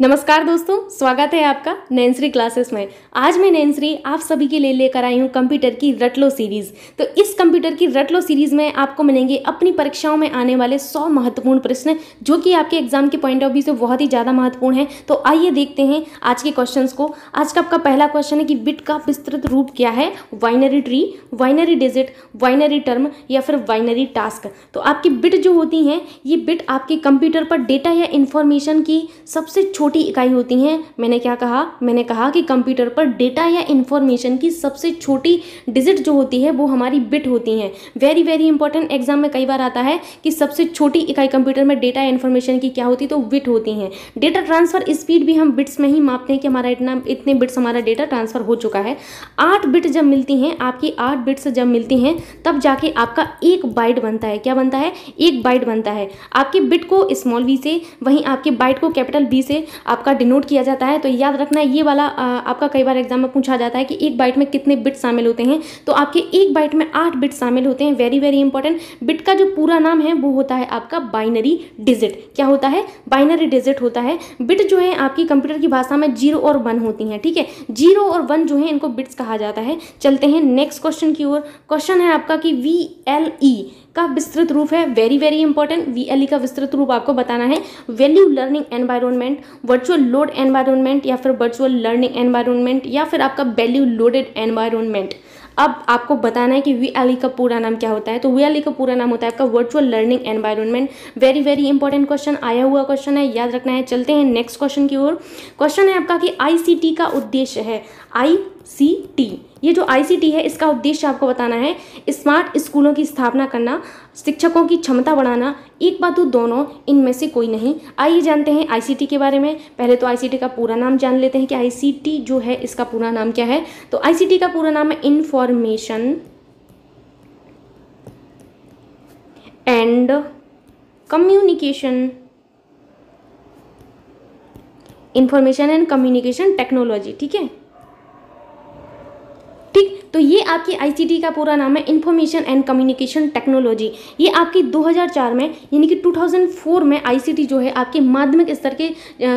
नमस्कार दोस्तों, स्वागत है आपका नैन्सरी क्लासेस में। आज मैं नैन्सरी आप सभी के लिए लेकर आई हूँ कंप्यूटर की रटलो सीरीज़। तो इस कंप्यूटर की रटलो सीरीज़ में आपको मिलेंगे अपनी परीक्षाओं में आने वाले 100 महत्वपूर्ण प्रश्न, जो कि आपके एग्ज़ाम के पॉइंट ऑफ़ व्यू से बहुत ही ज़्यादा महत्वपूर्ण है। तो आइए देखते हैं आज के क्वेश्चन को। आज का आपका पहला क्वेश्चन है कि बिट का विस्तृत रूप क्या है? Binary tree binary digit binary term या फिर वाइनरी टास्क। तो आपकी बिट जो होती हैं, ये बिट आपके कंप्यूटर पर डेटा या इन्फॉर्मेशन की सबसे छोटी इकाई होती हैं। मैंने क्या कहा? मैंने कहा कि कंप्यूटर पर डेटा या इन्फॉर्मेशन की सबसे छोटी डिजिट जो होती है, वो हमारी बिट होती हैं। वेरी वेरी इंपॉर्टेंट एग्ज़ाम में कई बार आता है कि सबसे छोटी इकाई कंप्यूटर में डेटा या इन्फॉर्मेशन की क्या होती है तो बिट होती हैं। डेटा ट्रांसफ़र स्पीड भी हम बिट्स में ही मापते हैं कि हमारा इतना, इतने बिट्स हमारा डेटा ट्रांसफ़र हो चुका है। आठ बिट जब मिलती हैं, आपकी आठ बिट्स जब मिलती हैं, तब जाके आपका एक बाइट बनता है। क्या बनता है? एक बाइट बनता है। आपके बिट को स्मॉल वी से, वहीं आपके बाइट को कैपिटल बी से आपका डिनोट किया जाता है तो याद रखना ये वाला आपका कई बार एग्ज़ाम में पूछा जाता है कि एक बाइट में कितने बिट शामिल होते हैं। तो आपके एक बाइट में आठ बिट शामिल होते हैं वेरी वेरी इंपॉर्टेंट बिट का जो पूरा नाम है, वो होता है आपका बाइनरी डिजिट क्या होता है? बाइनरी डिजिट होता है। बिट जो है, आपकी कंप्यूटर की भाषा में ज़ीरो और वन होती हैं, ठीक है? ज़ीरो और वन जो है, इनको बिट्स कहा जाता है। चलते हैं नेक्स्ट क्वेश्चन की ओर। क्वेश्चन है आपका कि वी एल ई का विस्तृत रूप है वेरी वेरी इंपॉर्टेंट वी का विस्तृत रूप आपको बताना है। Value learning environment virtual load environment या फिर वर्चुअल लर्निंग एनवायरमेंट या फिर आपका वैल्यू लोडेड एनवायरमेंट अब आपको बताना है कि वी एल का पूरा नाम क्या होता है। तो वी एल का पूरा नाम होता है आपका virtual learning environment very very important question आया हुआ क्वेश्चन है, याद रखना है। चलते हैं नेक्स्ट क्वेश्चन की ओर। क्वेश्चन है आपका कि आईसीटी का उद्देश्य है। आई सी टी ये जो आईसीटी है, इसका उद्देश्य आपको बताना है स्मार्ट स्कूलों की स्थापना करना, शिक्षकों की क्षमता बढ़ाना, एक बात तो दोनों, इनमें से कोई नहीं। आइए जानते हैं आईसीटी के बारे में। पहले तो आईसीटी का पूरा नाम जान लेते हैं कि आईसीटी जो है, इसका पूरा नाम क्या है। तो आईसीटी का पूरा नाम है information and communication information and communication technology ठीक है? तो ये आपकी आईसीटी का पूरा नाम है इन्फॉर्मेशन एंड कम्युनिकेशन टेक्नोलॉजी ये आपकी 2004 में, यानी कि 2004 में आईसीटी जो है, आपके माध्यमिक स्तर के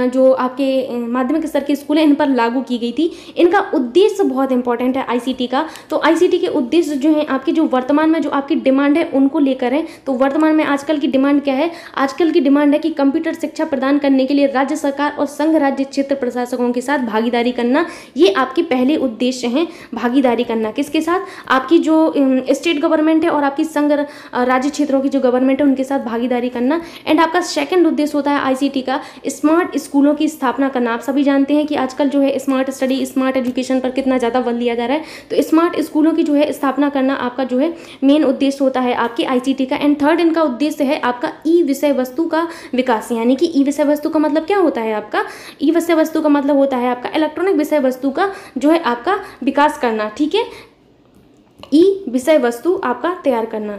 जो आपके माध्यमिक स्तर के स्कूल हैं, इन पर लागू की गई थी। इनका उद्देश्य बहुत इंपॉर्टेंट है आईसीटी का। तो आईसीटी के उद्देश्य जो है, आपकी जो वर्तमान में जो आपकी डिमांड है, उनको लेकर है। तो वर्तमान में आजकल की डिमांड क्या है? आजकल की डिमांड है कि कंप्यूटर शिक्षा प्रदान करने के लिए राज्य सरकार और संघ राज्य क्षेत्र प्रशासकों के साथ भागीदारी करना, ये आपके पहले उद्देश्य हैं, भागीदारी करना। करना। किसके साथ? आपकी जो स्टेट गवर्नमेंट है और आपकी संघ राज्य क्षेत्रों की जो गवर्नमेंट है, उनके साथ भागीदारी करना। एंड आपका सेकंड उद्देश्य होता है आईसीटी का स्मार्ट स्कूलों की स्थापना करना। आप सभी जानते हैं कि आजकल जो है स्मार्ट स्टडी स्मार्ट एजुकेशन पर कितना ज़्यादा बल दिया जा रहा है। तो स्मार्ट स्कूलों की जो है स्थापना करना आपका जो है मेन उद्देश्य होता है आपकी आईसीटी का। एंड थर्ड इनका उद्देश्य है आपका ई विषय वस्तु का विकास। यानी कि ई विषय वस्तु का मतलब क्या होता है आपका? ई विषय वस्तु का मतलब होता है आपका इलेक्ट्रॉनिक विषय वस्तु का जो है आपका विकास करना। ठीक है? ई विषय वस्तु आपका तैयार करना।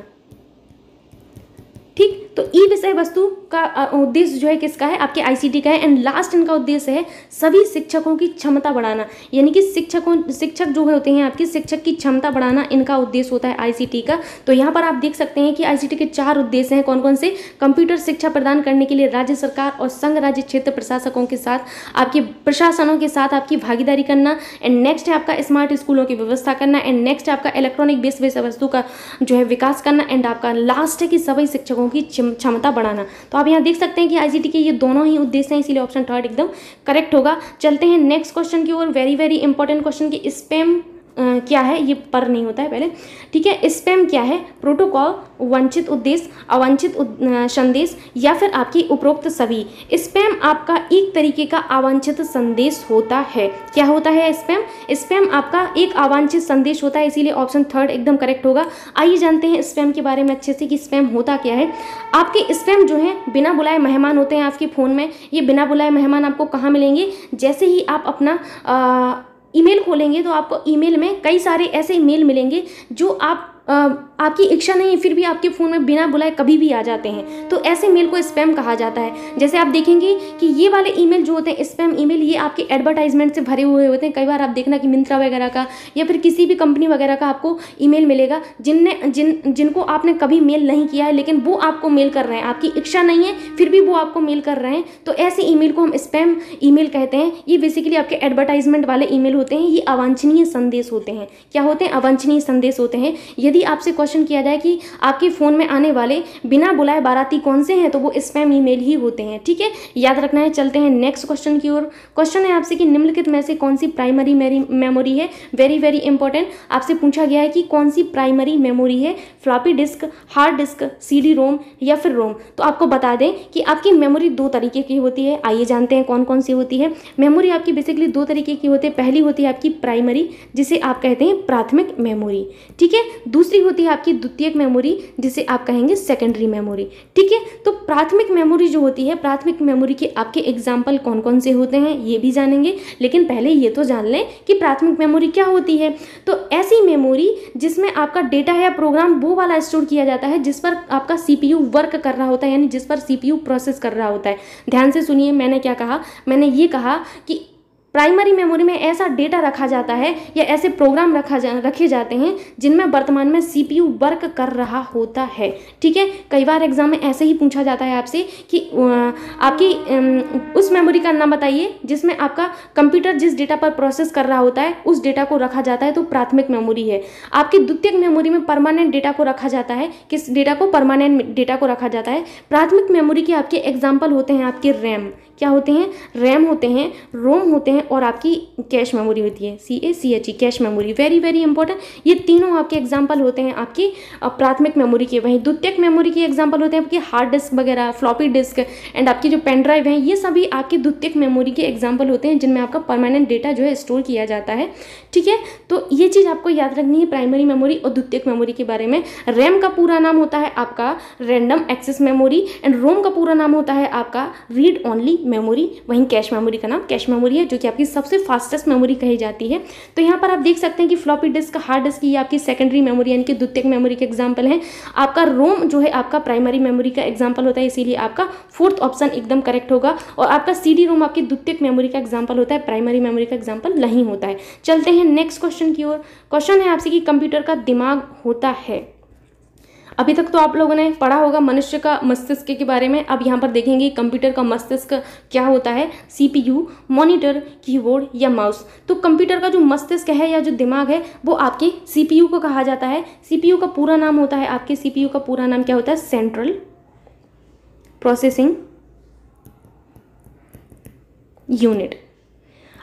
ठीक? तो ई विषय वस्तु का उद्देश्य जो है किसका है? आपके आईसीटी का है। एंड लास्ट इनका उद्देश्य है सभी शिक्षकों की क्षमता बढ़ाना। यानी कि शिक्षकों, शिक्षक जो होते हैं आपकी, शिक्षक की क्षमता बढ़ाना इनका उद्देश्य होता है आईसीटी का। तो यहाँ पर आप देख सकते हैं कि आईसीटी के चार उद्देश्य हैं। कौन कौन से? कंप्यूटर शिक्षा प्रदान करने के लिए राज्य सरकार और संघ राज्य क्षेत्र प्रशासकों के साथ, आपके प्रशासनों के साथ आपकी भागीदारी करना। एंड नेक्स्ट है आपका स्मार्ट स्कूलों की व्यवस्था करना। एंड नेक्स्ट आपका इलेक्ट्रॉनिक बेस विषय वस्तु का जो है विकास करना। एंड आपका लास्ट है कि सभी शिक्षकों की क्षमता बढ़ाना। तो आप यहाँ देख सकते हैं कि आईसीटी के ये दोनों ही उद्देश्य हैं, इसीलिए ऑप्शन थर्ड एकदम करेक्ट होगा। चलते हैं नेक्स्ट क्वेश्चन की ओर वेरी वेरी इंपॉर्टेंट क्वेश्चन की स्पेम क्या है? ये पर नहीं होता है पहले। ठीक है स्पैम क्या है? प्रोटोकॉल वंचित उद्देश्य अवांछित संदेश या फिर आपकी उपरोक्त सभी। स्पैम आपका एक तरीके का अवांछित संदेश होता है। क्या होता है स्पैम स्पैम आपका एक अवांछित संदेश होता है इसीलिए ऑप्शन थर्ड एकदम करेक्ट होगा। आइए जानते हैं स्पैम के बारे में अच्छे से कि स्पैम होता क्या है। आपके स्पैम जो है बिना बुलाए मेहमान होते हैं आपके फ़ोन में। ये बिना बुलाए मेहमान आपको कहाँ मिलेंगे? जैसे ही आप अपना आ, ईमेल खोलेंगे तो आपको ईमेल में कई सारे ऐसे ईमेल मिलेंगे जो आप आपकी इच्छा नहीं है फिर भी आपके फ़ोन में बिना बुलाए कभी भी आ जाते हैं। तो ऐसे मेल को स्पैम कहा जाता है। जैसे आप देखेंगे कि ये वाले ईमेल जो होते हैं स्पैम ईमेल ये आपके एडवर्टाइजमेंट से भरे हुए होते हैं। कई बार आप देखना कि मिंत्रा वगैरह का या फिर किसी भी कंपनी वगैरह का आपको ईमेल मिलेगा, जिनने, जिन, जिनको आपने कभी मेल नहीं किया है, लेकिन वो आपको मेल कर रहे हैं। आपकी इच्छा नहीं है, फिर भी वो आपको मेल कर रहे हैं। तो ऐसे ईमेल को हम स्पैम ईमेल कहते हैं। ये बेसिकली आपके एडवर्टाइजमेंट वाले ईमेल होते हैं। ये अवांछनीय संदेश होते हैं। क्या होते हैं? अवांछनीय संदेश होते हैं। यदि आपसे क्वेश्चन किया जाए कि आपके फ़ोन में आने वाले बिना बुलाए बाराती कौन से हैं? तो वो स्पैम ईमेल ही होते हैं, ठीक है? याद रखना है, चलते हैं नेक्स्ट क्वेश्चन की ओर। क्वेश्चन है आपसे कि निम्नलिखित में से कौन सी प्राइमरी मेमोरी है? वेरी वेरी इंपॉर्टेंट आपसे पूछा गया है कि कौन सी प्राइमरी मेमोरी है? Floppy disk hard disk C ROM या फिर रोम तो आपको बता दें कि आपकी मेमोरी दो तरीके की होती है। आइए जानते हैं कौन कौन सी होती है। मेमोरी आपकी बेसिकली दो तरीके की होती है। पहली होती है आपकी प्राइमरी जिसे आप कहते हैं प्राथमिक मेमोरी ठीक है? दूसरी होती है आपकी द्वितीयक मेमोरी जिसे आप कहेंगे सेकेंडरी मेमोरी ठीक है? तो प्राथमिक मेमोरी जो होती है, प्राथमिक मेमोरी के आपके एग्ज़ाम्पल कौन कौन से होते हैं, ये भी जानेंगे। लेकिन पहले ये तो जान लें कि प्राथमिक मेमोरी क्या होती है। तो ऐसी मेमोरी जिसमें आपका डेटा या प्रोग्राम वो वाला स्टोर किया जाता है, जिस पर आपका सीपीयू वर्क कर रहा होता है, यानी जिस पर सीपीयू प्रोसेस कर रहा होता है। ध्यान से सुनिए, मैंने क्या कहा? मैंने ये कहा कि प्राइमरी मेमोरी में ऐसा डेटा रखा जाता है या ऐसे प्रोग्राम रखा जा, रखे जाते हैं जिनमें वर्तमान में सीपीयू वर्क कर रहा होता है। ठीक है? कई बार एग्ज़ाम में ऐसे ही पूछा जाता है आपसे कि आपकी उस मेमोरी का नाम बताइए जिसमें आपका कंप्यूटर जिस डेटा पर प्रोसेस कर रहा होता है, उस डेटा को रखा जाता है तो प्राथमिक मेमोरी है। आपकी द्वितीय मेमोरी में परमानेंट डेटा को रखा जाता है, किस डेटा को? परमानेंट डेटा को रखा जाता है। प्राथमिक मेमोरी के आपके एग्ज़ाम्पल होते हैं आपके रैम। क्या होते हैं? रैम होते हैं रोम होते हैं और आपकी कैश मेमोरी होती है। C A C H E cache memory very very important ये तीनों आपके एग्ज़ाम्पल होते हैं आपकी प्राथमिक मेमोरी के। वहीं द्वितीयक मेमोरी के एग्ज़ाम्पल होते हैं आपकी हार्ड डिस्क वगैरह फ्लॉपी डिस्क एंड आपकी जो पेन ड्राइव है, ये सभी आपकी द्वितीयक मेमोरी के एग्ज़ाम्पल होते हैं जिनमें आपका परमानेंट डेटा जो है स्टोर किया जाता है। ठीक है? तो ये चीज़ आपको याद रखनी है प्राइमरी मेमोरी और द्वितीयक मेमोरी के बारे में। रैम का पूरा नाम होता है आपका random access memory and ROM का पूरा नाम होता है आपका रीड ओनली मेमोरी वहीं कैश मेमोरी का नाम कैश मेमोरी है, जो कि आपकी सबसे फास्टेस्ट मेमोरी कही जाती है। तो यहाँ पर आप देख सकते हैं कि फ्लॉपी डिस्क हार्ड डिस्क ये आपकी सेकेंडरी मेमोरी यानी कि द्वितीय मेमोरी के एग्ज़ाम्पल है। आपका रोम जो है, आपका प्राइमरी मेमोरी का एग्ज़ाम्पल होता है, इसीलिए आपका फोर्थ ऑप्शन एकदम करेक्ट होगा। और आपका सी डी रोम आपकी द्वितीय मेमोरी का एग्ज़ाम्पल होता है प्राइमरी मेमोरी का एग्ज़ाम्पल नहीं होता है। चलते हैं नेक्स्ट क्वेश्चन की ओर। क्वेश्चन है आपसे कि कंप्यूटर का दिमाग होता है। अभी तक तो आप लोगों ने पढ़ा होगा मनुष्य का मस्तिष्क के बारे में। अब यहाँ पर देखेंगे कंप्यूटर का मस्तिष्क क्या होता है। सीपीयू, मॉनिटर, कीबोर्ड या माउस। तो कंप्यूटर का जो मस्तिष्क है या जो दिमाग है, वो आपके सीपीयू को कहा जाता है। सीपीयू का पूरा नाम होता है आपके सीपीयू का पूरा नाम क्या होता है? Central processing unit.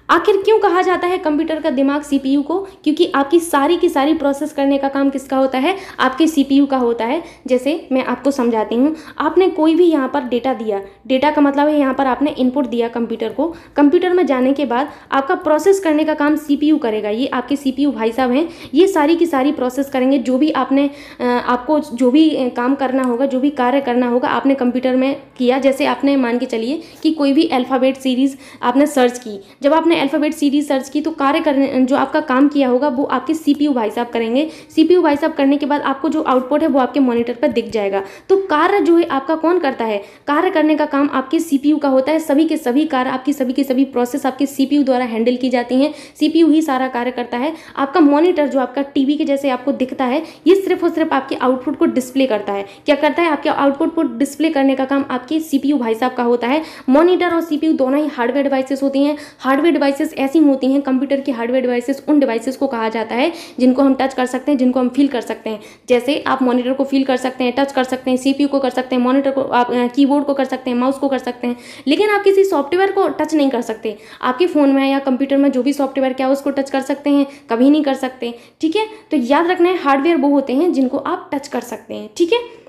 आखिर क्यों कहा जाता है कंप्यूटर का दिमाग सीपीयू को? क्योंकि आपकी सारी की सारी प्रोसेस करने का काम किसका होता है? आपके सीपीयू का होता है। जैसे मैं आपको समझाती हूँ, आपने कोई भी यहाँ पर डेटा दिया, डेटा का मतलब है यहाँ पर आपने इनपुट दिया कंप्यूटर को। कंप्यूटर में जाने के बाद आपका प्रोसेस करने का काम सीपीयू करेगा। ये आपके सीपीयू भाई साहब हैं। ये सारी की सारी प्रोसेस करेंगे। जो भी आपने आपको जो भी काम करना होगा, जो भी कार्य करना होगा, आपने कंप्यूटर में किया। जैसे आपने मान के चलिए कि कोई भी अल्फ़ाबेट सीरीज़ आपने सर्च की। जब आपने आपने अल्फ़ाबेट सीरीज़ सर्च की तो कार्य करने, जो आपका काम किया होगा, वो आपके सीपीयू भाई साहब करेंगे। सीपीयू भाई साहब करने के बाद आपको जो आउटपुट है, वो आपके मॉनिटर पर दिख जाएगा। तो कार्य जो है, आपका कौन करता है? कार्य करने का काम आपके सीपीयू का होता है। सभी के सभी कार्य, आपकी सभी के सभी प्रोसेस आपके सीपीयू द्वारा हैंडल की जाती हैं। सीपीयू ही सारा कार्य करता है। आपका मॉनिटर जो आपका टीवी के जैसे आपको दिखता है, ये सिर्फ़ और सिर्फ़ आपके आउटपुट को डिस्प्ले करता है। क्या करता है? आपके आउटपुट को डिस्प्ले करने का काम आपके सीपीयू भाई साहब का होता है। मॉनिटर और सीपीयू दोनों ही हार्डवेयर डिवाइसेस होती हैं। हार्डवेयर डिवाइसेस ऐसी होती हैं, कंप्यूटर की हार्डवेयर डिवाइसेस उन डिवाइसेस को कहा जाता है जिनको हम टच कर सकते हैं, जिनको हम फील कर सकते हैं। जैसे आप मॉनिटर को फील कर सकते हैं, टच कर सकते हैं, सीपीयू को कर सकते हैं, मॉनिटर को आप कीबोर्ड को कर सकते हैं, माउस को कर सकते हैं, लेकिन आप किसी सॉफ्टवेयर को टच नहीं कर सकते। आपके फ़ोन में या कंप्यूटर में जो भी सॉफ्टवेयर क्या उसको टच कर सकते हैं, कभी नहीं कर सकते। ठीक है? तो याद रखना है, हार्डवेयर वो होते हैं जिनको आप टच कर सकते हैं। ठीक है?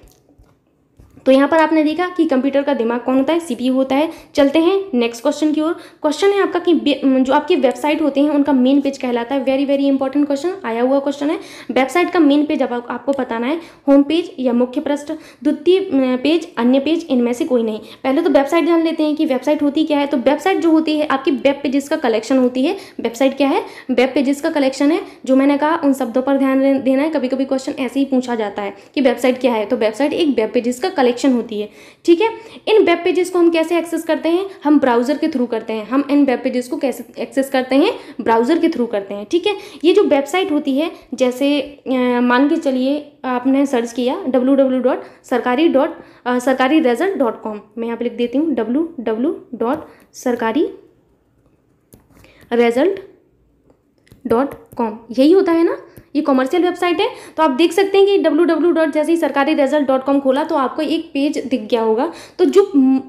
तो यहाँ पर आपने देखा कि कंप्यूटर का दिमाग कौन होता है? सीपीयू होता है। चलते हैं नेक्स्ट क्वेश्चन की ओर। क्वेश्चन है आपका कि जो आपकी वेबसाइट होते हैं, उनका मेन पेज कहलाता है। वेरी वेरी इंपॉर्टेंट क्वेश्चन आया हुआ क्वेश्चन है। वेबसाइट का मेन पेज आपको बताना है। होम पेज या मुख्य पृष्ठ। द्वितीय पेज अन्य पेज इनमें से कोई नहीं। पहले तो वेबसाइट जान लेते हैं कि वेबसाइट होती क्या है। तो वेबसाइट जो होती है, आपकी वेब पेजेस का कलेक्शन होती है। वेबसाइट क्या है? वेब पेजेस का कलेक्शन है। जो मैंने कहा, उन शब्दों पर ध्यान देना है। कभी कभी क्वेश्चन ऐसे ही पूछा जाता है कि वेबसाइट क्या है? तो वेबसाइट एक वेब पेजेस का कलेक्शन होती है। ठीक है? इन वेब पेजेस को हम कैसे एक्सेस करते हैं? हम ब्राउज़र के थ्रू करते हैं। हम इन वेब पेजेस को कैसे एक्सेस करते हैं? ब्राउज़र के थ्रू करते हैं। ठीक है? ये जो वेबसाइट होती है, जैसे मान के चलिए, आपने सर्च किया W W dot Sarkari dot Sarkari result dot com मैं यहाँ पे लिख देती हूँ W W dot Sarkari result dot com यही होता है ना? ये कॉमर्शियल वेबसाइट है तो आप देख सकते हैं कि डब्ल्यू जैसे ही सरकारी रिज़ल्ट डॉट कॉम खोला तो आपको एक पेज दिख गया होगा। तो जो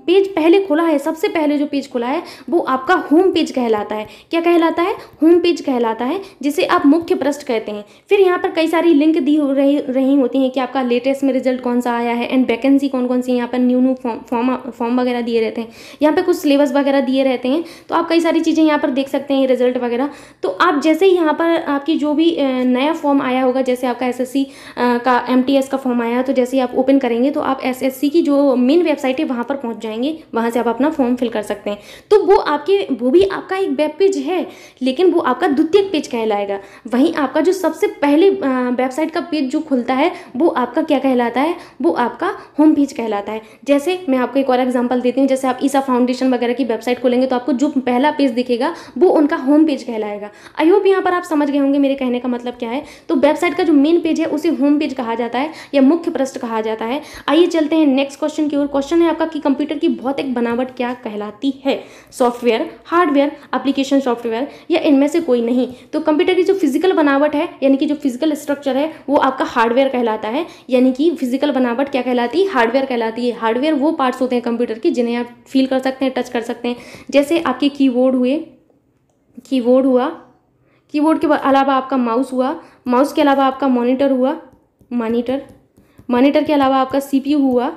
पेज पहले खुला है, सबसे पहले जो पेज खुला है, वो आपका होम पेज कहलाता है। क्या कहलाता है? होम पेज कहलाता है, जिसे आप मुख्य पृष्ठ कहते हैं। फिर यहाँ पर कई सारी लिंक दी हो रही रही होती हैं कि आपका लेटेस्ट में रिज़ल्ट कौन सा आया है एंड वैकेंसी कौन कौन सी यहाँ पर न्यू न्यू फॉर्म फॉर्म वगैरह दिए रहते हैं। यहाँ पर कुछ सिलेबस वगैरह दिए रहते हैं तो आप कई सारी चीज़ें यहाँ पर देख सकते हैं रिज़ल्ट वगैरह। तो आप जैसे ही यहाँ पर आपकी जो भी नया फॉर्म आया होगा, जैसे आपका एसएससी का एमटीएस का फॉर्म आया तो जैसे आप ओपन करेंगे तो आप एसएससी की जो मेन वेबसाइट है, वहाँ पर पहुँच जाएँगे, वहाँ से आप अपना फॉर्म फिल कर सकते हैं। तो वो आपके, वो भी आपका एक वेब पेज है, लेकिन वो आपका द्वितीय पेज कहलाएगा। वहीं आपका जो सबसे पहले वेबसाइट का पेज जो खुलता है, वो आपका क्या कहलाता है? वो आपका होम पेज कहलाता है। जैसे मैं आपको एक और एग्ज़ाम्पल देती हूँ, जैसे आप ईसा फाउंडेशन वगैरह की वेबसाइट खोलेंगे तो आपको जो पहला पेज दिखेगा, वो उनका होम पेज कहलाएगा। आई होप यहाँ पर आप समझ गए होंगे, मेरे कहने का मतलब क्या है। तो वेबसाइट का जो मेन पेज है उसे होम पेज कहा जाता है या मुख्य पृष्ठ कहा जाता है। आइए चलते हैं नेक्स्ट क्वेश्चन की ओर। क्वेश्चन है आपका कि कंप्यूटर की भौतिक बनावट क्या कहलाती है? सॉफ्टवेयर हार्डवेयर एप्लीकेशन सॉफ्टवेयर या इनमें से कोई नहीं? तो कंप्यूटर की जो फ़िज़िकल बनावट है, यानी कि जो फ़िज़िकल स्ट्रक्चर है, वो आपका हार्डवेयर कहलाता है। यानी कि फ़िज़िकल बनावट क्या कहलाती? है हार्डवेयर कहलाती है। हार्डवेयर वो पार्ट्स होते हैं कंप्यूटर की जिन्हें आप फील कर सकते हैं टच कर सकते हैं। जैसे आपके कीबोर्ड हुए कीबोर्ड हुआ कीबोर्ड के अलावा आपका माउस हुआ माउस के अलावा आपका मॉनिटर हुआ मॉनिटर मॉनिटर के अलावा आपका सीपीयू हुआ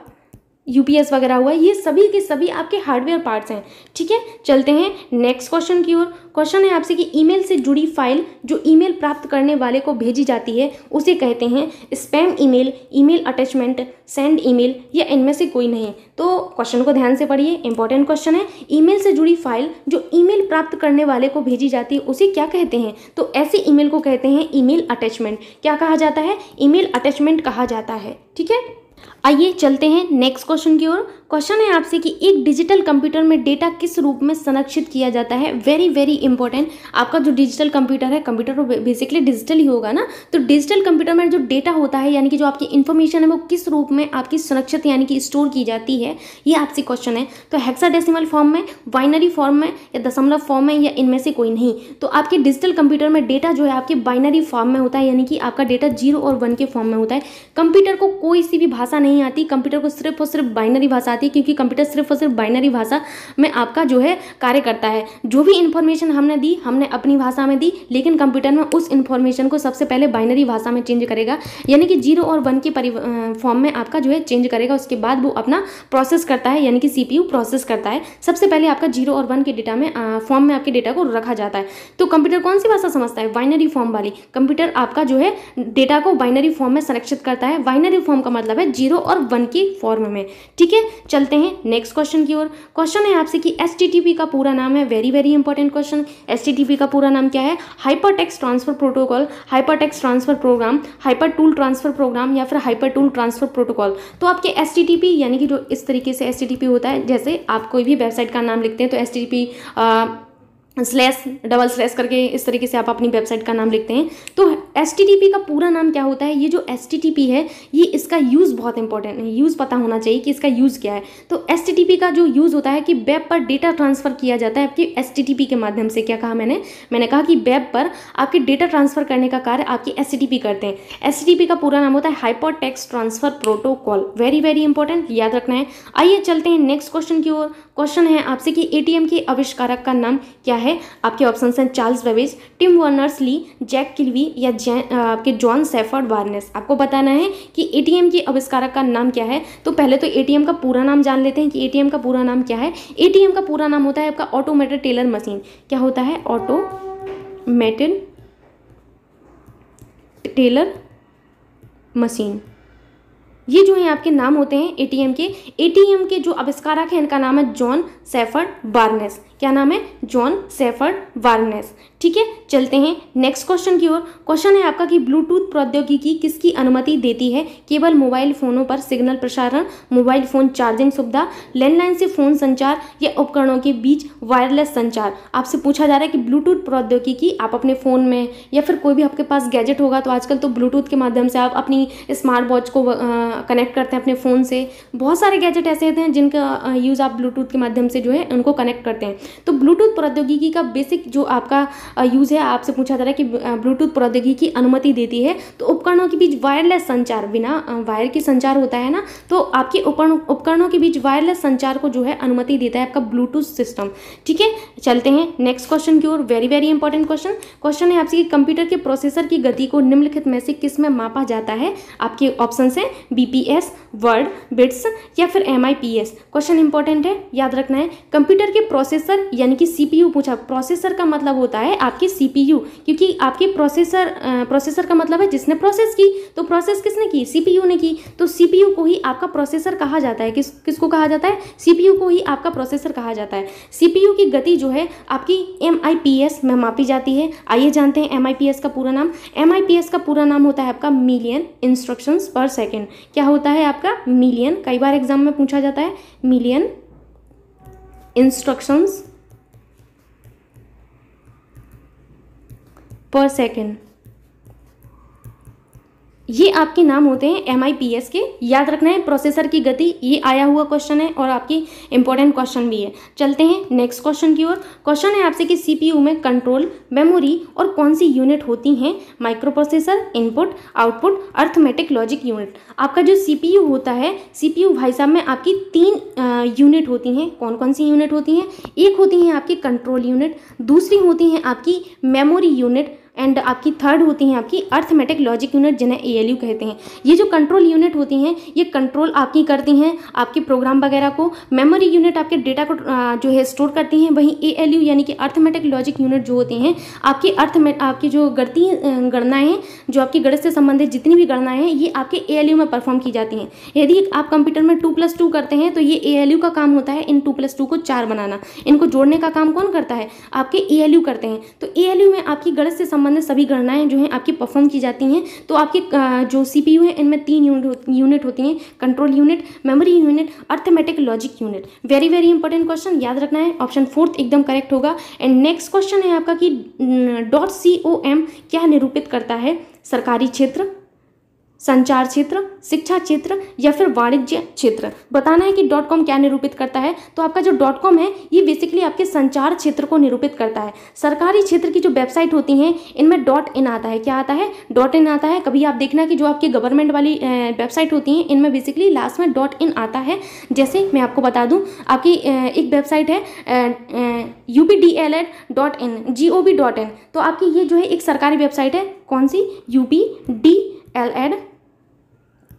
यूपीएस वगैरह हुआ ये सभी के सभी आपके हार्डवेयर पार्ट्स हैं, ठीक है? चलते हैं नेक्स्ट क्वेश्चन की ओर। क्वेश्चन है आपसे कि ईमेल से जुड़ी फ़ाइल जो ईमेल प्राप्त करने वाले को भेजी जाती है, उसे कहते हैं spam email email attachment send email या इनमें से कोई नहीं तो क्वेश्चन को ध्यान से पढ़िए इंपॉर्टेंट क्वेश्चन है। ईमेल से जुड़ी फ़ाइल जो ईमेल प्राप्त करने वाले को भेजी जाती है, उसे क्या कहते हैं? तो ऐसे ईमेल को कहते हैं ईमेल अटैचमेंट क्या कहा जाता है? ईमेल अटैचमेंट कहा जाता है, ठीक है? आइए चलते हैं नेक्स्ट क्वेश्चन की ओर। क्वेश्चन है आपसे कि एक डिजिटल कंप्यूटर में डेटा किस रूप में संरक्षित किया जाता है? वेरी वेरी इंपॉर्टेंट आपका जो डिजिटल कंप्यूटर है, कंप्यूटर तो बेसिकली डिजिटल ही होगा ना? तो डिजिटल कंप्यूटर में जो डेटा होता है, यानी कि जो आपकी इन्फॉर्मेशन है, वो किस रूप में आपकी सुरक्षित, यानी कि स्टोर की जाती है? ये आपसे क्वेश्चन है। तो हेक्साडेसिमल फॉर्म में बाइनरी फॉर्म में, या दशमलव फॉर्म में, या इनमें से कोई नहीं। तो आपके डिजिटल कंप्यूटर में डेटा जो है, आपके बाइनरी फॉर्म में होता है, यानी कि आपका डेटा ज़ीरो और वन के फॉर्म में होता है। कंप्यूटर को कोई सी भी भाषा नहीं आती। कंप्यूटर को सिर्फ़ और सिर्फ़ बाइनरी भाषा आती है क्योंकि कंप्यूटर सिर्फ़ और सिर्फ़ बाइनरी भाषा में आपका जो है कार्य करता है। जो भी इन्फॉर्मेशन हमने दी, हमने अपनी भाषा में दी, लेकिन कंप्यूटर में उस इन्फॉर्मेशन को सबसे पहले बाइनरी भाषा में चेंज करेगा। यानी कि ज़ीरो और वन के फॉर्म में आपका जो है चेंज करेगा। उसके बाद वो अपना प्रोसेस करता है, यानी कि सीपीयू प्रोसेस करता है। सबसे पहले आपका ज़ीरो और वन के डेटा में फॉर्म में आपके डेटा को रखा जाता है। तो कंप्यूटर कौन सी भाषा समझता है? बाइनरी फॉर्म वाली। कंप्यूटर आपका जो है डेटा को बाइनरी फॉर्म में संरक्षित करता है। बाइनरी फॉर्म का मतलब है ज़ीरो और वन की फॉर्म में। ठीक है? चलते हैं नेक्स्ट क्वेश्चन की ओर। क्वेश्चन है आपसे कि एसटीटीपी का पूरा नाम है very very important question S का पूरा नाम क्या है? Hyper transfer protocol hyper transfer program hyper tool transfer program या फिर हाइपर टूल ट्रांसफ़र प्रोटोकॉल तो आपके एसटीटीपी यानी कि जो इस तरीके से एसटीटीपी होता है, जैसे आप कोई भी वेबसाइट का नाम लिखते हैं तो एस स्लैश, डबल स्लैश करके इस तरीके से आप अपनी वेबसाइट का नाम लिखते हैं। तो एसटीटीपी का पूरा नाम क्या होता है? ये जो एसटीटीपी है, ये इसका यूज़ बहुत इंपॉर्टेंट है। यूज़ पता होना चाहिए कि इसका यूज़ क्या है। तो एसटीटीपी का जो यूज़ होता है कि वेब पर डेटा ट्रांसफ़र किया जाता है आपके एस के माध्यम से। क्या कहा मैंने? मैंने कहा कि वेब पर आपके डेटा ट्रांसफ़र करने का कार्य आपकी एस करते हैं। एसटीटीपी का पूरा नाम होता है hyper text transfer protocol very very important याद रखना है। आइए चलते हैं नेक्स्ट क्वेश्चन की ओर। क्वेश्चन है आपसे कि एटीएम के आविष्कारक का नाम क्या है? आपके ऑप्शन हैं Charles Babbage Tim Berners Lee Jack Kilby या आपके जॉन सेफर्ड वार्नेस आपको बताना है कि एटीएम के आविष्कारक का नाम क्या है? तो पहले तो एटीएम का पूरा नाम जान लेते हैं कि एटीएम का पूरा नाम क्या है। एटीएम का पूरा नाम होता है आपका ऑटोमेटेड टेलर मशीन क्या होता है? ऑटोमेटेड टेलर मशीन ये जो है आपके नाम होते हैं एटीएम के एटीएम के जो आविष्कारक हैं, इनका नाम है जॉन सेफर्ड बार्नेस क्या नाम है? जॉन सेफर्ड वार्नेस ठीक है, चलते हैं नेक्स्ट क्वेश्चन की ओर। क्वेश्चन है आपका कि ब्लूटूथ प्रौद्योगिकी किसकी अनुमति देती है? केवल मोबाइल फोनों पर सिग्नल प्रसारण मोबाइल फ़ोन चार्जिंग सुविधा लैंडलाइन से फ़ोन संचार या उपकरणों के बीच वायरलेस संचार। आपसे पूछा जा रहा है कि ब्लूटूथ प्रौद्योगिकी आप अपने फ़ोन में या फिर कोई भी आपके पास गैजेट होगा तो आजकल तो ब्लूटूथ के माध्यम से आप अपनी स्मार्ट वॉच को कनेक्ट करते हैं अपने फ़ोन से। बहुत सारे गैजेट ऐसे होते हैं जिनका यूज़ आप ब्लूटूथ के माध्यम से जो है उनको कनेक्ट करते हैं। तो ब्लूटूथ प्रौद्योगिकी का बेसिक जो आपका यूज़ है, आपसे पूछा जा रहा है कि ब्लूटूथ प्रौद्योगिकी अनुमति देती है तो उपकरणों के बीच वायरलेस संचार बिना वायर के संचार होता है ना तो आपके उपकरण के बीच वायरलेस संचार को जो है अनुमति देता है आपका ब्लूटूथ सिस्टम ठीक है? चलते हैं नेक्स्ट क्वेश्चन की ओर। Very very important question question है आपसे कंप्यूटर के प्रोसेसर की गति को निम्नलिखित में से किसमें मापा जाता है? आपके ऑप्शन है बीपीएस वर्ड बिट्स या फिर एम क्वेश्चन इंपॉर्टेंट है, याद रखना है। कंप्यूटर के प्रोसेसर, यानी कि सीपीयू पूछा, प्रोसेसर का मतलब होता है आपके सीपीयू, क्योंकि आपके प्रोसेसर प्रोसेसर का मतलब है जिसने प्रोसेस की तो प्रोसेस किसने की? सीपीयू ने की। तो सीपीयू को ही आपका प्रोसेसर कहा जाता है। किस, किसको कहा जाता है? सीपीयू को ही आपका प्रोसेसर कहा जाता है। सीपीयू की गति जो है, आपकी एमआईपीएस में मापी जाती है। आइए जानते हैं एमआईपीएस का पूरा नाम। एमआईपीएस का पूरा नाम होता है आपका मिलियन इंस्ट्रक्शंस पर सेकेंड क्या होता है आपका? मिलियन कई बार एग्ज़ाम में पूछा जाता है। मिलियन इंस्ट्रक्शंस पर सेकेंड ये आपके नाम होते हैं एमआईपीएस के। याद रखना है प्रोसेसर की गति, ये आया हुआ क्वेश्चन है और आपकी इंपॉर्टेंट क्वेश्चन भी है। चलते हैं नेक्स्ट क्वेश्चन की ओर। क्वेश्चन है आपसे कि सीपीयू में कंट्रोल मेमोरी और कौन सी यूनिट होती हैं? Micro processor input output arithmetic logic unit आपका जो सीपीयू होता है सीपीयू भाई साहब में आपकी तीन यूनिट होती हैं। कौन कौन सी यूनिट होती हैं? एक होती हैं आपकी कंट्रोल यूनिट दूसरी होती हैं आपकी मेमोरी यूनिट एंड आपकी थर्ड होती हैं आपकी अर्थमेटिक लॉजिक यूनिट जिन्हें ए कहते हैं। ये जो कंट्रोल यूनिट होती हैं, ये कंट्रोल आपकी करती हैं, आपके प्रोग्राम वगैरह को। मेमोरी यूनिट आपके डेटा को जो है स्टोर करती हैं, वहीं ए यानी कि अर्थमेटिक लॉजिक यूनिट जो होती हैं, आपकी अर्थमे आपकी जो गणती गणनाएँ जो आपकी गणित से संबंधित जितनी भी गणनाएँ हैं, ये आपके ए में परफॉर्म की जाती हैं। यदि आप कंप्यूटर में टू प्लस टू करते हैं तो ये ए का काम होता है इन टू प्लस टू को चार बनाना। इनको जोड़ने का काम कौन करता है? आपके ए करते हैं। तो ए में आपकी गणित से संबंधित सभी गणनाएँ जो हैं आपकी परफॉर्म की जाती हैं। तो आपके जो सी पी यू है, इनमें तीन यूनिट यूनिट होती हैं। Control unit memory unit arithmetic logic unit very very important question याद रखना है। ऑप्शन फोर्थ एकदम करेक्ट होगा। एंड नेक्स्ट क्वेश्चन है आपका कि डॉट सी ओ एम क्या निरूपित करता है? सरकारी क्षेत्र संचार क्षेत्र, शिक्षा क्षेत्र या फिर वाणिज्य क्षेत्र। बताना है कि डॉट कॉम क्या निरूपित करता है? तो आपका जो डॉट कॉम है, ये बेसिकली आपके संचार क्षेत्र को निरूपित करता है। सरकारी क्षेत्र की जो वेबसाइट होती हैं, इनमें डॉट इन आता है। क्या आता है? डॉट इन आता है। कभी आप देखना कि जो आपकी गवर्नमेंट वाली वेबसाइट होती हैं, इनमें बेसिकली लास्ट में डॉट इन आता है। जैसे मैं आपको बता दूँ, आपकी एक वेबसाइट है U P D L ed dot in G O V dot in तो आपकी ये जो है एक सरकारी वेबसाइट है, कौन सी? U P D L ed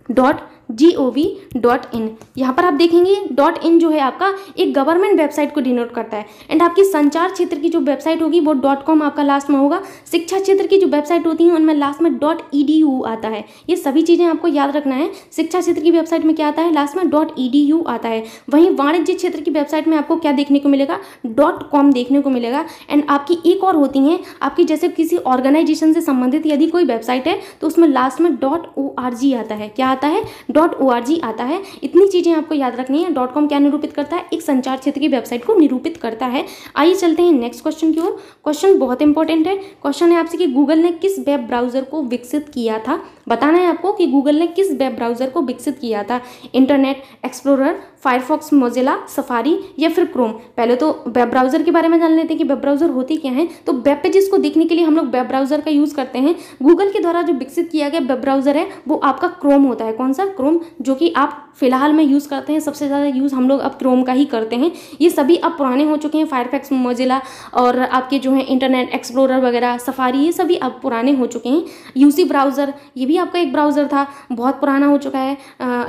dot G O V dot in यहाँ पर आप देखेंगे डॉट इन जो है आपका एक गवर्नमेंट वेबसाइट को डिनोट करता है। एंड आपकी संचार क्षेत्र की जो वेबसाइट होगी, वो डॉट कॉम आपका लास्ट में होगा। शिक्षा क्षेत्र की जो वेबसाइट होती है, उनमें लास्ट में डॉट ई डी यू आता है। ये सभी चीज़ें आपको याद रखना है। शिक्षा क्षेत्र की वेबसाइट में क्या आता है? लास्ट में डॉट ई डी यू आता है। वहीं वाणिज्य क्षेत्र की वेबसाइट में आपको क्या देखने को मिलेगा? डॉट कॉम देखने को मिलेगा। एंड आपकी एक और होती हैं, आपकी जैसे किसी ऑर्गेनाइजेशन से संबंधित यदि कोई वेबसाइट है तो उसमें लास्ट में डॉट ओ आर जी आता है। क्या आता है? डॉट ओ आर जी आता है। इतनी चीज़ें आपको याद रखनी है। डॉट कॉम क्या निरूपित करता है? एक संचार क्षेत्र की वेबसाइट को निरूपित करता है। आइए चलते हैं नेक्स्ट क्वेश्चन की ओर। क्वेश्चन बहुत इंपॉर्टेंट है। क्वेश्चन है आपसे कि गूगल ने किस वेब ब्राउज़र को विकसित किया था? बताना है आपको कि गूगल ने किस वेब ब्राउज़र को विकसित किया था? Internet Explorer Firefox, Mozilla, Safari या फिर क्रोम। पहले तो वेब ब्राउज़र के बारे में जान लेते हैं कि वेब ब्राउज़र होती क्या है। तो वेब पेजेस को देखने के लिए हम लोग वेब ब्राउज़र का यूज़ करते हैं। गूगल के द्वारा जो विकसित किया गया वेब ब्राउज़र है, वो आपका क्रोम होता है। कौन सा? क्रोम, जो कि आप फ़िलहाल में यूज़ करते हैं। सबसे ज़्यादा यूज़ हम लोग अब क्रोम का ही करते हैं। ये सभी अब पुराने हो चुके हैं। फायरफैक्स, मोजिला और आपके जो है इंटरनेट एक्सप्लोरर वगैरह, सफारी, ये सभी अब पुराने हो चुके हैं। यूसी ब्राउज़र, ये भी आपका एक ब्राउज़र था। बहुत पुराना हो चुका है।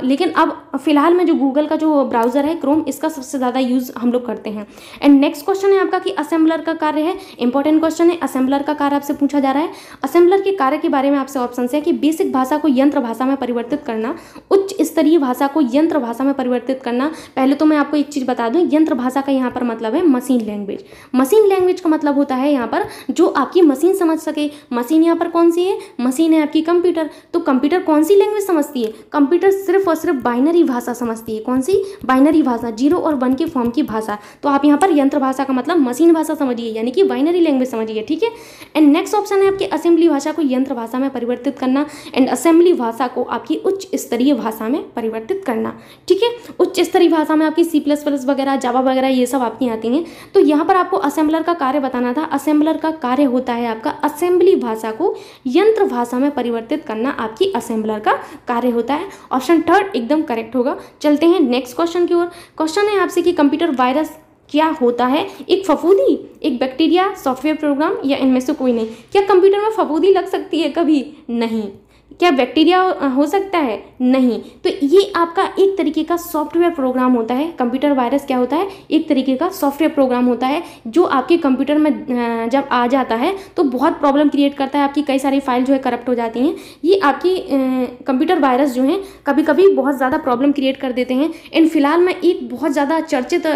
लेकिन अब फ़िलहाल में जो गूगल का जो ब्राउज़र है क्रोम इसका सबसे ज़्यादा यूज़ हम लोग करते हैं। एंड नेक्स्ट क्वेश्चन है आपका कि असेंबलर का कार्य है। इंपॉर्टेंट क्वेश्चन है असेंबलर का कार्य आपसे पूछा जा रहा है। असेंबलर के कार्य के बारे में आपसे ऑप्शन है कि बेसिक भाषा को यंत्र भाषा में परिवर्तित करना, उच्च स्तरीय भाषा को यंत्र भाषा में परिवर्तित करना। पहले तो मैं आपको एक चीज़ बता दूँ, यंत्र भाषा का यहाँ पर मतलब है मशीन लैंग्वेज मशीन लैंग्वेज का मतलब होता है यहाँ पर, जो आपकी मशीन समझ सके। मशीन यहाँ पर कौन सी है? मशीन है आपकी कंप्यूटर तो कंप्यूटर कौन सी लैंग्वेज समझती है? कंप्यूटर सिर्फ़ और सिर्फ़ बाइनरी भाषा समझती है। कौन सी? बाइनरी भाषा, ज़ीरो और वन के फॉर्म की भाषा। तो आप यहाँ पर यंत्र भाषा का मतलब मशीन भाषा समझिए, यानी कि बाइनरी लैंग्वेज समझिए, ठीक है? एंड नेक्स्ट ऑप्शन है आपकी असेंबली भाषा को यंत्र भाषा में परिवर्तित करना एंड असेंबली भाषा को आपकी उच्च स्तरीय भाषा में परिवर्तित करना, ठीक है? उच्च स्तरीय भाषा में आपकी सी प्लस प्लस वगैरह जावा वगैरह, ये सब आपकी आती हैं। तो यहाँ पर आपको असेंबलर का कार्य बताना था। असेंबलर का कार्य होता है आपका असेंबली भाषा को यंत्र भाषा में परिवर्तित करना, आपकी असेंबलर का कार्य होता है। ऑप्शन थर्ड एकदम करेक्ट होगा। चलते हैं नेक्स्ट क्वेश्चन की ओर। क्वेश्चन है आपसे कि कंप्यूटर वायरस क्या होता है? एक फफूदी, एक बैक्टीरिया सॉफ्टवेयर प्रोग्राम या इनमें से कोई नहीं? क्या कंप्यूटर में फफूदी लग सकती है कभी? नहीं। क्या बैक्टीरिया हो सकता है? नहीं। तो ये आपका एक तरीके का सॉफ्टवेयर प्रोग्राम होता है। कंप्यूटर वायरस क्या होता है? एक तरीके का सॉफ्टवेयर प्रोग्राम होता है, जो आपके कंप्यूटर में जब आ जाता है तो बहुत प्रॉब्लम क्रिएट करता है। आपकी कई सारी फ़ाइल जो है करप्ट हो जाती हैं। ये आपकी कंप्यूटर वायरस जो हैं कभी कभी बहुत ज़्यादा प्रॉब्लम क्रिएट कर देते हैं। इन फ़िलहाल में एक बहुत ज़्यादा चर्चित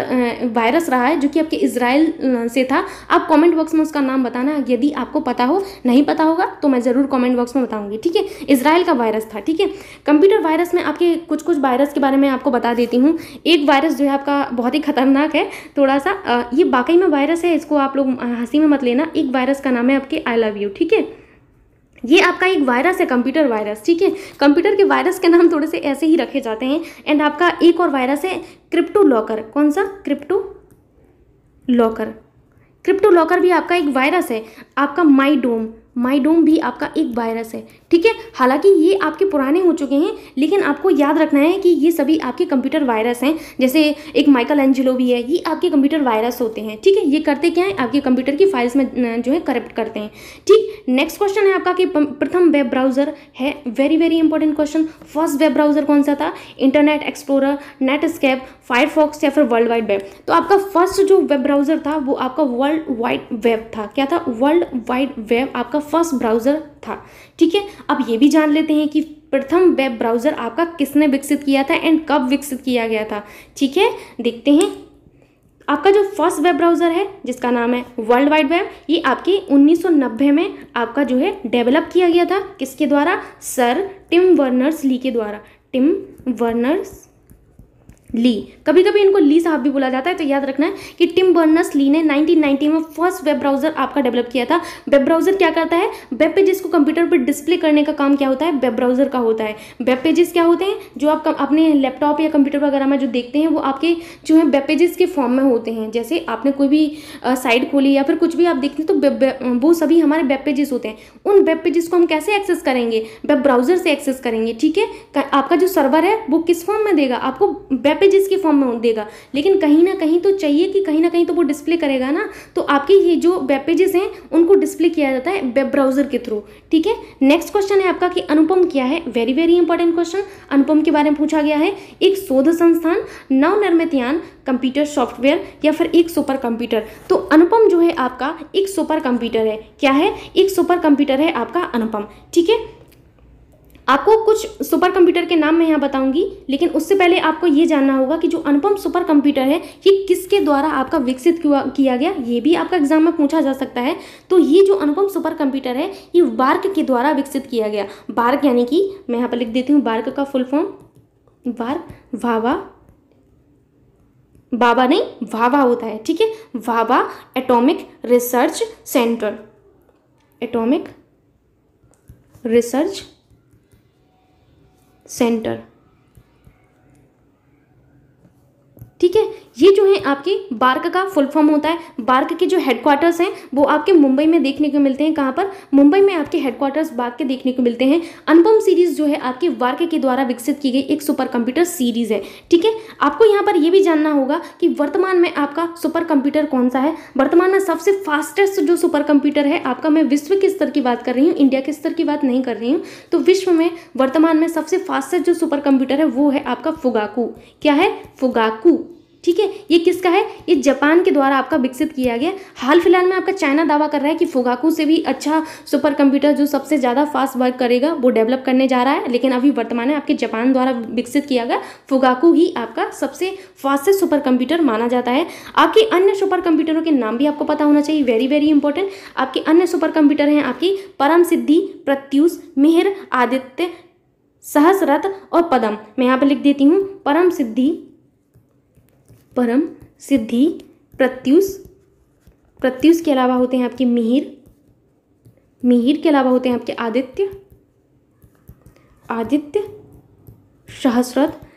वायरस रहा है, जो कि आपके इसराइल से था। आप कॉमेंट बॉक्स में उसका नाम बताना। यदि आपको पता हो, नहीं पता होगा तो मैं ज़रूर कॉमेंट बॉक्स में बताऊँगी, ठीक है? इसराइल का वायरस था, ठीक है? कंप्यूटर वायरस में आपके कुछ कुछ वायरस के बारे में आपको बता देती हूँ। एक वायरस जो है आपका बहुत ही खतरनाक है थोड़ा सा ये वाकई में वायरस है, इसको आप लोग हँसी में मत लेना, एक वायरस का नाम है आपके आई लव यू ठीक है? ये आपका एक वायरस है कंप्यूटर वायरस ठीक है? कंप्यूटर के वायरस के नाम थोड़े से ऐसे ही रखे जाते हैं एंड आपका एक और वायरस है क्रिप्टो लॉकर कौन सा? क्रिप्टो लॉकर क्रिप्टो लॉकर भी आपका एक वायरस है, आपका माईडोम माइडोम भी आपका एक वायरस है, ठीक है? हालाँकि ये आपके पुराने हो चुके हैं, लेकिन आपको याद रखना है कि ये सभी आपके कंप्यूटर वायरस हैं, जैसे एक माइकल एंजिलो भी है, ये आपके कंप्यूटर वायरस होते हैं, ठीक है? ये करते क्या है? आपके कंप्यूटर की फाइल्स में जो है करप्ट करते हैं, ठीक? नेक्स्ट क्वेश्चन है आपका कि प्रथम वेब ब्राउज़र है, very very important question, first web browser कौन सा था? Internet Explorer Netscape Firefox या फिर वर्ल्ड वाइड वेब तो आपका फ़र्स्ट जो वेब ब्राउज़र था, वो आपका वर्ल्ड वाइड वेब था, क्या था? वर्ल्ड वाइड वेब आपका फ़र्स्ट ब्राउज़र था। ठीक है? अब ये भी जान लेते हैं कि प्रथम वेब ब्राउज़र आपका किसने विकसित किया था एंड कब विकसित किया गया था। ठीक है? देखते हैं। आपका जो फ़र्स्ट वेब ब्राउज़र है, जिसका नाम है वर्ल्ड वाइड वेब, ये आपके 1990 में आपका जो है डेवलप किया गया था। किसके द्वारा? सर टिम वर्नर्स ली के द्वारा। Tim Berners Lee. कभी कभी इनको ली साहब भी बोला जाता है तो याद रखना है कि टिम बर्नर्स ली ने 1990 में फ़र्स्ट वेब ब्राउज़र आपका डेवलप किया था। वेब ब्राउज़र क्या करता है? वेब पेजेस को कंप्यूटर पर डिस्प्ले करने का काम क्या होता है? वेब ब्राउज़र का होता है। वेब पेजेस क्या होते हैं? जो आप अपने लैपटॉप या कंप्यूटर वगैरह में जो देखते हैं, वो आपके जो है वेब पेजेस के फॉर्म में होते हैं। जैसे आपने कोई भी साइट खोली या फिर कुछ भी आप देखते हैं तो वो सभी हमारे वेब पेजेस होते हैं। उन वेब पेजेस को हम कैसे एक्सेस करेंगे? वेब ब्राउज़र से एक्सेस करेंगे, ठीक है? आपका जो सर्वर है, वो किस फॉर्म में देगा? आपको वेब पेजेस के फॉर्म में देगा। लेकिन कहीं ना कहीं तो चाहिए कि कहीं ना कहीं तो वो डिस्प्ले करेगा ना। तो आपके ये जो वेब पेजेस हैं, उनको डिस्प्ले किया जाता है वेब ब्राउज़र के थ्रू ठीक है? नेक्स्ट क्वेश्चन है आपका कि अनुपम क्या है? Very very important question Anupam के बारे में पूछा गया है। एक शोध संस्थान नवनिर्मित यान कंप्यूटर सॉफ्टवेयर या फिर एक सुपर कंप्यूटर तो अनुपम जो है आपका एक सुपर कंप्यूटर है। क्या है? एक सुपर कंप्यूटर है आपका अनुपम। ठीक है? आपको कुछ सुपर कंप्यूटर के नाम मैं यहाँ बताऊँगी, लेकिन उससे पहले आपको ये जानना होगा कि जो अनुपम सुपर कंप्यूटर है, ये किसके द्वारा आपका विकसित किया गया, ये भी आपका एग्ज़ाम में पूछा जा सकता है। तो ये जो अनुपम सुपर कंप्यूटर है, ये बार्क के द्वारा विकसित किया गया। बार्क यानी कि, मैं यहाँ पर लिख देती हूँ, बार्क का फुल फॉर्म बार्क, वावा बाबा नहीं, वावा होता है, ठीक है? Bhabha atomic research centre atomic research centre. ठीक है? आपकी बार्क का फुल फॉर्म होता है। बार्क के जो हेडक्वार्टर्स हैं, वो आपके मुंबई में देखने को मिलते हैं। कहाँ पर? मुंबई में आपके हेडक्वार्टर्स बार्क के देखने को मिलते हैं। अनुपम सीरीज़ जो है आपके वार्क के द्वारा विकसित की गई एक सुपर कंप्यूटर सीरीज़ है। ठीक है? आपको यहाँ पर यह भी जानना होगा कि वर्तमान में आपका सुपर कंप्यूटर कौन सा है? वर्तमान में सबसे फास्टेस्ट जो सुपर कंप्यूटर है, आपका मैं विश्व के स्तर की बात कर रही हूँ, इंडिया के स्तर की बात नहीं कर रही हूँ। तो विश्व में वर्तमान में सबसे फास्टेस्ट जो सुपर कंप्यूटर है, वो है आपका फुगाकू। क्या है? फुगाकू। ठीक है? ये किसका है? ये जापान के द्वारा आपका विकसित किया गया। हाल फ़िलहाल में आपका चाइना दावा कर रहा है कि फुगाकू से भी अच्छा सुपर कंप्यूटर जो सबसे ज़्यादा फास्ट वर्क करेगा, वो डेवलप करने जा रहा है। लेकिन अभी वर्तमान में आपके जापान द्वारा विकसित किया गया फुगाकू ही आपका सबसे फास्टेस्ट सुपर कंप्यूटर माना जाता है। आपके अन्य सुपर कंप्यूटरों के नाम भी आपको पता होना चाहिए। वेरी वेरी इंपॉर्टेंट आपके अन्य सुपर कंप्यूटर हैं आपकी परम सिद्धि, प्रत्युष, मिहिर, आदित्य सहसरथ और पदम। मैं यहाँ पर लिख देती हूँ, परम सिद्धि परम, सिद्धि प्रत्युष प्रत्युष के अलावा होते हैं आपके मिहिर। मिहिर के अलावा होते हैं आपके आदित्य। आदित्य सहस्रथ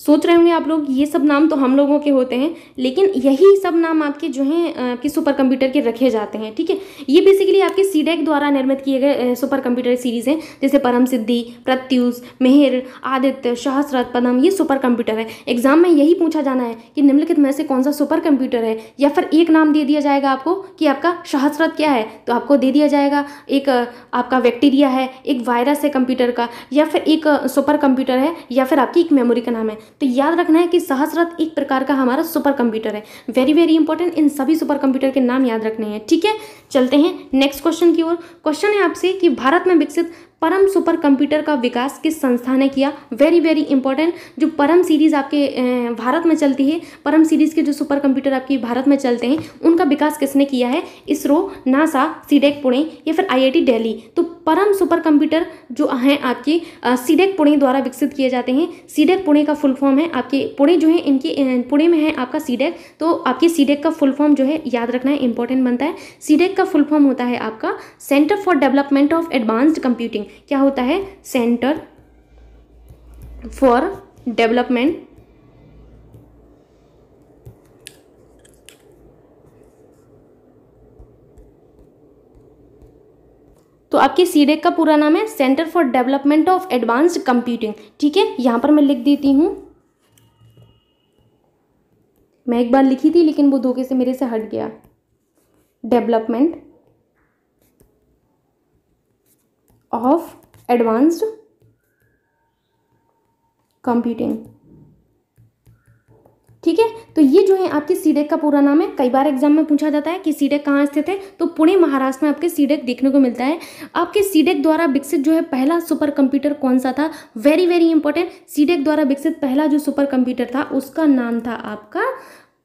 सोच रहे होंगे आप लोग, ये सब नाम तो हम लोगों के होते हैं, लेकिन यही सब नाम आपके जो हैं आपके सुपर कंप्यूटर के रखे जाते हैं, ठीक है? ये बेसिकली आपके सीडेक द्वारा निर्मित किए गए सुपर कंप्यूटर सीरीज़ हैं, जैसे परम सिद्धि, प्रत्युष, मेहर, आदित्य सहस्रत पदम ये सुपर कंप्यूटर है। एग्ज़ाम में यही पूछा जाना है कि निम्नलिखित में से कौन सा सुपर कंप्यूटर है, या फिर एक नाम दे दिया जाएगा आपको कि आपका सहस्रत क्या है तो आपको दे दिया जाएगा, एक आपका बैक्टीरिया है, एक वायरस है कंप्यूटर का, या फिर एक सुपर कंप्यूटर है, या फिर आपकी एक मेमोरी का नाम है। तो याद रखना है कि सहस्रथ एक प्रकार का हमारा सुपर कंप्यूटर है। वेरी वेरी इंपॉर्टेंट इन सभी सुपर कंप्यूटर के नाम याद रखने हैं, ठीक है? चलते हैं नेक्स्ट क्वेश्चन की ओर। क्वेश्चन है आपसे कि भारत में विकसित परम सुपर कंप्यूटर का विकास किस संस्था ने किया? वेरी वेरी इंपॉर्टेंट जो परम सीरीज़ आपके भारत में चलती है, परम सीरीज़ के जो सुपर कंप्यूटर आपकी भारत में चलते हैं, उनका विकास किसने किया है? इसरो नासा सीडेक पुणे या फिर आईआईटी दिल्ली तो परम सुपर कंप्यूटर जो हैं आपके सीडेक पुणे द्वारा विकसित किए जाते हैं। सीडेक पुणे का फुल फॉर्म है। आपके पुणे जो है, इनके पुणे में है आपका सीडेक तो आपके सीडेक का फुल फॉर्म जो है, याद रखना है इंपॉर्टेंट बनता है। सीडेक का फुल फॉर्म होता है आपका centre for development of advanced computing क्या होता है? सेंटर फॉर डेवलपमेंट तो आपके सीडेक का पूरा नाम है centre for development of advanced computing ठीक है? यहाँ पर मैं लिख देती हूँ। मैं एक बार लिखी थी, लेकिन वो धोखे से मेरे से हट गया। डेवलपमेंट ऑफ़ एडवांस्ड कंप्यूटिंग ठीक है? तो ये जो है आपके सीडेक का पूरा नाम है। कई बार एग्ज़ाम में पूछा जाता है कि सीडेक कहाँ स्थित है? तो पुणे, महाराष्ट्र में आपके सीडेक देखने को मिलता है। आपके सीडेक द्वारा विकसित जो है पहला सुपर कंप्यूटर कौन सा था? वेरी वेरी इंपॉर्टेंट सीडेक द्वारा विकसित पहला जो सुपर कंप्यूटर था, उसका नाम था आपका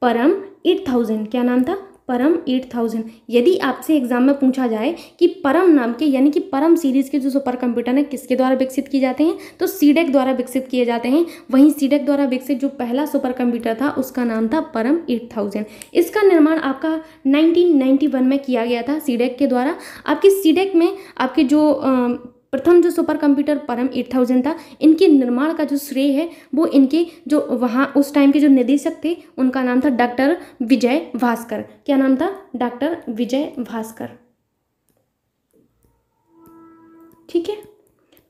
परम एट थाउज़ेंड क्या नाम था? परम एट थाउज़ेंड। यदि आपसे एग्ज़ाम में पूछा जाए कि परम नाम के, यानी कि परम सीरीज़ के जो सुपर कंप्यूटर हैं, किसके द्वारा विकसित किए जाते हैं तो सीडेक द्वारा विकसित किए जाते हैं। वहीं सीडेक द्वारा विकसित जो पहला सुपर कंप्यूटर था, उसका नाम था परम एट थाउज़ेंड। इसका निर्माण आपका नाइनटीन में किया गया था सीडेक के द्वारा। आपके सीडेक में आपके जो प्रथम जो super computer Param eight thousand था, इनके निर्माण का जो श्रेय है, वो इनके जो वहाँ, उस टाइम के जो निदेशक थे, उनका नाम था डॉक्टर विजय भास्कर। क्या नाम था? डॉक्टर विजय भास्कर। ठीक है?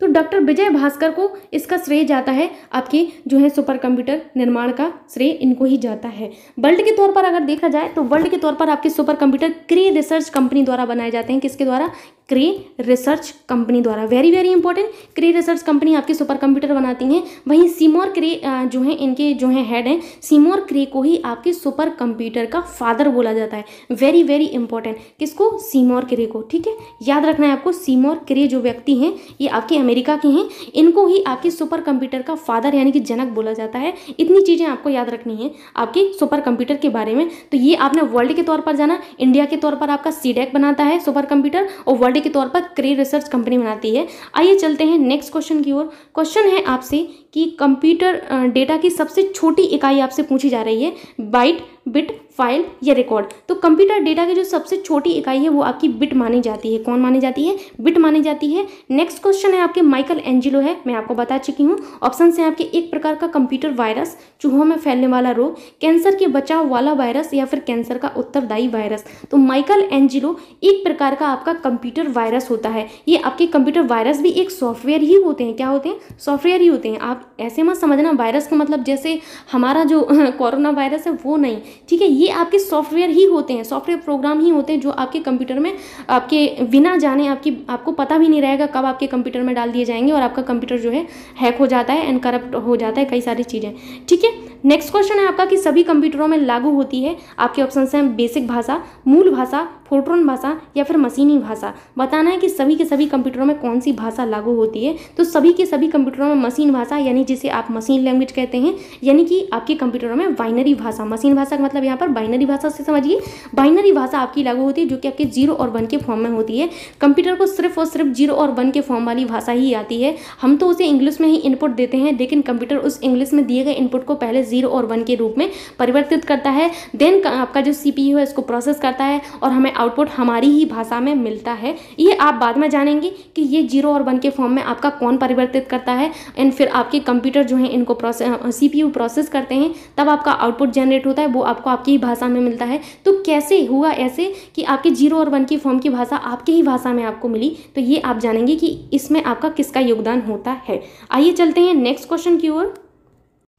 तो डॉक्टर विजय भास्कर को इसका श्रेय जाता है, आपके जो है सुपर कंप्यूटर निर्माण का श्रेय इनको ही जाता है। वर्ल्ड के तौर पर अगर देखा जाए तो वर्ल्ड के तौर पर आपके super computer Cray research company द्वारा बनाए जाते हैं। किसके द्वारा? क्रे रिसर्च कंपनी द्वारा। Very very important Cray research company आपके सुपर कंप्यूटर बनाती हैं। वहीं सीमोर क्रे जो है, इनके जो है हेड हैं, सीमोर क्रे को ही आपके सुपर कंप्यूटर का फादर बोला जाता है। वेरी वेरी इंपॉर्टेंट किसको? सीमोर क्रे को, ठीक है? याद रखना है आपको, सीमोर क्रे जो व्यक्ति हैं, ये आपके अमेरिका के हैं, इनको ही आपके सुपर कंप्यूटर का फादर यानी कि जनक बोला जाता है। इतनी चीज़ें आपको याद रखनी है आपके सुपर कंप्यूटर के बारे में। तो ये आपने वर्ल्ड के तौर पर जाना इंडिया के तौर पर आपका सीडेक बनाता है सुपर कंप्यूटर और वर्ल्ड के तौर पर क्रे रिसर्च कंपनी बनाती है। आइए चलते हैं नेक्स्ट क्वेश्चन की ओर। क्वेश्चन है आपसे कि कंप्यूटर डेटा की सबसे छोटी इकाई आपसे पूछी जा रही है, बाइट, बिट फ़ाइल या रिकॉर्ड। तो कंप्यूटर डेटा की जो सबसे छोटी इकाई है, वो आपकी बिट मानी जाती है। कौन मानी जाती है? बिट मानी जाती है। नेक्स्ट क्वेश्चन है आपके माइकल एंजिलो है, मैं आपको बता चुकी हूँ। ऑप्शन है आपके एक प्रकार का कंप्यूटर वायरस, चूहों में फैलने वाला रोग, कैंसर के बचाव वाला वायरस या फिर कैंसर का उत्तरदायी वायरस। तो माइकल एंजिलो एक प्रकार का आपका कंप्यूटर वायरस होता है। ये आपके कंप्यूटर वायरस भी एक सॉफ्टवेयर ही होते हैं। क्या होते हैं? सॉफ्टवेयर ही होते हैं। आप ऐसे मत समझना, वायरस का मतलब जैसे हमारा जो कोरोना वायरस है, वो नहीं। ठीक है, ये आपके सॉफ्टवेयर ही होते हैं, सॉफ्टवेयर प्रोग्राम ही होते हैं जो आपके कंप्यूटर में आपके बिना जाने आपकी, आपको पता भी नहीं रहेगा कब आपके कंप्यूटर में डाल दिए जाएँगे और आपका कंप्यूटर जो है हैक हो जाता है एंड करप्ट हो जाता है, कई सारी चीज़ें। ठीक है? नेक्स्ट क्वेश्चन है आपका कि सभी कंप्यूटरों में लागू होती है आपके ऑप्शन हैं बेसिक भाषा, मूल भाषा, फोर्ट्रोन भाषा या फिर मशीनी भाषा। बताना है कि सभी के सभी कंप्यूटरों में कौन सी भाषा लागू होती है? तो सभी के सभी कंप्यूटरों में मशीन भाषा यानी जिसे आप मशीन लैंग्वेज कहते हैं, यानी कि आपके कंप्यूटरों में बाइनरी भाषा। मशीन भाषा का मतलब यहाँ पर बाइनरी भाषा से समझिए। बाइनरी भाषा आपकी लागू होती है, जो कि आपके ज़ीरो और वन के फॉर्म में होती है। कंप्यूटर को सिर्फ़ और सिर्फ़ ज़ीरो और वन के फॉर्म वाली भाषा ही आती है। हम तो उसे इंग्लिश में ही इनपुट देते हैं, लेकिन कंप्यूटर उस इंग्लिश में दिए गए इनपुट को पहले ज़ीरो और वन के रूप में परिवर्तित करता है। देन आपका जो सी है इसको प्रोसेस करता है और हमें आउटपुट हमारी ही भाषा में मिलता है। ये आप बाद में जानेंगे कि ये ज़ीरो और वन के फॉर्म में आपका कौन परिवर्तित करता है। एंड फिर आपके कंप्यूटर जो है, इनको प्रोसेस सी प्रोसेस करते हैं। तब आपका आउटपुट जनरेट होता है, वो आपको आपकी भाषा में मिलता है तो कैसे हुआ ऐसे कि आपके ज़ीरो और वन की फॉर्म की भाषा आपके ही भाषा में आपको मिली? तो ये आप जानेंगे कि इसमें आपका किसका योगदान होता है। आइए चलते हैं नेक्स्ट क्वेश्चन की ओर।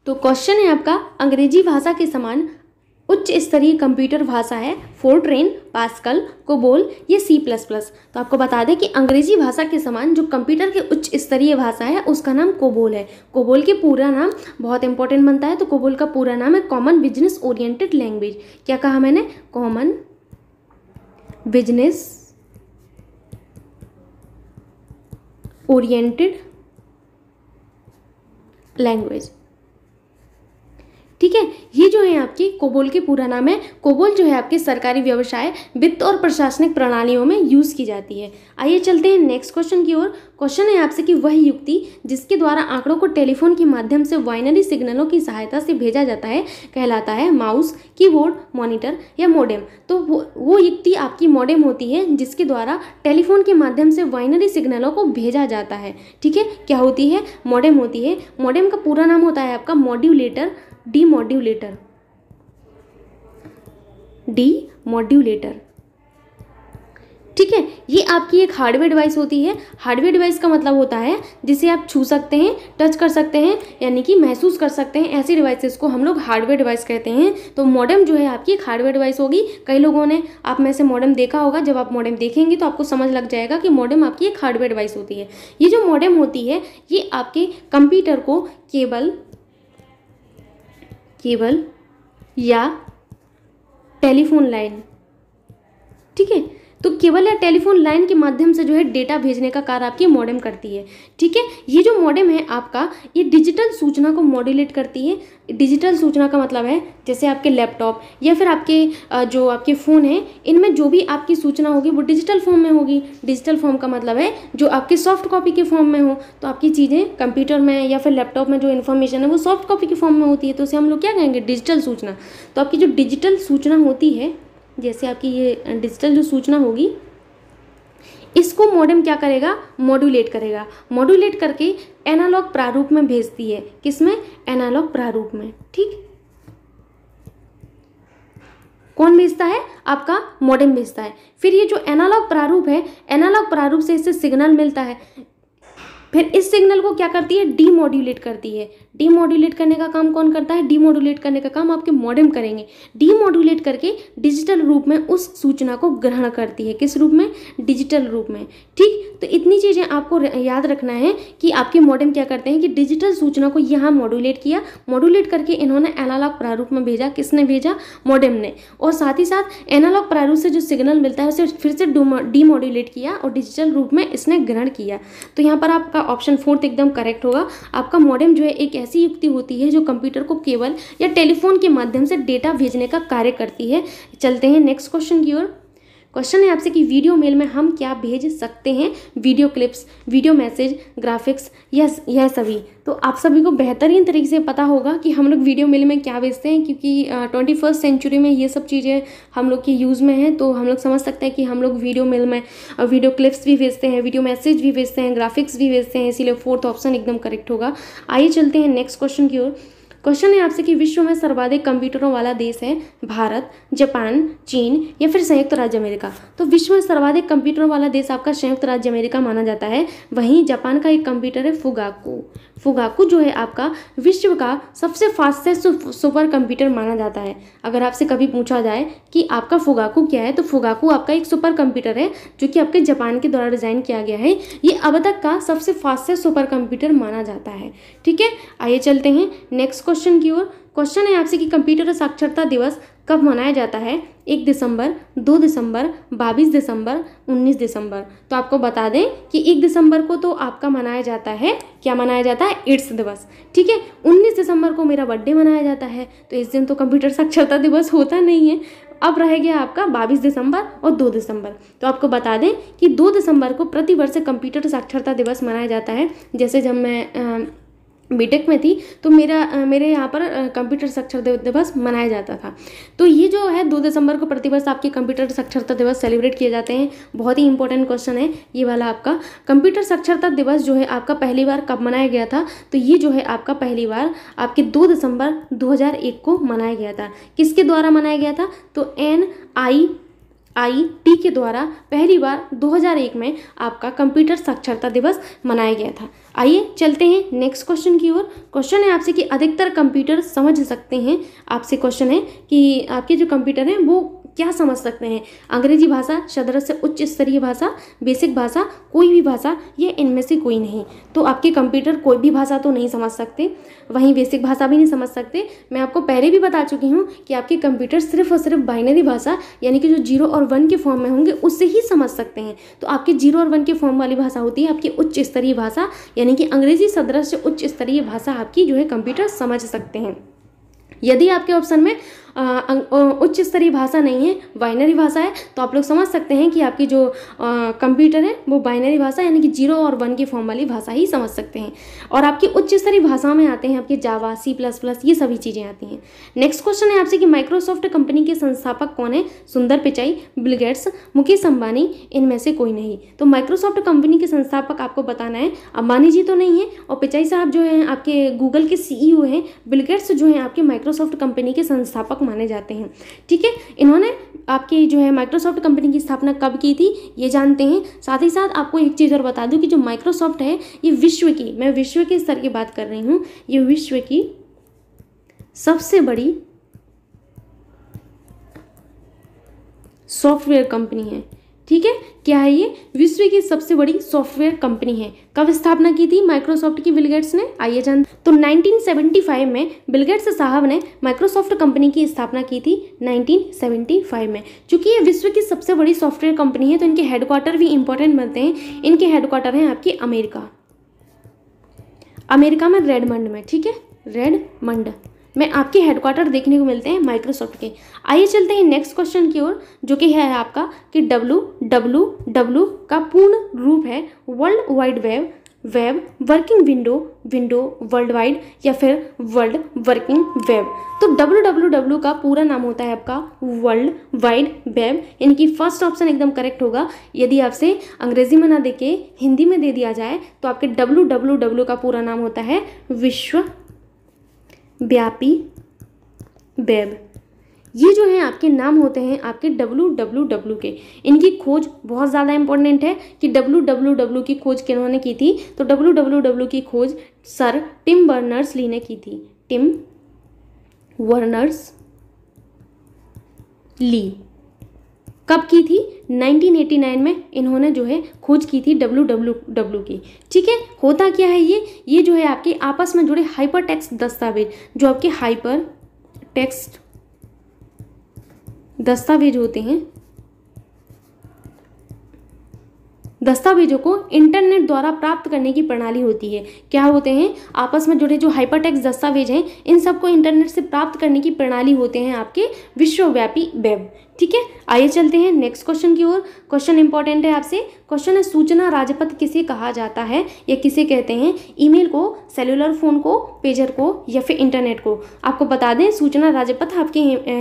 तो क्वेश्चन है आपका, अंग्रेज़ी भाषा के समान उच्च स्तरीय कंप्यूटर भाषा है फोर्ट्रेन पास्कल कोबोल ये सी प्लस प्लस तो आपको बता दें कि अंग्रेज़ी भाषा के समान जो कंप्यूटर के उच्च स्तरीय भाषा है, उसका नाम कोबोल है। कोबोल के पूरा नाम बहुत इंपॉर्टेंट बनता है तो कोबोल का पूरा नाम है कॉमन बिज़नेस ओरिएंटेड लैंग्वेज क्या कहा मैंने? कॉमन बिज़नेस ओरिएंटेड लैंग्वेज ठीक है? ये जो है आपकी कोबोल के पूरा नाम है। कोबोल जो है आपके सरकारी व्यवसाय, वित्त और प्रशासनिक प्रणालियों में यूज़ की जाती है। आइए चलते हैं नेक्स्ट क्वेश्चन की ओर। क्वेश्चन है आपसे कि वह युक्ति जिसके द्वारा आंकड़ों को टेलीफोन के माध्यम से वाइनरी सिग्नलों की सहायता से भेजा जाता है, कहलाता है माउस कीबोर्ड मॉनिटर या मोडेम तो वो वो युक्ति आपकी मोडेम होती है जिसके द्वारा टेलीफोन के माध्यम से वाइनरी सिग्नलों को भेजा जाता है। ठीक है? क्या होती है? मोडेम होती है। मोडेम का पूरा नाम होता है आपका modulator demodulator demodulator ठीक है, ये आपकी एक हार्डवेयर डिवाइस होती है। हार्डवेयर डिवाइस का मतलब होता है जिसे आप छू सकते हैं टच कर सकते हैं, यानी कि महसूस कर सकते हैं ऐसी डिवाइसेस को हम लोग हार्डवेयर डिवाइस कहते हैं। तो मॉडर्म जो है आपकी एक हार्डवेयर डिवाइस होगी। कई लोगों ने आप में से मॉडर्म देखा होगा। जब आप मॉडर्म देखेंगे तो आपको समझ लग जाएगा कि मॉडर्म आपकी एक हार्डवेयर डिवाइस होती है। ये जो मॉडर्म होती है, ये आपके कंप्यूटर को केबल केबल या टेलीफोन लाइन। ठीक है? तो केवल या टेलीफोन लाइन के माध्यम से जो है डेटा भेजने का कार्य आपकी मॉडेम करती है। ठीक है? ये जो मॉडेम है आपका, ये डिजिटल सूचना को मॉड्यूलेट करती है। डिजिटल सूचना का मतलब है, जैसे आपके लैपटॉप या फिर आपके जो आपके फ़ोन हैं, इनमें जो भी आपकी सूचना होगी, वो डिजिटल फॉर्म में होगी। डिजिटल फॉर्म का मतलब है, जो आपके सॉफ्ट कॉपी के फॉर्म में हो। तो आपकी चीज़ें कंप्यूटर में या फिर लैपटॉप में जो इन्फॉर्मेशन है, वो सॉफ्ट कॉपी के फॉर्म में होती है। तो उसे हम लोग क्या कहेंगे? डिजिटल सूचना। तो आपकी जो डिजिटल सूचना होती है जैसे आपकी ये डिजिटल जो सूचना होगी, इसको मॉडेम क्या करेगा? मॉड्यूलेट करेगा। मॉड्यूलेट करके एनालॉग प्रारूप में भेजती है। किसमें? एनालॉग प्रारूप में। ठीक? कौन भेजता है? आपका मॉडेम भेजता है। फिर ये जो एनालॉग प्रारूप है एनालॉग प्रारूप से इससे सिग्नल मिलता है। फिर इस सिग्नल को क्या करती है? डीमोड्यूलेट करती है। डीमोड्यूलेट करने का काम कौन करता है? डीमोड्यूलेट करने का काम आपके मॉडेम करेंगे। डीमोड्यूलेट करके डिजिटल रूप में उस सूचना को ग्रहण करती है। किस रूप में? डिजिटल रूप में। ठीक? तो इतनी चीज़ें आपको याद रखना है कि आपके मॉडेम क्या करते हैं कि डिजिटल सूचना को यहाँ मॉड्यूलेट किया। मॉड्यूलेट करके इन्होंने एनालॉग प्रारूप में भेजा। किसने भेजा? मॉडेम ने। और साथ ही साथ एनालॉग प्रारूप से जो सिग्नल मिलता है, उसे फिर से डीमोड्यूलेट किया और डिजिटल रूप में इसने ग्रहण किया। तो यहाँ पर आपका ऑप्शन फोर्थ एकदम करेक्ट होगा। आपका मॉडेम जो है एक ऐसी युक्ति होती है जो कंप्यूटर को केवल या टेलीफोन के माध्यम से डेटा भेजने का कार्य करती है। चलते हैं नेक्स्ट क्वेश्चन की ओर। क्वेश्चन है आपसे कि वीडियो मेल में हम क्या भेज सकते हैं? Video clips video message graphics यह यह सभी। तो आप सभी को बेहतरीन तरीके से पता होगा कि हम लोग वीडियो मेल में क्या भेजते हैं, क्योंकि ट्वेंटी फ़र्स्ट सेंचुरी में ये सब चीज़ें हम लोग के यूज़ में हैं तो हम लोग समझ सकते हैं कि हम लोग वीडियो मेल में वीडियो क्लिप्स भी भेजते हैं वीडियो मैसेज भी भेजते हैं ग्राफिक्स भी भेजते हैं, इसीलिए फोर्थ ऑप्शन एकदम करेक्ट होगा। आइए चलते हैं नेक्स्ट क्वेश्चन की ओर। क्वेश्चन है आपसे कि विश्व में सर्वाधिक कंप्यूटरों वाला देश है भारत, जापान, चीन या फिर संयुक्त राज्य अमेरिका। तो विश्व में सर्वाधिक कंप्यूटरों वाला देश आपका संयुक्त राज्य अमेरिका माना जाता है। वहीं जापान का एक कंप्यूटर है फुगाकू। फुगाकू जो है आपका विश्व का सबसे फास्टेस्ट सुपर कंप्यूटर माना जाता है। अगर आपसे कभी पूछा जाए कि आपका फुगाकू क्या है तो फुगाकू आपका एक सुपर कंप्यूटर है, जो कि आपके जापान के द्वारा डिज़ाइन किया गया है। ये अब तक का सबसे फास्टेस्ट सुपर कंप्यूटर माना जाता है। ठीक है? आइए चलते हैं नेक्स्ट क्वेश्चन की ओर। क्वेश्चन है आपसे कि कंप्यूटर साक्षरता दिवस कब मनाया जाता है? एक दिसंबर, दो दिसंबर, बाईस दिसंबर, उन्नीस दिसंबर। तो आपको बता दें कि एक दिसंबर को तो आपका मनाया जाता है। क्या मनाया जाता है? एड्स दिवस। ठीक है? उन्नीस दिसंबर को मेरा बर्थडे मनाया जाता है। तो इस दिन तो कंप्यूटर साक्षरता दिवस होता नहीं है। अब रह गया आपका बाईस दिसंबर और दो दिसंबर। तो आपको बता दें कि दो दिसंबर को प्रतिवर्ष कंप्यूटर साक्षरता दिवस मनाया जाता है। जैसे जब मैं बीटेक में थी तो मेरा मेरे यहाँ पर कंप्यूटर साक्षरता दिवस मनाया जाता था। तो ये जो है, दो दिसंबर को प्रतिवर्ष आपके कंप्यूटर साक्षरता दिवस सेलिब्रेट किए जाते हैं। बहुत ही इंपॉर्टेंट क्वेश्चन है, ये वाला आपका। कंप्यूटर साक्षरता दिवस जो है, आपका पहली बार कब मनाया गया था? तो ये जो है, आपका पहली बार आपके दो दिसंबर दो हज़ार एक को मनाया गया था। किसके द्वारा मनाया गया था? तो एन आई आई टी के द्वारा पहली बार 2001 में आपका कंप्यूटर साक्षरता दिवस मनाया गया था। आइए चलते हैं नेक्स्ट क्वेश्चन की ओर। क्वेश्चन है आपसे कि अधिकतर कंप्यूटर समझ सकते हैं। आपसे क्वेश्चन है कि आपके जो कंप्यूटर हैं, वो क्या समझ सकते हैं? अंग्रेज़ी भाषा सदर से उच्च स्तरीय भाषा, बेसिक भाषा, कोई भी भाषा, ये इनमें से कोई नहीं। तो आपके कंप्यूटर कोई भी भाषा तो नहीं समझ सकते। वहीं बेसिक भाषा भी नहीं समझ सकते। मैं आपको पहले भी बता चुकी हूँ कि आपके कंप्यूटर सिर्फ़ और सिर्फ़ बाइनरी भाषा, यानी कि जो ज़ीरो और वन के फॉर्म में होंगे, उससे ही समझ सकते हैं। तो आपकी ज़ीरो और वन के फॉर्म वाली भाषा होती है आपकी उच्च स्तरीय भाषा, यानी कि अंग्रेज़ी सदृश उच्च स्तरीय भाषा आपकी जो है कंप्यूटर समझ सकते हैं। यदि आपके ऑप्शन में उच्च स्तरीय भाषा नहीं है बाइनरी भाषा है तो आप लोग समझ सकते हैं कि आपकी जो कंप्यूटर है, वो बाइनरी भाषा यानी कि ज़ीरो और वन की फॉर्म वाली भाषा ही समझ सकते हैं। और आपकी उच्च स्तरीय भाषाओं में आते हैं, आपके जावा सी प्लस प्लस ये सभी चीज़ें आती हैं। नेक्स्ट क्वेश्चन है आपसे कि माइक्रोसॉफ्ट कंपनी के संस्थापक कौन है? सुंदर पिचाई बिलगेट्स मुकेश अंबानी, इनमें से कोई नहीं। तो माइक्रोसॉफ्ट कंपनी के संस्थापक आपको बताना है, अंबानी जी तो नहीं है, और पिचाई साहब जो है, आपके गूगल के सीईओ हैं बिलगेट्स जो हैं, आपके माइक्रोसॉफ्ट कंपनी के संस्थापक माने जाते हैं। ठीक है? इन्होंने आपकी जो है माइक्रोसॉफ्ट कंपनी की स्थापना कब की थी, ये जानते हैं। साथ ही साथ आपको एक चीज़ और बता दूँ कि जो माइक्रोसॉफ्ट है, ये विश्व की, मैं विश्व के स्तर की बात कर रही हूँ, ये विश्व की सबसे बड़ी सॉफ्टवेयर कंपनी है। ठीक है? क्या है ये? विश्व की सबसे बड़ी सॉफ्टवेयर कंपनी है। कब स्थापना की थी? माइक्रोसॉफ्ट की बिलगेट्स ने। आइए जान तो 1975 में बिलगेट्स साहब ने माइक्रोसॉफ्ट कंपनी की स्थापना की थी 1975 में। चूँकि ये विश्व की सबसे बड़ी सॉफ्टवेयर कंपनी है तो इनके हेडक्वार्टर भी इंपॉर्टेंट बनते हैं। इनके हेडक्वार्टर हैं आपकी अमेरिका। अमेरिका में रेडमंड में, ठीक है? रेडमंड में आपके हेडक्वार्टर देखने को मिलते हैं माइक्रोसॉफ्ट के। आइए चलते हैं नेक्स्ट क्वेश्चन की ओर, जो कि है आपका कि डब्लू डब्लू डब्लू का पूर्ण रूप है world wide web web working window window world wide या फिर वर्ल्ड वर्किंग वेब तो डब्ल्यू डब्ल्यू डब्ल्यू का पूरा नाम होता है आपका वर्ल्ड वाइड वेब यानी कि फ़र्स्ट ऑप्शन एकदम करेक्ट होगा। यदि आपसे अंग्रेज़ी में ना देके हिंदी में दे दिया जाए तो आपके डब्ल्यू डब्ल्यू डब्ल्यू का पूरा नाम होता है विश्व व्यापी वेब। ये जो है आपके नाम होते हैं आपके डब्लू डब्लू डब्लू के। इनकी खोज बहुत ज़्यादा इंपॉर्टेंट है कि डब्लू डब्लू डब्लू की खोज किन्होंने की थी। तो डब्लू डब्लू डब्लू की खोज सर टिम बर्नर्स ली ने की थी। Tim Berners Lee. कब की थी? 1989 में इन्होंने जो है खोज की थी डब्ल्यू की। ठीक है? होता क्या है ये? ये जो है आपके आपस में जुड़े हाइपर टेक्स्ट दस्तावेज़, जो आपके हाइपर टेक्स्ट दस्तावेज़ होते हैं, दस्तावेजों को इंटरनेट द्वारा प्राप्त करने की प्रणाली होती है। क्या होते हैं? आपस में जुड़े जो हाइपरटेक्स दस्तावेज़ हैं, इन सबको इंटरनेट से प्राप्त करने की प्रणाली होते हैं आपके विश्वव्यापी वेब। ठीक है? आइए चलते हैं नेक्स्ट क्वेश्चन की ओर। क्वेश्चन इंपॉर्टेंट है आपसे। क्वेश्चन है, सूचना राजपथ किसे कहा जाता है? या किसे कहते हैं? ईमेल को सेलुलर फ़ोन को पेजर को, या फिर इंटरनेट को? आपको बता दें, सूचना राजपथ आपके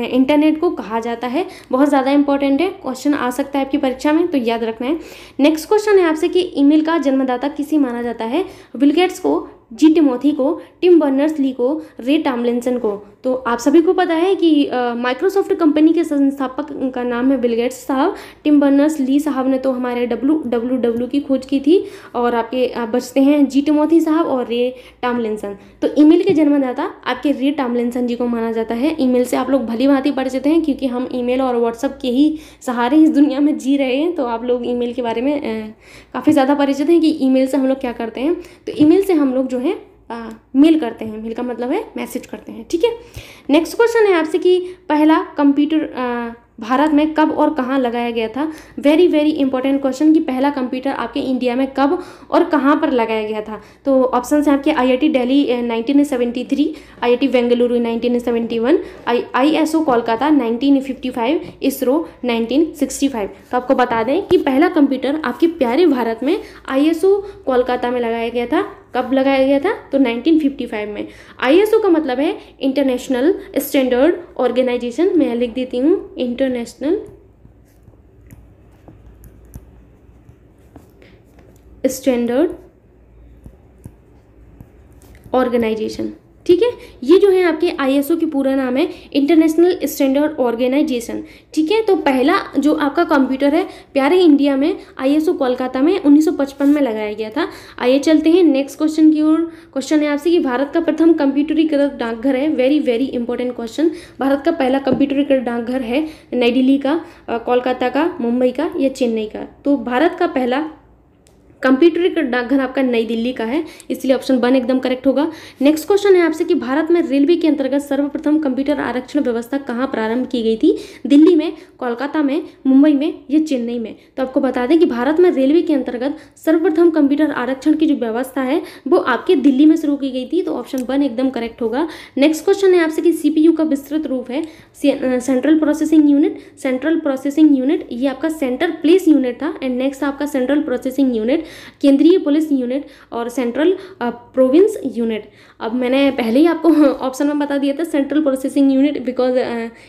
इंटरनेट को कहा जाता है। बहुत ज़्यादा इंपॉर्टेंट है। क्वेश्चन आ सकता है आपकी परीक्षा में तो याद रखना है। नेक्स्ट क्वेश्चन है आपसे कि ईमेल का जन्मदाता किसे माना जाता है? विलगेट्स को जी टिमोथी को, टिम बर्नर्स ली को, रे टामलिनसन को। तो आप सभी को पता है कि माइक्रोसॉफ्ट कंपनी के संस्थापक का नाम है बिलगेट्स साहब। टिम बर्नर्स ली साहब ने तो हमारे डब्लू डब्लू डब्लू की खोज की थी और आपके, आप बचते हैं जी टिमोथी साहब और रे टामलिनसन तो ईमेल के जन्मदाता आपके रे टामलिनसन जी को माना जाता है। ईमेल से आप लोग भली भांति परिचित हैं क्योंकि हम ईमेल और व्हाट्सअप के ही सहारे इस दुनिया में जी रहे हैं। तो आप लोग ईमेल के बारे में काफ़ी ज़्यादा परिचित हैं कि ईमेल से हम लोग क्या करते हैं। तो ईमेल से हम लोग जो है मेल करते हैं। मेल का मतलब है मैसेज करते हैं, ठीक है? नेक्स्ट क्वेश्चन है आपसे कि पहला कंप्यूटर भारत में कब और कहाँ लगाया गया था? वेरी वेरी इंपॉर्टेंट क्वेश्चन कि पहला कंप्यूटर आपके इंडिया में कब और कहाँ पर लगाया गया था? तो ऑप्शन है आपके IIT Delhi 1973 IIT Bengaluru 1971 I ISO Kolkata 1955 ISRO 1965 तो आपको बता दें कि पहला कंप्यूटर आपके प्यारे भारत में आईएसओ कोलकाता में लगाया गया था। कब लगाया गया था? तो 1955 में। आईएसओ का मतलब है इंटरनेशनल स्टैंडर्ड ऑर्गेनाइजेशन मैं लिख देती हूँ इंटरनेशनल स्टैंडर्ड ऑर्गेनाइजेशन ठीक है? ये जो है आपके आईएसओ की पूरा नाम है इंटरनेशनल स्टैंडर्ड ऑर्गेनाइजेशन ठीक है? तो पहला जो आपका कंप्यूटर है, प्यारे इंडिया में आईएसओ कोलकाता में 1955 में लगाया गया था। आइए चलते हैं नेक्स्ट क्वेश्चन की ओर। क्वेश्चन है आपसे कि भारत का प्रथम कंप्यूटरीकृत डाकघर है। Very very important question Bharat का पहला कंप्यूटरीकृत डाकघर है, नई दिल्ली का कोलकाता का, मुंबई का या चेन्नई का। तो भारत का पहला कंप्यूटर डाकघर आपका नई दिल्ली का है, इसलिए ऑप्शन वन एकदम करेक्ट होगा। नेक्स्ट क्वेश्चन है आपसे कि भारत में रेलवे के अंतर्गत सर्वप्रथम कंप्यूटर आरक्षण व्यवस्था कहाँ प्रारंभ की गई थी? दिल्ली में, कोलकाता में, मुंबई में या चेन्नई में? तो आपको बता दें कि भारत में रेलवे के अंतर्गत सर्वप्रथम कंप्यूटर आरक्षण की जो व्यवस्था है, वो आपके दिल्ली में शुरू की गई थी तो ऑप्शन वन एकदम करेक्ट होगा। नेक्स्ट क्वेश्चन है आपसे कि सीपीयू का विस्तृत रूप है। Central processing unit central processing unit ये आपका सेंटर प्लेस यूनिट था एंड नेक्स्ट आपका सेंट्रल प्रोसेसिंग यूनिट केंद्रीय पुलिस यूनिट और सेंट्रल प्रोविंस यूनिट। अब मैंने पहले ही आपको ऑप्शन में बता दिया था सेंट्रल प्रोसेसिंग यूनिट, बिकॉज़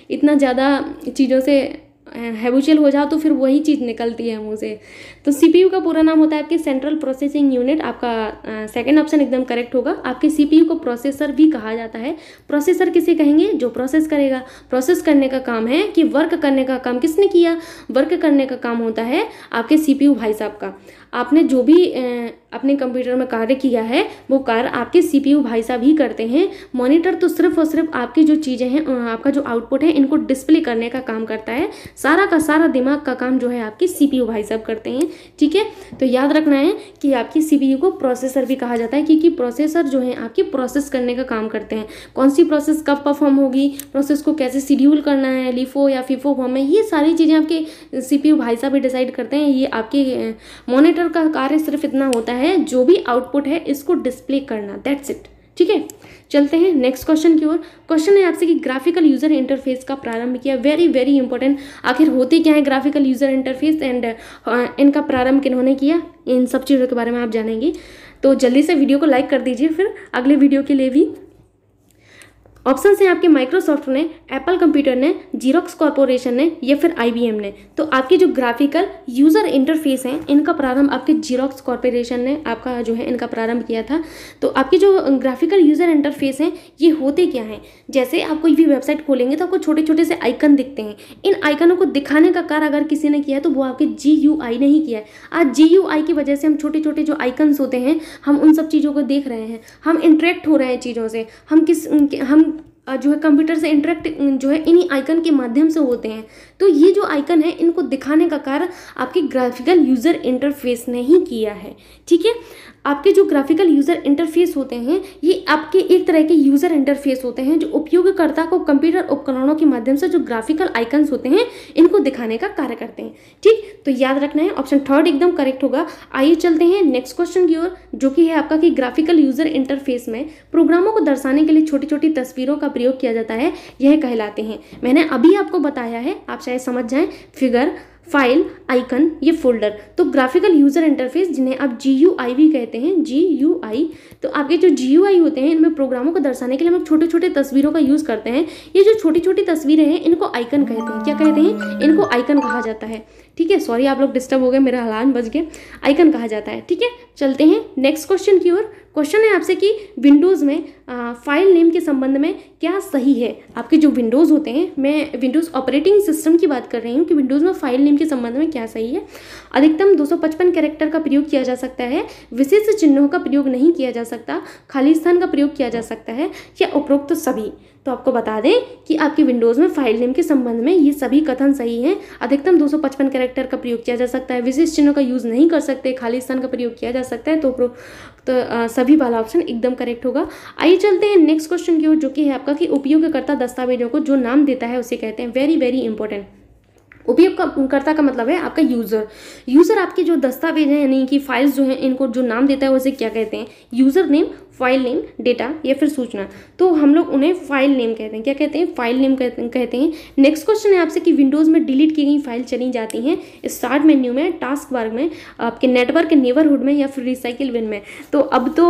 इतना ज़्यादा चीज़ों से हैबुचुअल हो जाओ तो फिर वही चीज़ निकलती है से। तो सीपीयू का पूरा नाम होता है आपके सेंट्रल प्रोसेसिंग यूनिट। आपका सेकंड ऑप्शन एकदम करेक्ट होगा। आपके सीपीयू को प्रोसेसर भी कहा जाता है। प्रोसेसर किसे कहेंगे? जो प्रोसेस करेगा। प्रोसेस करने का काम है कि वर्क करने का काम किसने किया? वर्क करने का काम होता है आपके सीपीयू भाई साहब का। आपने जो भी अपने कंप्यूटर में कार्य किया है, वो कार्य आपके सीपीयू भाई साहब ही करते हैं। मॉनिटर तो सिर्फ़ और सिर्फ़ आपकी जो चीज़ें हैं आपका जो आउटपुट है, इनको डिस्प्ले करने का काम करता है। सारा का सारा दिमाग का काम जो है, आपके सीपीयू भाई साहब करते हैं, ठीक है? तो याद रखना है कि आपकी सीपीयू को प्रोसेसर भी कहा जाता है, क्योंकि प्रोसेसर जो है, आपकी प्रोसेस करने का काम करते हैं। कौन सी प्रोसेस कब परफॉर्म होगी प्रोसेस को कैसे शेड्यूल करना है लिफो या फिफो फॉर्म में, ये सारी चीज़ें आपके सीपीयू भाई साहब भी डिसाइड करते हैं। ये आपके मोनिटर का कार्य सिर्फ़ इतना होता है, जो भी आउटपुट है, इसको डिस्प्ले करना। दैट्स इट ठीक है? चलते हैं नेक्स्ट क्वेश्चन की ओर। क्वेश्चन है आपसे कि ग्राफिकल यूज़र इंटरफेस का प्रारंभ किया। वेरी वेरी इंपॉर्टेंट आखिर होते क्या है ग्राफिकल यूज़र इंटरफेस एंड इनका प्रारंभ किन्होंने किया? इन सब चीज़ों के बारे में आप जानेंगे। तो जल्दी से वीडियो को लाइक कर दीजिए फिर। अगले वीडियो के लिए भी। ऑप्शन है आपके माइक्रोसॉफ्ट ने एप्पल कंप्यूटर ने जीरोक्स कॉरपोरेशन ने, या फिर आईबीएम ने। तो आपके जो ग्राफिकल यूज़र इंटरफेस हैं, इनका प्रारंभ आपके जीरोक्स कॉरपोरेशन ने आपका जो है इनका प्रारंभ किया था। तो आपके जो ग्राफिकल यूज़र इंटरफेस हैं, ये होते क्या हैं? जैसे आप कोई भी वेबसाइट खोलेंगे तो आपको छोटे छोटे से आइकन दिखते हैं। इन आइकनों को दिखाने का कार्य अगर किसी ने किया है तो वो आपके जी यू आई ने ही किया है। आज जी यू आई की वजह से हम छोटे छोटे जो आइकन्स होते हैं, हम उन सब चीज़ों को देख रहे हैं। हम इंटरेक्ट हो रहे हैं चीज़ों से। हम किस, हम जो है कंप्यूटर से इंटरेक्ट जो है इन्हीं आइकन के माध्यम से होते हैं। तो ये जो आइकन है, इनको दिखाने का कार्य आपके ग्राफिकल यूज़र इंटरफेस ने ही किया है। ठीक है? आपके जो ग्राफिकल यूज़र इंटरफेस होते हैं, ये आपके एक तरह के यूज़र इंटरफेस होते हैं, जो उपयोगकर्ता को कंप्यूटर उपकरणों के माध्यम से जो ग्राफिकल आइकन्स होते हैं, इनको दिखाने का कार्य करते हैं। ठीक? तो याद रखना है ऑप्शन थर्ड एकदम करेक्ट होगा। आइए चलते हैं नेक्स्ट क्वेश्चन की ओर, जो कि है आपका कि ग्राफिकल यूज़र इंटरफेस में प्रोग्रामों को दर्शाने के लिए छोटी छोटी तस्वीरों का प्रयोग किया जाता है, यह कहलाते हैं। मैंने अभी आपको बताया है, आप शायद समझ जाएँ फिगर फ़ाइल आइकन ये फोल्डर तो ग्राफिकल यूज़र इंटरफेस जिन्हें आप जी यू आई भी कहते हैं जी यू आई तो आपके जो जी यू आई होते हैं, इनमें प्रोग्रामों को दर्शाने के लिए हम छोटे छोटे तस्वीरों का यूज़ करते हैं. ये जो छोटी छोटी तस्वीरें हैं, इनको आइकन कहते हैं. क्या कहते हैं? इनको आइकन कहा जाता है. ठीक है? सॉरी आप लोग डिस्टर्ब हो गए मेरा अलार्म बज गया। आइकन कहा जाता है ठीक है? चलते हैं नेक्स्ट क्वेश्चन की ओर। क्वेश्चन है आपसे कि विंडोज़ में आ, फ़ाइल नेम के संबंध में क्या सही है? आपके जो विंडोज़ होते हैं मैं विंडोज़ ऑपरेटिंग सिस्टम की बात कर रही हूँ कि विंडोज़ में फ़ाइल नेम के संबंध में क्या सही है? अधिकतम 255 कैरेक्टर का प्रयोग किया जा सकता है विशिष्ट चिन्हों का प्रयोग नहीं किया जा सकता खाली स्थान का प्रयोग किया जा सकता है या उपरोक्त सभी? तो आपको बता दें कि आपके विंडोज़ में फ़ाइल नेम के संबंध में ये सभी कथन सही हैं। अधिकतम 255 कैरेक्टर का प्रयोग किया जा सकता है। विशिष्ट चिन्हों का यूज़ नहीं कर सकते खाली स्थान का प्रयोग किया जा सकता है तो तो आ, सभी वाला ऑप्शन एकदम करेक्ट होगा। आइए चलते हैं नेक्स्ट क्वेश्चन की ओर जो कि है आपका कि उपयोगकर्ता दस्तावेजों को जो नाम देता है उसे कहते हैं। वेरी वेरी इंपॉर्टेंट उपयोगकर्ता का मतलब है आपका यूज़र। यूज़र आपके जो दस्तावेज़ हैं यानी कि फाइल्स जो हैं इनको जो नाम देता है उसे क्या कहते हैं? User name file name data या फिर सूचना। तो हम लोग उन्हें फ़ाइल नेम कहते हैं। क्या कहते हैं? फ़ाइल नेम कहते हैं। नेक्स्ट क्वेश्चन है आपसे कि विंडोज़ में डिलीट की गई फ़ाइल चली जाती हैं स्टार्ट मेन्यू में टास्क बार में, आपके नेटवर्क नेबरहुड में या फिर रिसाइकिल बिन में। तो अब तो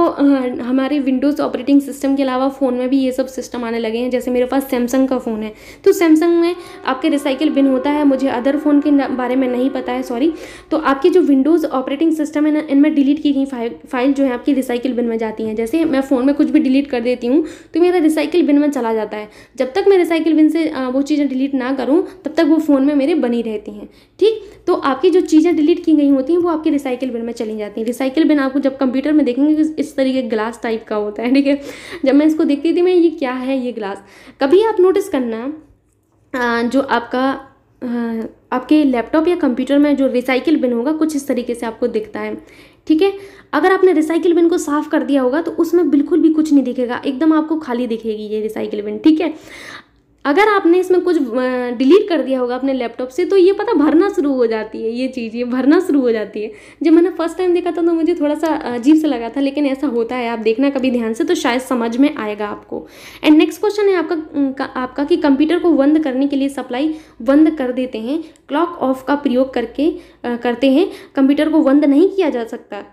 हमारे विंडोज़ ऑपरेटिंग सिस्टम के अलावा फ़ोन में भी ये सब सिस्टम आने लगे हैं। जैसे मेरे पास सैमसंग का फ़ोन है। तो सैमसंग में आपके रिसाइकिल बिन होता है। मुझे अदर फ़ोन के बारे में नहीं पता है सॉरी तो आपकी जो विंडोज़ ऑपरेटिंग सिस्टम है ना, इनमें डिलीट की गई फ़ाइल जो है आपकी रिसाइकिल बिन में जाती हैं। जैसे जैसे मैं फ़ोन में कुछ भी डिलीट कर देती हूँ तो मेरा रिसाइकिल बिन में चला जाता है। जब तक मैं रिसाइकिल बिन से वो चीज़ें डिलीट ना करूँ, तब तक वो फ़ोन में मेरे बनी रहती हैं, ठीक? तो आपकी जो चीज़ें डिलीट की गई होती हैं, वो आपकी रिसाइकिल बिन में चली जाती हैं। रिसाइकिल बिन आपको जब कंप्यूटर में देखेंगे इस तरीके ग्लास टाइप का होता है, ठीक है? जब मैं इसको देखती थी, मैं, ये क्या है, ये ग्लास कभी आप नोटिस करना जो आपका आपके लैपटॉप या कंप्यूटर में जो रिसाइकिल बिन होगा, कुछ इस तरीके से आपको दिखता है। ठीक है? अगर आपने रिसाइकिल बिन को साफ़ कर दिया होगा तो उसमें बिल्कुल भी कुछ नहीं दिखेगा। एकदम आपको खाली दिखेगी ये रिसाइकिल बिन ठीक है? अगर आपने इसमें कुछ डिलीट कर दिया होगा अपने लैपटॉप से तो ये पता भरना शुरू हो जाती है, ये चीज़, ये भरना शुरू हो जाती है। जब मैंने फ़र्स्ट टाइम देखा था तो मुझे थोड़ा सा अजीब सा लगा था, लेकिन ऐसा होता है, आप देखना कभी ध्यान से तो शायद समझ में आएगा आपको। एंड नेक्स्ट क्वेश्चन है आपका आपका कि कंप्यूटर को बंद करने के लिए सप्लाई बंद कर देते हैं क्लॉक ऑफ़ का प्रयोग करके करते हैं कंप्यूटर को बंद नहीं किया जा सकता।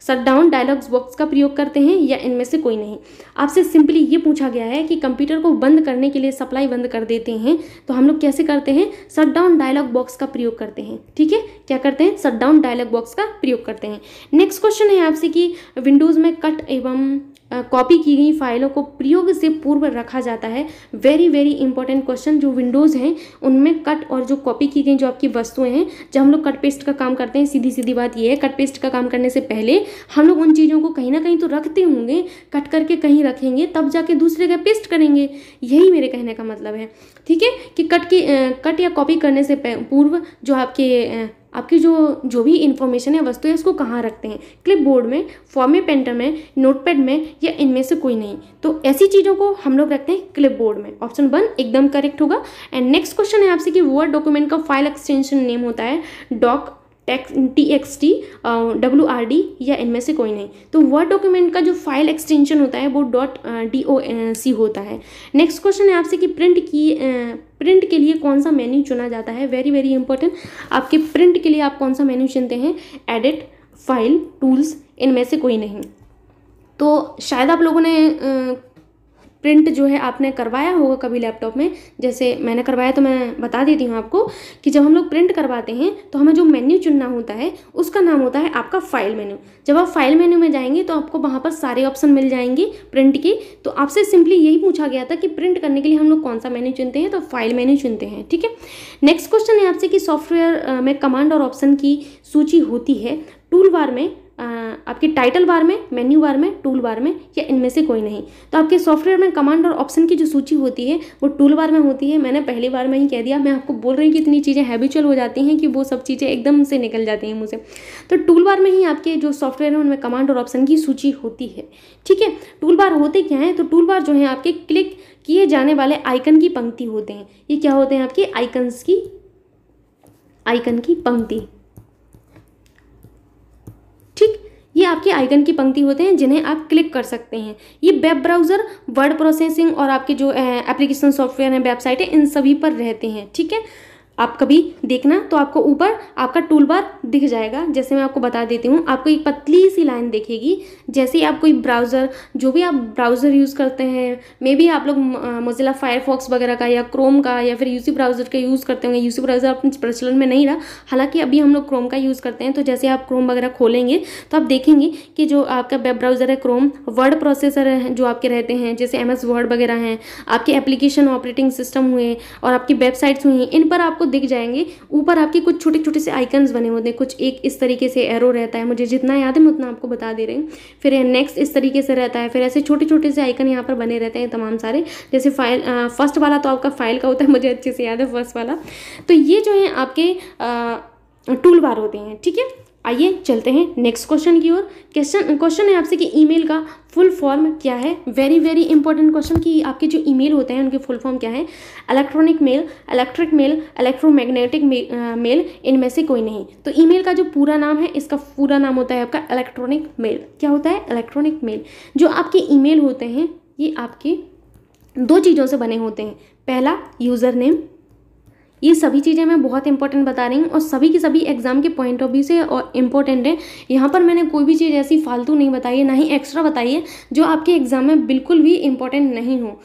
शट डाउन डायलॉग्स बॉक्स का प्रयोग करते हैं या इनमें से कोई नहीं? आपसे सिंपली ये पूछा गया है कि कंप्यूटर को बंद करने के लिए सप्लाई बंद कर देते हैं तो हम लोग कैसे करते हैं? सट डाउन डायलॉग बॉक्स का प्रयोग करते हैं। ठीक है? क्या करते हैं? सट डाउन डायलॉग बॉक्स का प्रयोग करते हैं। नेक्स्ट क्वेश्चन है आपसे कि विंडोज़ में कट एवं कॉपी की गई फाइलों को प्रयोग से पूर्व रखा जाता है। वेरी वेरी इंपॉर्टेंट क्वेश्चन जो विंडोज़ हैं, उनमें कट और जो कॉपी की गई जो आपकी वस्तुएँ हैं, जब हम लोग कट पेस्ट का काम करते हैं सीधी सीधी बात ये है कट पेस्ट का काम करने से पहले हम लोग उन चीज़ों को कहीं ना कहीं तो रखते होंगे कट करके कहीं रखेंगे, तब जाके दूसरे का पेस्ट करेंगे। यही मेरे कहने का मतलब है। ठीक है कि कट की कट या कॉपी करने से पूर्व जो आपके आपकी जो जो भी इन्फॉर्मेशन है, वस्तु है, उसको कहाँ रखते हैं? क्लिप बोर्ड में फॉर्मे पेंटर में नोटपैड में या इनमें से कोई नहीं? तो ऐसी चीज़ों को हम लोग रखते हैं क्लिप बोर्ड में। ऑप्शन वन एकदम करेक्ट होगा। एंड नेक्स्ट क्वेश्चन है आपसे कि वर्ड डॉक्यूमेंट का फ़ाइल एक्सटेंशन नेम होता है। Doc T X T W R D या इनमें से कोई नहीं। तो वर्ड डॉक्यूमेंट का जो फ़ाइल एक्सटेंशन होता है, वो डॉट डी ओ सी होता है। नेक्स्ट क्वेश्चन है आपसे कि प्रिंट की प्रिंट के लिए कौन सा मेन्यू चुना जाता है? वेरी वेरी इंपॉर्टेंट आपके प्रिंट के लिए आप कौन सा मेन्यू चुनते हैं? एडिट फ़ाइल टूल्स इनमें से कोई नहीं। तो शायद आप लोगों ने प्रिंट जो है आपने करवाया होगा कभी लैपटॉप में? जैसे मैंने करवाया तो मैं बता देती हूँ आपको कि जब हम लोग प्रिंट करवाते हैं तो हमें जो मेन्यू चुनना होता है, उसका नाम होता है आपका फ़ाइल मेन्यू। जब आप फ़ाइल मेन्यू में जाएँगे तो आपको वहाँ पर सारे ऑप्शन मिल जाएँगे प्रिंट के। तो आपसे सिंपली यही पूछा गया था कि प्रिंट करने के लिए हम लोग कौन सा मेन्यू चुनते हैं तो फ़ाइल मेन्यू चुनते हैं, ठीक है? नेक्स्ट क्वेश्चन है आपसे कि सॉफ्टवेयर में कमांड और ऑप्शन की सूची होती है। टूल बार में आपके टाइटल बार में मेन्यू बार में टूल बार में, या इनमें से कोई नहीं। तो आपके सॉफ्टवेयर में कमांड और ऑप्शन की जो सूची होती है, वो टूल बार में होती है। मैंने पहली बार में ही कह दिया। मैं आपको बोल रही हूँ कि इतनी चीज़ें हैबिचुअल हो जाती हैं कि वो सब चीज़ें एकदम से निकल जाती हैं मुझसे तो टूल बार में ही आपके जो सॉफ्टवेयर हैं, उनमें कमांड और ऑप्शन की सूची होती है। ठीक है? टूल बार होते क्या हैं? तो टूल बार जो है, आपके क्लिक किए जाने वाले आइकन की पंक्ति होते हैं। ये क्या होते हैं आपके? आइकन्स की आइकन की पंक्ति। ठीक? ये आपके आइकन की पंक्ति होते हैं जिन्हें आप क्लिक कर सकते हैं। ये वेब ब्राउज़र, वर्ड प्रोसेसिंग और आपके जो एप्लीकेशन सॉफ्टवेयर हैं, वेबसाइट है इन सभी पर रहते हैं, ठीक है? आप कभी देखना तो आपको ऊपर आपका टूल बार दिख जाएगा। जैसे मैं आपको बता देती हूँ, आपको एक पतली सी लाइन दिखेगी। जैसे ही आप कोई ब्राउज़र जो भी आप ब्राउज़र यूज़ करते हैं मे बी आप लोग मोजिला फायरफॉक्स वगैरह का या क्रोम का या फिर यूसी ब्राउज़र का यूज़ करते होंगे। यूसी ब्राउज़र अपने प्रचलन में नहीं रहा। हालाँकि अभी हम लोग क्रोम का यूज़ करते हैं तो जैसे आप क्रोम वगैरह खोलेंगे तो आप देखेंगे कि जो आपका वेब ब्राउज़र है क्रोम वर्ड प्रोसेसर है, जो आपके रहते हैं, जैसे एमएस वर्ड वगैरह हैं, आपके एप्लीकेशन ऑपरेटिंग सिस्टम हुए और आपकी वेबसाइट्स हुई इन पर आपको दिख जाएँगे। ऊपर आपके कुछ छोटे छोटे से आइकन्स बने होते हैं। कुछ एक इस तरीके से एरो रहता है। मुझे जितना याद है, मैं उतना आपको बता दे रही हूँ। फिर नेक्स्ट इस तरीके से रहता है। फिर ऐसे छोटे छोटे से आइकन यहाँ पर बने रहते हैं तमाम सारे। जैसे फ़ाइल फ़र्स्ट वाला तो आपका फ़ाइल का होता है। मुझे अच्छे से याद है फ़र्स्ट वाला। तो ये जो है आपके टूल बार होते हैं, ठीक है? आइए चलते हैं नेक्स्ट क्वेश्चन की ओर। क्वेश्चन क्वेश्चन है आपसे कि ईमेल का फुल फॉर्म क्या है? वेरी वेरी इंपॉर्टेंट क्वेश्चन कि आपके जो ईमेल होते हैं, उनके फुल फॉर्म क्या है? Electronic mail electric mail electromagnetic mail इनमें से कोई नहीं। तो ईमेल का जो पूरा नाम है, इसका पूरा नाम होता है आपका इलेक्ट्रॉनिक मेल क्या होता है? इलेक्ट्रॉनिक मेल जो आपके ईमेल होते हैं, ये आपके दो चीज़ों से बने होते हैं। पहला यूज़र नेम ये सभी चीज़ें मैं बहुत इंपॉर्टेंट बता रही हूँ और सभी की सभी एग्ज़ाम के पॉइंट ऑफ़ व्यू से और इम्पोर्टेंट है। यहाँ पर मैंने कोई भी चीज़ ऐसी फालतू नहीं बताई है, ना ही एक्स्ट्रा बताई है, जो आपके एग्ज़ाम में बिल्कुल भी इंपॉर्टेंट नहीं हो।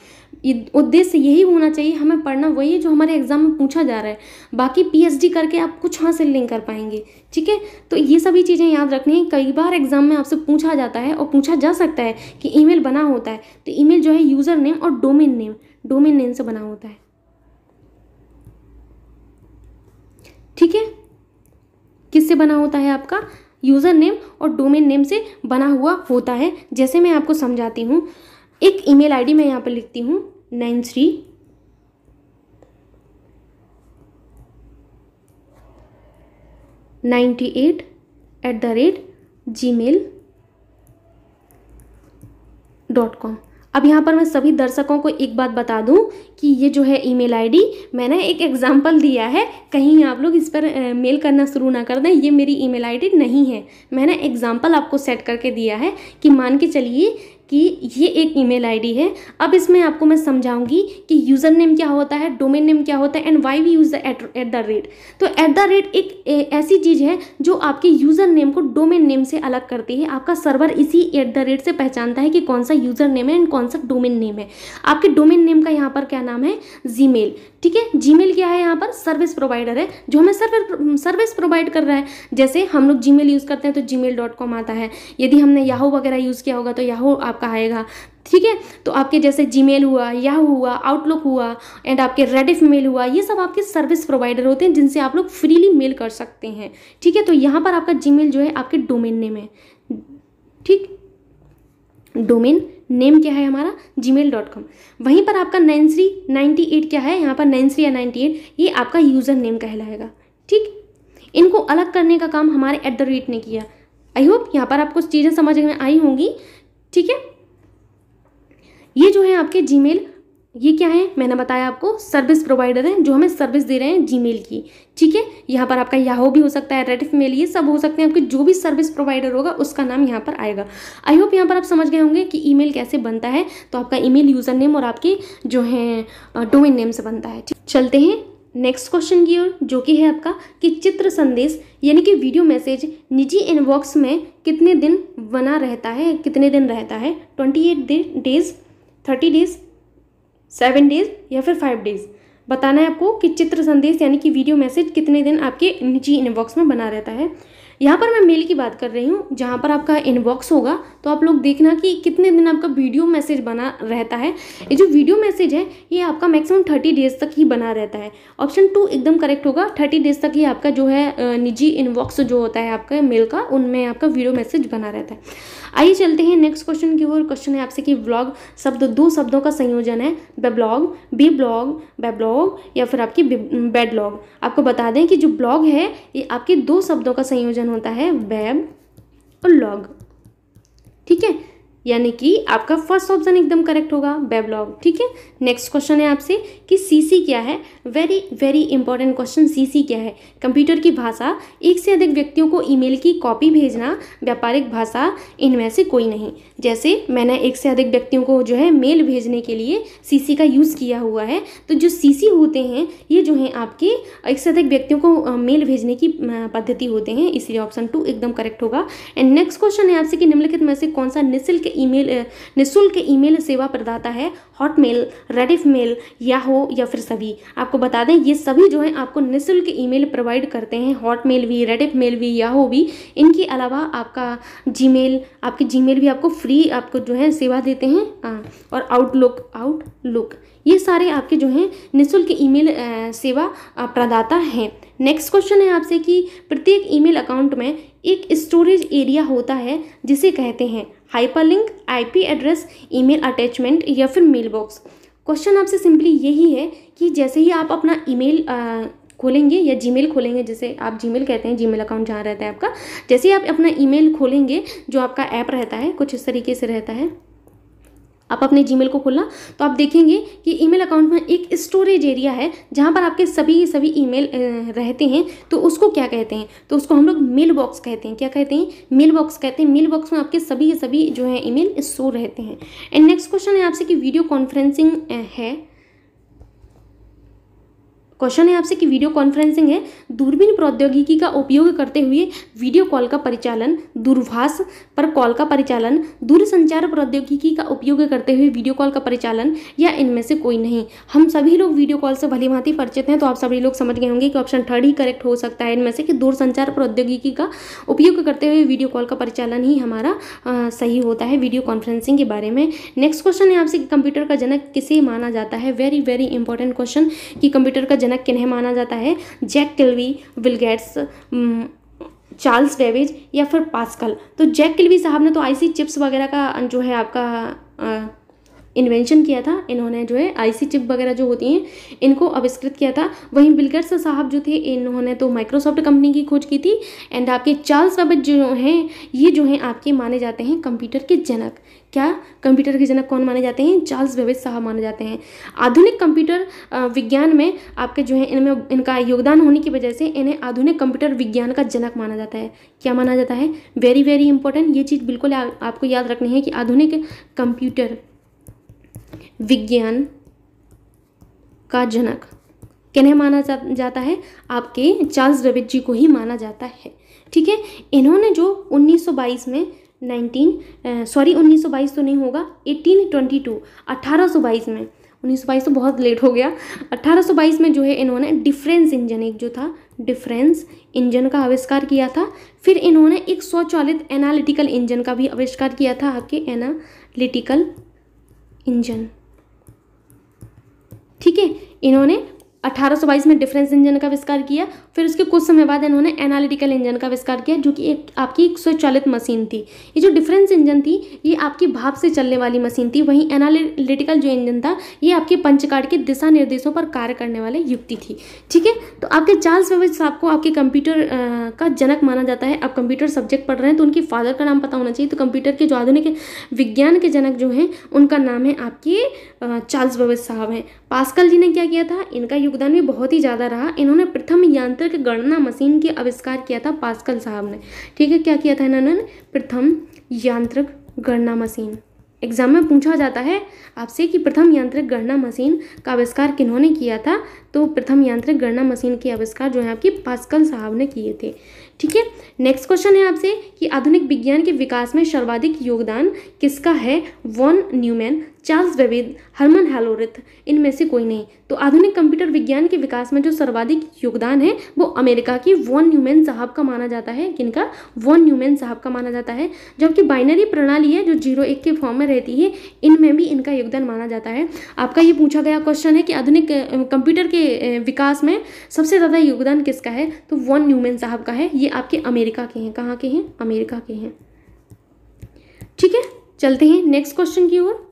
उद्देश्य यही होना चाहिए, हमें पढ़ना वही है जो हमारे एग्ज़ाम में पूछा जा रहा है। बाकी पीएचडी करके आप कुछ हासिल नहीं कर पाएँगे, ठीक है? तो ये सभी चीज़ें याद रखनी है। कई बार एग्ज़ाम में आपसे पूछा जाता है और पूछा जा सकता है कि ईमेल बना होता है तो ईमेल जो है यूज़र नेम और डोमेन नेम डोमेन नेम से बना होता है। ठीक है? किससे बना होता है आपका? यूज़र नेम और डोमेन नेम से बना हुआ होता है। जैसे मैं आपको समझाती हूँ। एक ईमेल आईडी मैं यहाँ पर लिखती हूँ। Nine three ninety eight at the rate Gmail dot com अब यहाँ पर मैं सभी दर्शकों को एक बात बता दूँ कि ये जो है ईमेल आईडी, मैंने एक एग्जांपल दिया है, कहीं आप लोग इस पर मेल करना शुरू ना कर दें, ये मेरी ईमेल आईडी नहीं है। मैंने एग्जांपल आपको सेट करके दिया है कि मान के चलिए कि ये एक ईमेल आईडी है। अब इसमें आपको मैं समझाऊँगी कि यूज़र नेम क्या होता है डोमेन नेम क्या होता है and why we use the at the rate तो एट द रेट एक ऐसी चीज़ है जो आपके यूज़र नेम को डोमेन नेम से अलग करती है। आपका सर्वर इसी एट द रेट से पहचानता है कि कौन सा यूज़र नेम है एंड कौन सा डोमेन नेम है। आपके डोमेन नेम का यहाँ पर क्या नाम है? जी ठीक है? जी क्या है यहाँ पर? सर्विस प्रोवाइडर है, जो हमें सर्विस सर्विस प्रोवाइड कर रहा है। जैसे हम लोग जी यूज़ करते हैं तो जी आता है। यदि हमने याहू वगैरह यूज़ किया होगा तो याहू आपका आएगा। ठीक है? तो आपके जैसे जीमेल हुआ याहू हुआ आउटलुक हुआ एंड आपके रेडिफ मेल हुआ, ये सब आपके सर्विस प्रोवाइडर होते हैं, जिनसे आप लोग फ्रीली मेल कर सकते हैं। ठीक है? तो यहाँ पर आपका जीमेल जो है आपके डोमेन नेम है। ठीक? डोमेन नेम क्या है हमारा? जी मेल डॉट कॉम वहीं पर आपका नाइन थ्री नाइन्टी एट क्या है? यहाँ पर नाइन थ्री या नाइन्टी एट, ये आपका यूज़र नेम कहलाएगा। ठीक? इनको अलग करने का काम हमारे एट द रेट ने किया। आई होप यहाँ पर आपको चीज़ें समझ में आई होंगी। ठीक है? ये जो है आपके जीमेल ये क्या है? मैंने बताया आपको सर्विस प्रोवाइडर हैं जो हमें सर्विस दे रहे हैं जीमेल की। ठीक है? यहाँ पर आपका याहो भी हो सकता है रेडिफ मेल, ये सब हो सकते हैं आपके, जो भी सर्विस प्रोवाइडर होगा, उसका नाम यहाँ पर आएगा। आई होप यहाँ पर आप समझ गए होंगे कि ईमेल कैसे बनता है। तो आपका ईमेल यूज़र नेम और आपके जो है डोमेन नेम से बनता है। चलते हैं नेक्स्ट क्वेश्चन की ओर, जो कि है आपका कि चित्र संदेश, यानी कि वीडियो मैसेज निजी इनबॉक्स में कितने दिन बना रहता है, कितने दिन रहता है? Twenty eight days thirty days seven days या फिर फाइव डेज़। बताना है आपको कि चित्र संदेश यानी कि वीडियो मैसेज कितने दिन आपके निजी इनबॉक्स में बना रहता है। यहाँ पर मैं मेल की बात कर रही हूँ, जहाँ पर आपका इनबॉक्स होगा तो आप लोग देखना कि कितने दिन आपका वीडियो मैसेज बना रहता है। ये जो वीडियो मैसेज है, ये आपका मैक्सिमम थर्टी डेज़ तक ही बना रहता है। ऑप्शन टू एकदम करेक्ट होगा थर्टी डेज़ तक ही आपका जो है निजी इनबॉक्स जो होता है आपका मेल का, उनमें आपका वीडियो मैसेज बना रहता है। आइए चलते हैं नेक्स्ट क्वेश्चन की ओर। क्वेश्चन है आपसे कि ब्लॉग शब्द दो शब्दों का संयोजन है। बेब्लॉग बी ब्लॉग बेब्लॉग या फिर आपकी बेडलॉग आपको बता दें कि जो ब्लॉग है, ये आपके दो शब्दों का संयोजन होता है वेब और लॉग ठीक है? यानी कि आपका फ़र्स्ट ऑप्शन एकदम करेक्ट होगा वेबलॉग ठीक है? नेक्स्ट क्वेश्चन है आपसे कि सीसी क्या है? Very very important question CC क्या है? कंप्यूटर की भाषा एक से अधिक व्यक्तियों को ईमेल की कॉपी भेजना व्यापारिक भाषा इनमें से कोई नहीं। जैसे मैंने एक से अधिक व्यक्तियों को जो है मेल भेजने के लिए सीसी का यूज़ किया हुआ है तो जो सीसी होते हैं, ये जो है आपके एक से अधिक व्यक्तियों को मेल भेजने की पद्धति होते हैं, इसलिए ऑप्शन टू एकदम करेक्ट होगा। एंड नेक्स्ट क्वेश्चन है आपसे कि निम्नलिखित में से कौन सा निःशुल्क ईमेल निःशुल्क ईमेल सेवा प्रदाता है हॉटमेल रेडिफ मेल या हो या फिर सभी। आपको बता दें ये सभी जो है आपको निःशुल्क ईमेल प्रोवाइड करते हैं हॉटमेल भी रेडिफ मेल भी याहो भी। इनके अलावा आपका जीमेल आपके जीमेल भी आपको फ्री आपको जो है सेवा देते हैं आ, और आउटलुक आउटलुक। ये सारे आपके जो हैं निःशुल्क ईमेल सेवा प्रदाता हैं। नेक्स्ट क्वेश्चन है आपसे कि प्रत्येक ईमेल अकाउंट में एक स्टोरेज एरिया होता है जिसे कहते हैं। Hyperlink IP address email attachment या फिर मेल बॉक्स क्वेश्चन आपसे सिंपली यही है कि जैसे ही आप अपना ईमेल खोलेंगे या जीमेल खोलेंगे, जैसे आप जीमेल कहते हैं जीमेल अकाउंट जहाँ रहता है आपका, जैसे ही आप अपना ईमेल खोलेंगे, जो आपका ऐप रहता है, कुछ इस तरीके से रहता है आप अपने जीमेल को खोलना। तो आप देखेंगे कि ईमेल अकाउंट में एक स्टोरेज एरिया है, जहाँ पर आपके सभी सभी ईमेल रहते हैं। तो उसको क्या कहते हैं? तो उसको हम लोग मेल बॉक्स कहते हैं। क्या कहते हैं? मेल बॉक्स कहते हैं। मेल बॉक्स में आपके सभी सभी जो है ईमेल स्टोर रहते हैं। एंड नेक्स्ट क्वेश्चन है आपसे कि वीडियो कॉन्फ्रेंसिंग है। क्वेश्चन है आपसे कि वीडियो कॉन्फ्रेंसिंग है। दूरबीन प्रौद्योगिकी का उपयोग करते हुए वीडियो कॉल का परिचालन दूरभाष पर कॉल का परिचालन, दूरसंचार प्रौद्योगिकी का उपयोग करते हुए वीडियो कॉल का परिचालन, या इनमें से कोई नहीं। हम सभी लोग वीडियो कॉल से भली भांति परिचित हैं तो आप सभी लोग समझ गए होंगे कि ऑप्शन थर्ड ही करेक्ट हो सकता है इनमें से कि दूरसंचार प्रौद्योगिकी का उपयोग करते हुए वीडियो कॉल का परिचालन ही हमारा सही होता है वीडियो कॉन्फ्रेंसिंग के बारे में। नेक्स्ट क्वेश्चन है आपसे कि कंप्यूटर का जनक किसे माना जाता है? वेरी वेरी इंपॉर्टेंट क्वेश्चन कि कंप्यूटर का जनक किन्हें माना जाता है? Jack Kilby Bill Gates Charles Davies या फिर पास्कल। तो जैक किल्वी साहब ने तो आईसी चिप्स वगैरह का, जो है आपका इन्वेंशन किया था, इन्होंने जो है आईसी चिप वगैरह जो होती हैं, इनको आविष्कृत किया था। वहीं बिलगेट्स साहब जो थे, इन्होंने तो माइक्रोसॉफ्ट कंपनी की खोज की थी। एंड आपके चार्ल्स वेबेज जो हैं, ये जो हैं आपके माने जाते हैं कंप्यूटर के जनक। क्या? कंप्यूटर के जनक कौन माने जाते हैं? चार्ल्स वेबेज साहब माने जाते हैं। आधुनिक कंप्यूटर विज्ञान में आपके जो है, इनमें इनका योगदान होने की वजह से इन्हें आधुनिक कंप्यूटर विज्ञान का जनक माना जाता है। क्या माना जाता है? वेरी वेरी इंपॉर्टेंट ये चीज़ बिल्कुल आपको याद रखनी है कि आधुनिक कंप्यूटर विज्ञान का जनक। किन्हें माना जा, जाता है? आपके चार्ल्स वेबेज जी को ही माना जाता है। ठीक है? इन्होंने जो 1922 में 19 सॉरी 1922 तो नहीं होगा 1822 1822 में 1922 तो बहुत लेट हो गया 1822 में जो है इन्होंने डिफरेंस इंजन एक जो था डिफरेंस इंजन का आविष्कार किया था। फिर इन्होंने एक स्वचालित एनालिटिकल इंजन का भी आविष्कार किया था आपके एनालिटिकल इंजन। ठीक है? इन्होंने 1822 में डिफरेंस इंजन का आविष्कार किया। फिर उसके कुछ समय बाद इन्होंने एनालिटिकल इंजन का आविष्कार किया, जो कि एक आपकी एक स्वचालित मशीन थी। ये जो डिफरेंस इंजन थी, ये आपकी भाप से चलने वाली मशीन थी। वहीं एनालिटिकल जो इंजन था, ये आपके पंचकार्ड के दिशा निर्देशों पर कार्य करने वाले युक्ति थी। ठीक है? तो आपके चार्ल्स वेवेज साहब को आपके कंप्यूटर का जनक माना जाता है। आप कंप्यूटर सब्जेक्ट पढ़ रहे हैं तो उनके फादर का नाम पता होना चाहिए। तो कंप्यूटर के जो आधुनिक विज्ञान के जनक जो हैं, उनका नाम है आपके चार्ल्स वेवेज साहब हैं। पास्कल जी ने क्या किया था? इनका योगदान भी बहुत ही ज़्यादा रहा। इन्होंने प्रथम यांत्रिक गणना मशीन के आविष्कार किया था पास्कल साहब ने। ठीक है, क्या किया था इन्होंने? प्रथम यांत्रिक गणना मशीन। एग्ज़ाम में पूछा जाता है आपसे कि प्रथम यांत्रिक गणना मशीन का आविष्कार किन्होंने किया था? तो प्रथम यांत्रिक गणना मशीन के आविष्कार जो है आपकी पास्कल साहब ने किए थे। ठीक है, नेक्स्ट क्वेश्चन है आपसे कि आधुनिक विज्ञान के विकास में सर्वाधिक योगदान किसका है? Von Neumann. Charles Babbage Herman Hollerith, इनमें से कोई नहीं। तो आधुनिक कंप्यूटर विज्ञान के विकास में जो सर्वाधिक योगदान है, वो अमेरिका की वॉन न्यूमैन साहब का माना जाता है, किनका? वॉन न्यूमैन साहब का माना जाता है, जबकि बाइनरी प्रणाली है जो ज़ीरो एक के फॉर्म में रहती है, इनमें भी इनका योगदान माना जाता है। आपका ये पूछा गया क्वेश्चन है कि आधुनिक कंप्यूटर के विकास में सबसे ज़्यादा योगदान किसका है? तो वॉन न्यूमैन साहब का है, ये आपके अमेरिका के हैं। कहाँ के हैं? अमेरिका के हैं। ठीक है, चलते हैं नेक्स्ट क्वेश्चन की ओर।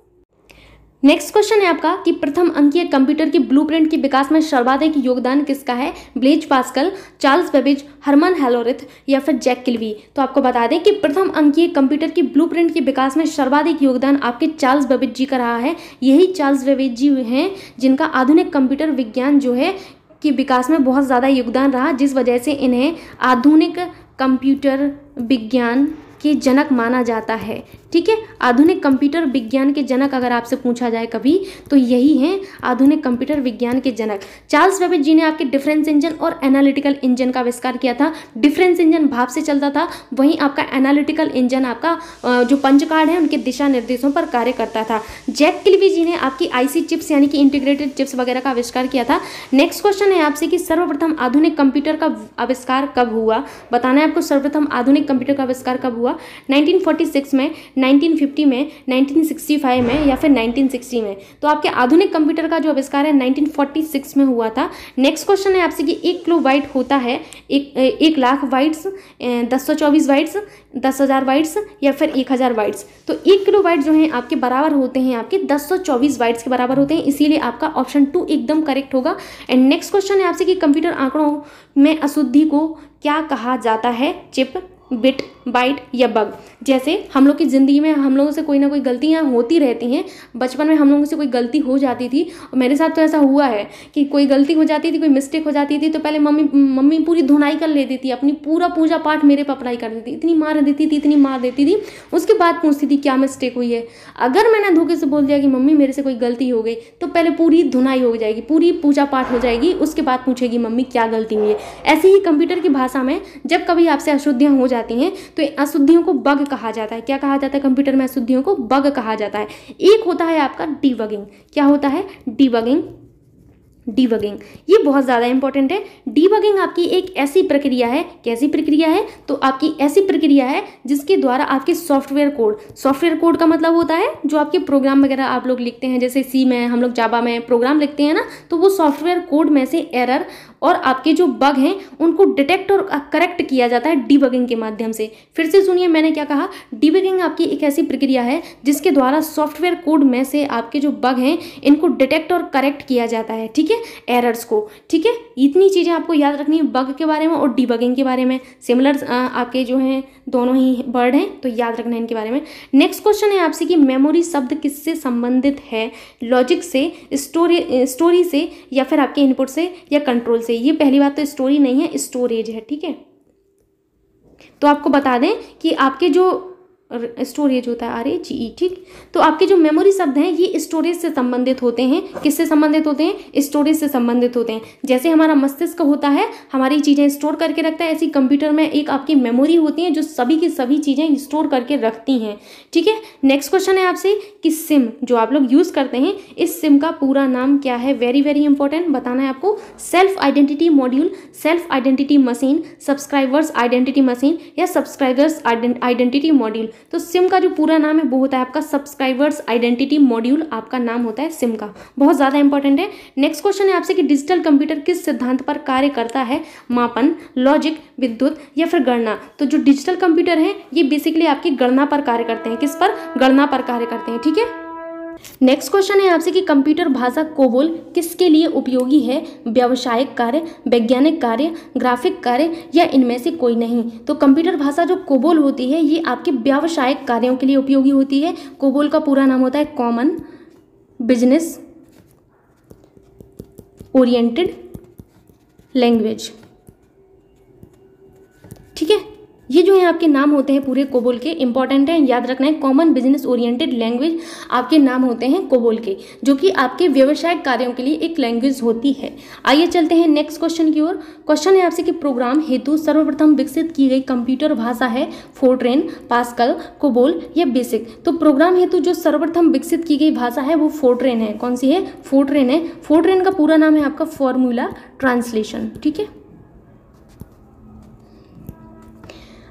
नेक्स्ट क्वेश्चन है आपका कि प्रथम अंकीय कंप्यूटर के ब्लूप्रिंट के विकास में सर्वाधिक योगदान किसका है? Blaise Pascal Charles Babbage Herman Hollerith या फिर जैक किलवी तो आपको बता दें कि प्रथम अंकीय कंप्यूटर के ब्लूप्रिंट के विकास में सर्वाधिक योगदान आपके चार्ल्स बेबिज जी का रहा है। यही चार्ल्स बेबेज जी हैं जिनका आधुनिक कंप्यूटर विज्ञान जो है कि विकास में बहुत ज़्यादा योगदान रहा, जिस वजह से इन्हें आधुनिक कंप्यूटर विज्ञान के जनक माना जाता है। ठीक है? आधुनिक कंप्यूटर विज्ञान के जनक अगर आपसे पूछा जाए कभी तो यही हैं आधुनिक कंप्यूटर विज्ञान के जनक। चार्ल्स वेबेज जी ने आपके डिफरेंस इंजन और एनालिटिकल इंजन का आविष्कार किया था। डिफरेंस इंजन भाप से चलता था। वहीं आपका एनालिटिकल इंजन आपका जो पंच कार्ड है, उनके दिशा निर्देशों पर कार्य करता था। जैक किलवी जी ने आपकी आईसी चिप्स, यानी कि इंटीग्रेटेड चिप्स वगैरह का आविष्कार किया था। नेक्स्ट क्वेश्चन है आपसे कि सर्वप्रथम आधुनिक कंप्यूटर का आविष्कार कब हुआ? बताना है आपको, सर्वप्रथम आधुनिक कंप्यूटर का आविष्कार कब हुआ? 1946 में 1950 में 1965 में या फिर 1960 में। तो आपके आधुनिक कंप्यूटर का जो आविष्कार है 1946 में हुआ था। नेक्स्ट क्वेश्चन है आपसे कि एक किलो वाइट होता है, एक एक लाख वाइट्स दस सौ चौबीस वाइट्स दस हज़ार वाइट्स या फिर एक हज़ार वाइट्स तो एक किलो वाइट जो है आपके बराबर होते हैं, आपके दस सौ चौबीस वाइट्स के बराबर होते हैं, इसीलिए आपका ऑप्शन टू एकदम करेक्ट होगा। एंड नेक्स्ट क्वेश्चन है आपसे कि कंप्यूटर आंकड़ों में अशुद्धि को क्या कहा जाता है? चिप बिट बाइट या बग जैसे हम लोग की ज़िंदगी में हम लोगों से कोई ना कोई गलतियाँ होती रहती हैं। बचपन में हम लोगों से कोई गलती हो जाती थी। और मेरे साथ तो ऐसा हुआ है कि कोई गलती हो जाती थी, कोई मिस्टेक हो जाती थी तो पहले मम्मी मम्मी पूरी धुनाई कर लेती थी, अपनी पूरा पूजा पाठ मेरे पर अप्लाई कर देती थी। इतनी मार देती थी, इतनी मार देती थी। उसके बाद पूछती थी, क्या मिस्टेक हुई है? अगर मैंने धोखे से बोल दिया कि मम्मी, मेरे से कोई गलती हो गई तो पहले पूरी धुनाई हो जाएगी, पूरी पूजा पाठ हो जाएगी। उसके बाद पूछेगी, मम्मी, क्या गलती हुई है? ऐसे ही कंप्यूटर की भाषा में जब कभी आपसे अशुद्धियाँ हो जाती हैं तो अशुद्धियों को बग कहा जाता है। क्या कहा जाता है कंप्यूटर में अशुद्धियों को? बग कहा जाता है। एक होता है आपका डीबगिंग क्या होता है? डीबगिंग डीबगिंग ये बहुत ज़्यादा इंपॉर्टेंट है। डीबगिंग आपकी एक ऐसी प्रक्रिया है, कैसी प्रक्रिया है? तो आपकी ऐसी प्रक्रिया है जिसके द्वारा आपके सॉफ्टवेयर कोड सॉफ्टवेयर कोड का मतलब होता है जो आपके प्रोग्राम वगैरह आप लोग लिखते हैं, जैसे सी में, हम लोग जाबा में प्रोग्राम लिखते हैं ना तो वो सॉफ्टवेयर कोड में से एरर और आपके जो बग हैं, उनको डिटेक्ट और करेक्ट किया जाता है डीबगिंग के माध्यम से। फिर से सुनिए मैंने क्या कहा। डीबगिंग आपकी एक ऐसी प्रक्रिया है, जिसके द्वारा सॉफ्टवेयर कोड में से आपके जो बग हैं, इनको डिटेक्ट और करेक्ट किया जाता है, ठीक है? एरर्स को, ठीक है? इतनी चीज़ें आपको याद रखनी है बग के बारे में और डीबगिंग के बारे में। सिमिलर आपके जो हैं, दोनों ही वर्ड हैं तो याद रखना है इनके बारे में। नेक्स्ट क्वेश्चन है आपसे कि मेमोरी शब्द किससे संबंधित है? लॉजिक से स्टोरी स्टोरी से, या फिर आपके इनपुट से, या कंट्रोल से? ये पहली बात तो स्टोरी नहीं है स्टोरेज है ठीक है? तो आपको बता दें कि आपके जो स्टोरेज होता है आर ए जी ई ठीक? तो आपके जो मेमोरी शब्द हैं, ये स्टोरेज से संबंधित होते हैं। किससे संबंधित होते हैं? स्टोरेज से संबंधित होते हैं। जैसे हमारा मस्तिष्क होता है, हमारी चीज़ें स्टोर करके रखता है, ऐसी कंप्यूटर में एक आपकी मेमोरी होती है, जो सभी की सभी चीज़ें स्टोर करके रखती हैं। ठीक है? नेक्स्ट क्वेश्चन है आपसे, कि सिम जो आप लोग यूज़ करते हैं, इस सिम का पूरा नाम क्या है? वेरी वेरी इंपॉर्टेंट बताना है आपको। Self identity module self identity machine subscribers identity machine या सब्सक्राइबर्स आइडेंटिटी मॉड्यूल तो सिम का जो पूरा नाम है, वो होता है आपका सब्सक्राइबर्स आइडेंटिटी मॉड्यूल आपका नाम होता है सिम का। बहुत ज़्यादा इंपॉर्टेंट है। नेक्स्ट क्वेश्चन है आपसे कि डिजिटल कंप्यूटर किस सिद्धांत पर कार्य करता है? मापन लॉजिक विद्युत या फिर गणना? तो जो डिजिटल कंप्यूटर है, ये बेसिकली आपकी गणना पर कार्य करते हैं। किस पर? गणना पर कार्य करते हैं। ठीक है? नेक्स्ट क्वेश्चन है आपसे कि कंप्यूटर भाषा कोबोल किसके लिए उपयोगी है? व्यावसायिक कार्य, वैज्ञानिक कार्य ग्राफिक कार्य या इनमें से कोई नहीं? तो कंप्यूटर भाषा जो कोबोल होती है, ये आपके व्यावसायिक कार्यों के लिए उपयोगी होती है। कोबोल का पूरा नाम होता है कॉमन बिज़नेस ओरिएंटेड लैंग्वेज ठीक है? ये जो है आपके नाम होते हैं पूरे कोबोल के इंपॉर्टेंट है, याद रखना है कॉमन बिज़नेस ओरिएंटेड लैंग्वेज आपके नाम होते हैं कोबोल के, जो कि आपके व्यवसायिक कार्यों के लिए एक लैंग्वेज होती है। आइए चलते हैं नेक्स्ट क्वेश्चन की ओर। क्वेश्चन है आपसे कि प्रोग्राम हेतु सर्वप्रथम विकसित की गई कंप्यूटर भाषा है फोर्ट्रेन पास्कल कोबोल या बेसिक तो प्रोग्राम हेतु जो सर्वप्रथम विकसित की गई भाषा है, वो फोर्ट्रेन है। कौन सी है? फोर्ट्रेन है। फोर्ट्रेन का पूरा नाम है आपका फॉर्मूला ट्रांसलेशन ठीक है?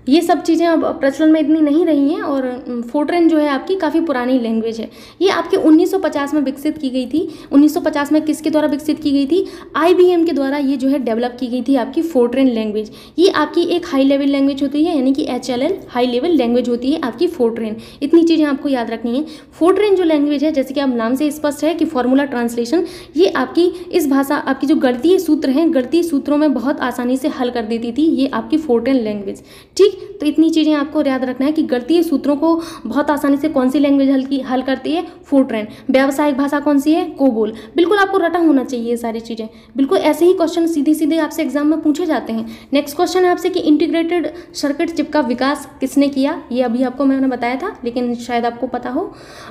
ये सब चीज़ें अब प्रचलन में इतनी नहीं रही हैं और फोर्ट्रेन जो है आपकी काफ़ी पुरानी लैंग्वेज है। ये आपके 1950 में विकसित की गई थी। 1950 में किसके द्वारा विकसित की गई थी? आईबीएम के द्वारा ये जो है डेवलप की गई थी आपकी फोर्ट्रेन लैंग्वेज ये आपकी एक हाई लेवल लैंग्वेज होती है, यानी कि एचएलएल हाई लेवल लैंग्वेज होती है आपकी फोर्ट्रेन। इतनी चीज़ें आपको याद रखनी है। फोर्ट्रेन जो लैंग्वेज है, जैसे कि आप नाम से स्पष्ट है कि फॉर्मूला ट्रांसलेशन ये आपकी इस भाषा, आपकी जो गणतीय सूत्र हैं, गणतीय सूत्रों में बहुत आसानी से हल कर देती थी ये आपकी फोर्ट्रेन लैंग्वेज ठीक ठीक तो इतनी चीज़ें आपको याद रखना है कि गणतीय सूत्रों को, बहुत आसानी से कौन सी लैंग्वेज हल की, हल करती है? फोर्ट्रेन व्यावसायिक भाषा कौन सी है? कोबोल बिल्कुल आपको रटा होना चाहिए ये सारी चीज़ें। बिल्कुल ऐसे ही क्वेश्चन सीधे सीधे आपसे एग्ज़ाम में पूछे जाते हैं। नेक्स्ट क्वेश्चन है आपसे कि इंटीग्रेटेड सर्किट चिप का विकास किसने किया? ये अभी आपको मैंने बताया था, लेकिन शायद आपको पता हो।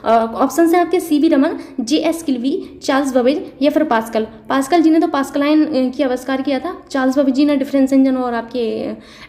ऑप्शन है आपके C V Raman J S Kilby Charles Babbage या फिर पास्कल पास्कल जी ने तो पास्कलाइन की आविष्कार किया था। चार्ल्स बबेज जी ने डिफरेंस इंजन और आपके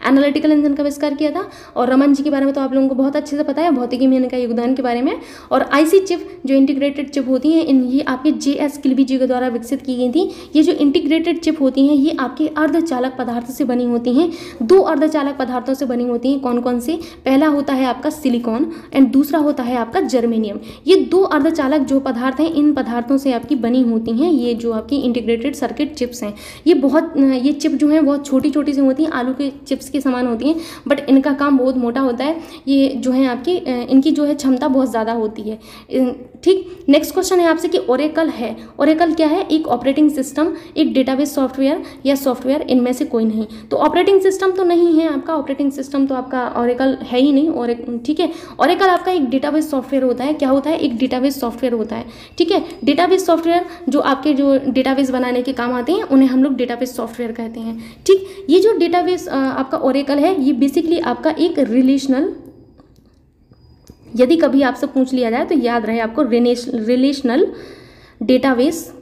एनालिटिकल इंजन का किया था। और रमन जी के बारे में तो आप लोगों को बहुत अच्छे से पता है, भौतिकी में इनका योगदान के बारे में। और आईसी चिप, जो इंटीग्रेटेड चिप होती हैं, इन, ये आपके जे एस किलबी जी के द्वारा विकसित की गई थी। ये जो इंटीग्रेटेड चिप होती हैं, ये आपके अर्धचालक पदार्थ से बनी होती हैं। दो अर्धचालक पदार्थों से बनी होती हैं कौन कौन से? पहला होता है आपका सिलिकॉन एंड दूसरा होता है आपका जर्मेनियम ये दो अर्धचालक जो पदार्थ हैं, इन पदार्थों से आपकी बनी होती हैं। ये जो आपकी इंटीग्रेटेड सर्किट चिप्स हैं। ये बहुत, ये चिप जो है, बहुत छोटी छोटी सी होती हैं, आलू के चिप्स के समान होती हैं। बट इनका काम बहुत मोटा होता है। ये जो है आपकी इनकी जो है क्षमता बहुत ज़्यादा होती है। ठीक? नेक्स्ट क्वेश्चन है आपसे कि ओरेकल है। ओरेकल क्या है? एक ऑपरेटिंग सिस्टम एक डेटाबेस सॉफ्टवेयर या सॉफ्टवेयर इनमें से कोई नहीं। तो ऑपरेटिंग सिस्टम तो नहीं है आपका ऑपरेटिंग सिस्टम तो आपका ओरेकल है ही नहीं। और, ठीक है? ओरेकल आपका एक डेटाबेस सॉफ्टवेयर होता है। क्या होता है? एक डेटाबेस सॉफ्टवेयर होता है। ठीक है? डेटाबेस सॉफ्टवेयर जो आपके जो डेटाबेस बनाने के काम आते हैं, उन्हें हम लोग डेटाबेस सॉफ्टवेयर कहते हैं। ठीक? ये जो डेटाबेस आपका ओरेकल है, ये बेसिकली आपका एक रिलेशनल, यदि कभी आपसे पूछ लिया जाए तो याद रहे आपको रिलेशनल डेटाबेस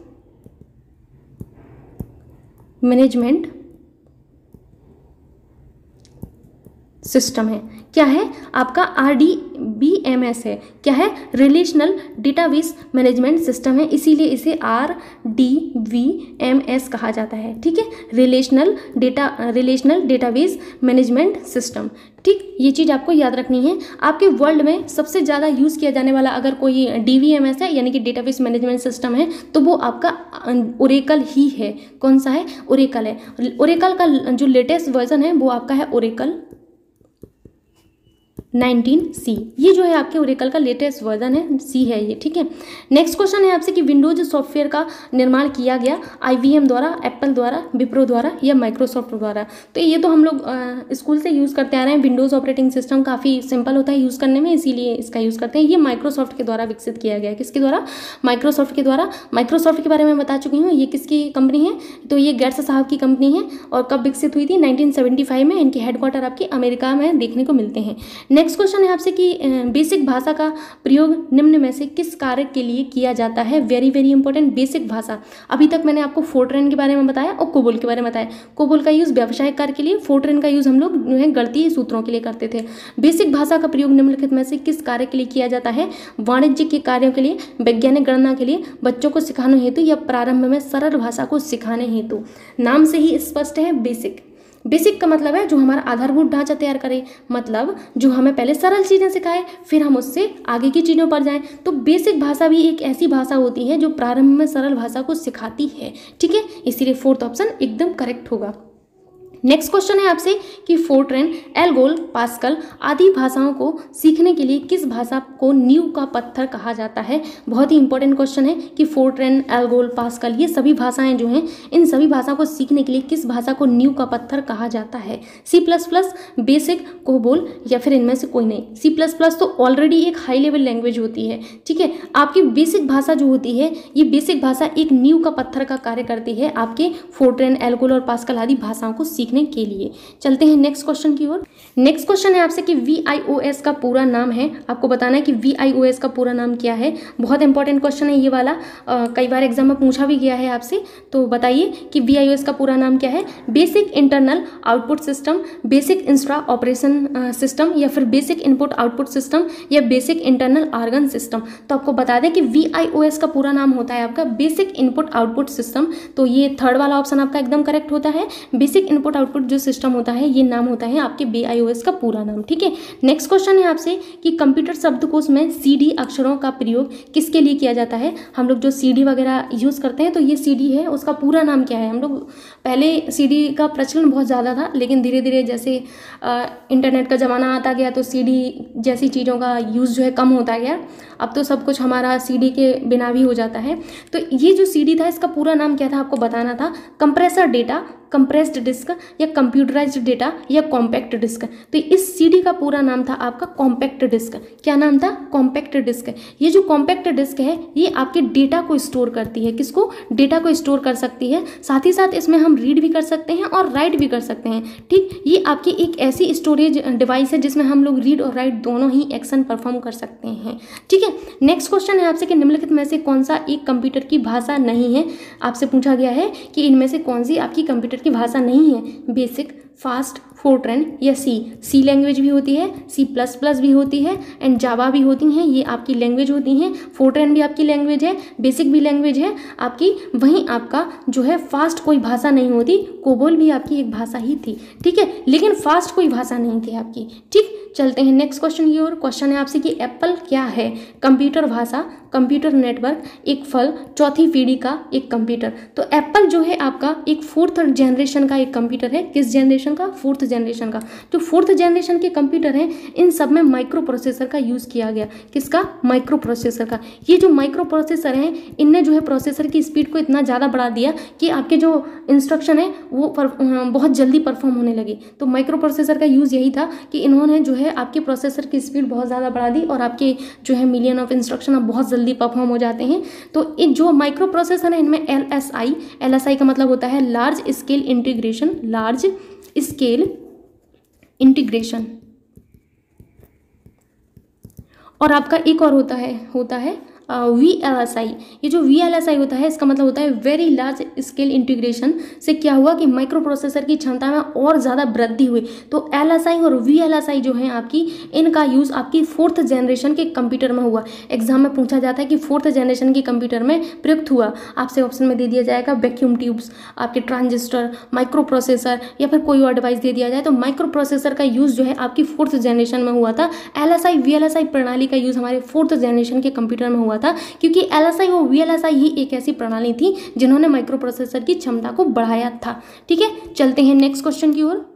मैनेजमेंट सिस्टम है। क्या है? आपका R D B M S है। क्या है? रिलेशनल डेटाबेस मैनेजमेंट सिस्टम है। इसीलिए इसे R D V M S कहा जाता है। ठीक है? Relational data relational database management system ठीक? ये चीज़ आपको याद रखनी है। आपके वर्ल्ड में सबसे ज़्यादा यूज़ किया जाने वाला अगर कोई डी वी एम एस है, यानी कि डेटाबेस मैनेजमेंट सिस्टम है तो वो आपका ओरेकल ही है। कौन सा है? ओरेकल है। ओरेकल का जो लेटेस्ट वर्जन है, वो आपका है ओरेकल नाइनटीन सी। ये जो है आपके ओरेकल का लेटेस्ट वर्जन है सी है ये, ठीक है? नेक्स्ट क्वेश्चन है आपसे कि विंडोज़ सॉफ्टवेयर का निर्माण किया गया आईबीएम द्वारा एप्पल द्वारा विप्रो द्वारा या माइक्रोसॉफ्ट द्वारा? तो ये तो हम लोग स्कूल से यूज़ करते आ रहे हैं। विंडोज़ ऑपरेटिंग सिस्टम काफ़ी सिंपल होता है यूज़ करने में, इसीलिए इसका यूज़ करते हैं। ये माइक्रोसॉफ्ट के द्वारा विकसित किया गया किसके द्वारा? माइक्रोसॉफ्ट के द्वारा। माइक्रोसॉफ्ट के बारे में बता चुकी हूँ। ये किसकी कंपनी है? तो ये गैट्स साहब की कंपनी है और कब विकसित हुई थी? नाइनटीन में। इनके हेडक्वार्टर आपकी अमेरिका में देखने को मिलते हैं। नेक्स्ट क्वेश्चन है आपसे कि बेसिक भाषा का प्रयोग निम्न में से किस कार्य के लिए किया जाता है? वेरी वेरी इंपॉर्टेंट बेसिक भाषा। अभी तक मैंने आपको फोर्ट्रेन के बारे में बताया और कोबोल के बारे में बताया। कोबोल का यूज़ व्यवसायिक कार्य के लिए फोर्ट्रेन का यूज़ हम लोग, जो है गणतीय सूत्रों के लिए करते थे। बेसिक भाषा का प्रयोग निम्नलिखित में से किस कार्य के लिए किया जाता है? वाणिज्य के कार्यों के लिए, वैज्ञानिक गणना के लिए, बच्चों को सिखाने हेतु या प्रारंभ में सरल भाषा को सिखाने हेतु। नाम से ही स्पष्ट है बेसिक बेसिक का मतलब है जो हमारा आधारभूत ढांचा तैयार करे मतलब जो हमें पहले सरल चीज़ें सिखाए, फिर हम उससे आगे की चीज़ों पर जाएँ। तो बेसिक भाषा भी एक ऐसी भाषा होती है जो प्रारंभ में सरल भाषा को सिखाती है, ठीक है? इसीलिए फोर्थ ऑप्शन एकदम करेक्ट होगा। नेक्स्ट क्वेश्चन है आपसे कि फोर्ट्रेन एलगोल पास्कल आदि भाषाओं को सीखने के लिए किस भाषा को न्यू का पत्थर कहा जाता है? बहुत ही इंपॉर्टेंट क्वेश्चन है कि फोर्ट्रेन एलगोल पास्कल ये सभी भाषाएँ जो हैं, इन सभी भाषा को सीखने के लिए किस भाषा को न्यू का पत्थर कहा जाता है? C plus plus BASIC COBOL या फिर इनमें से कोई नहीं? सी प्लस प्लस तो ऑलरेडी एक हाई लेवल लैंग्वेज होती है, ठीक है? आपकी बेसिक भाषा जो होती है, ये बेसिक भाषा एक न्यू का पत्थर का कार्य करती है आपके फोर्ट्रेन एल्गोल और पास्कल आदि भाषाओं को सीख सीखने के लिए। चलते हैं नेक्स्ट क्वेश्चन की ओर। नेक्स्ट क्वेश्चन है आपसे कि VIOS का पूरा नाम है। आपको बताना है कि VIOS का पूरा नाम क्या है। बहुत इंपॉर्टेंट क्वेश्चन है ये वाला। आ, कई बार एग्ज़ाम में पूछा भी गया है आपसे। तो बताइए कि VIOS का पूरा नाम क्या है। Basic internal output system basic intra operation system या फिर बेसिक इनपुट आउटपुट सिस्टम या बेसिक इंटरनल आर्गन सिस्टम तो आपको बता दें कि वी का पूरा नाम होता है आपका बेसिक इनपुट आउटपुट सिस्टम तो ये थर्ड वाला ऑप्शन आपका एकदम करेक्ट होता है। बेसिक इनपुट आउटपुट जो सिस्टम होता है, ये नाम होता है आपके बीआईओएस का पूरा नाम, ठीक है? नेक्स्ट क्वेश्चन है आपसे कि कंप्यूटर शब्दकोश में सीडी अक्षरों का प्रयोग किसके लिए किया जाता है? हम लोग जो सीडी वगैरह यूज़ करते हैं तो ये सीडी है, उसका पूरा नाम क्या है? हम लोग पहले सीडी का प्रचलन बहुत ज़्यादा था, लेकिन धीरे धीरे जैसे इंटरनेट का ज़माना आता गया तो CD जैसी चीज़ों का यूज़ जो है कम होता गया। अब तो सब कुछ हमारा CD के बिना भी हो जाता है। तो ये जो CD था, इसका पूरा नाम क्या था, आपको बताना था? कंप्रेसर डेटा कंप्रेस्ड डिस्क या कंप्यूटराइज्ड डेटा या कॉम्पैक्ट डिस्क तो इस सीडी का पूरा नाम था आपका कॉम्पैक्ट डिस्क क्या नाम था? कॉम्पैक्ट डिस्क ये जो कॉम्पैक्ट डिस्क है, ये आपके डेटा को स्टोर करती है। किसको? डेटा को स्टोर कर सकती है। साथ ही साथ इसमें हम रीड भी कर सकते हैं और राइट भी कर सकते हैं। ठीक? ये आपकी एक ऐसी स्टोरेज डिवाइस है जिसमें हम लोग रीड और राइट दोनों ही एक्शन परफॉर्म कर सकते हैं। ठीक है? नेक्स्ट क्वेश्चन है आपसे कि निम्नलिखित में से कौन सा एक कंप्यूटर की भाषा नहीं है? आपसे पूछा गया है कि इनमें से कौन सी आपकी कंप्यूटर की भाषा नहीं है बेसिक फास्ट फोर्ट्रेन या सी सी लैंग्वेज भी होती है सी प्लस प्लस भी होती है एंड जावा भी होती हैं, ये आपकी लैंग्वेज होती हैं। फोर्ट्रेन भी आपकी लैंग्वेज है बेसिक भी लैंग्वेज है, आपकी वहीं आपका जो है फास्ट कोई भाषा नहीं होती कोबोल भी आपकी एक भाषा ही थी। ठीक है, लेकिन फास्ट कोई भाषा नहीं थी आपकी। ठीक चलते हैं। नेक्स्ट क्वेश्चन की ओर। क्वेश्चन है आपसे कि एप्पल क्या है? कंप्यूटर भाषा कंप्यूटर नेटवर्क एक फल, चौथी पीढ़ी का एक कंप्यूटर तो एप्पल जो है आपका एक फोर्थ जनरेशन का एक कंप्यूटर है। किस जनरेशन का? फोर्थ जनरेशन का। जो फोर्थ जनरेशन के कंप्यूटर हैं। इन सब में माइक्रो प्रोसेसर का यूज़ किया गया। किसका? माइक्रो प्रोसेसर का। ये जो माइक्रो प्रोसेसर हैं, इनने जो है प्रोसेसर की स्पीड को इतना ज़्यादा बढ़ा दिया कि आपके जो इंस्ट्रक्शन है, वो बहुत जल्दी परफॉर्म होने लगे। तो माइक्रो प्रोसेसर का यूज़ यही था कि इन्होंने जो है आपके प्रोसेसर की स्पीड बहुत ज़्यादा बढ़ा दी और आपके जो है मिलियन ऑफ़ इंस्ट्रक्शन अब बहुत जल्दी परफॉर्म हो जाते हैं। तो इन जो माइक्रो प्रोसेसर है, इनमें L S I L S I का मतलब होता है large scale integration large scale integration और आपका एक और होता है होता है वी एल एस आई ये जो वी एल एस आई होता है, इसका मतलब होता है वेरी लार्ज स्केल इंटीग्रेशन से क्या हुआ कि माइक्रो प्रोसेसर की क्षमता में और ज़्यादा वृद्धि हुई। तो एल एस आई और वी एल एस आई जो है आपकी, इनका यूज़ आपकी फोर्थ जनरेशन के कंप्यूटर में हुआ। एग्ज़ाम में पूछा जाता है कि फोर्थ जनरेशन के कंप्यूटर में प्रयुक्त हुआ। आपसे ऑप्शन में दे दिया जाएगा वैक्यूम ट्यूब्स आपके ट्रांजिस्टर माइक्रो प्रोसेसर या फिर कोई और डिवाइस दे दिया जाए। तो माइक्रो प्रोसेसर का यूज़ जो है आपकी फोर्थ जनरेशन में हुआ था। L S I V L S I प्रणाली का यूज़ हमारे फोर्थ जनरेशन के कंप्यूटर में हुआ था, क्योंकि एल और वी ही एक ऐसी प्रणाली थी जिन्होंने माइक्रो प्रोसेसर की क्षमता को बढ़ाया था। ठीक है, चलते हैं नेक्स्ट क्वेश्चन की ओर।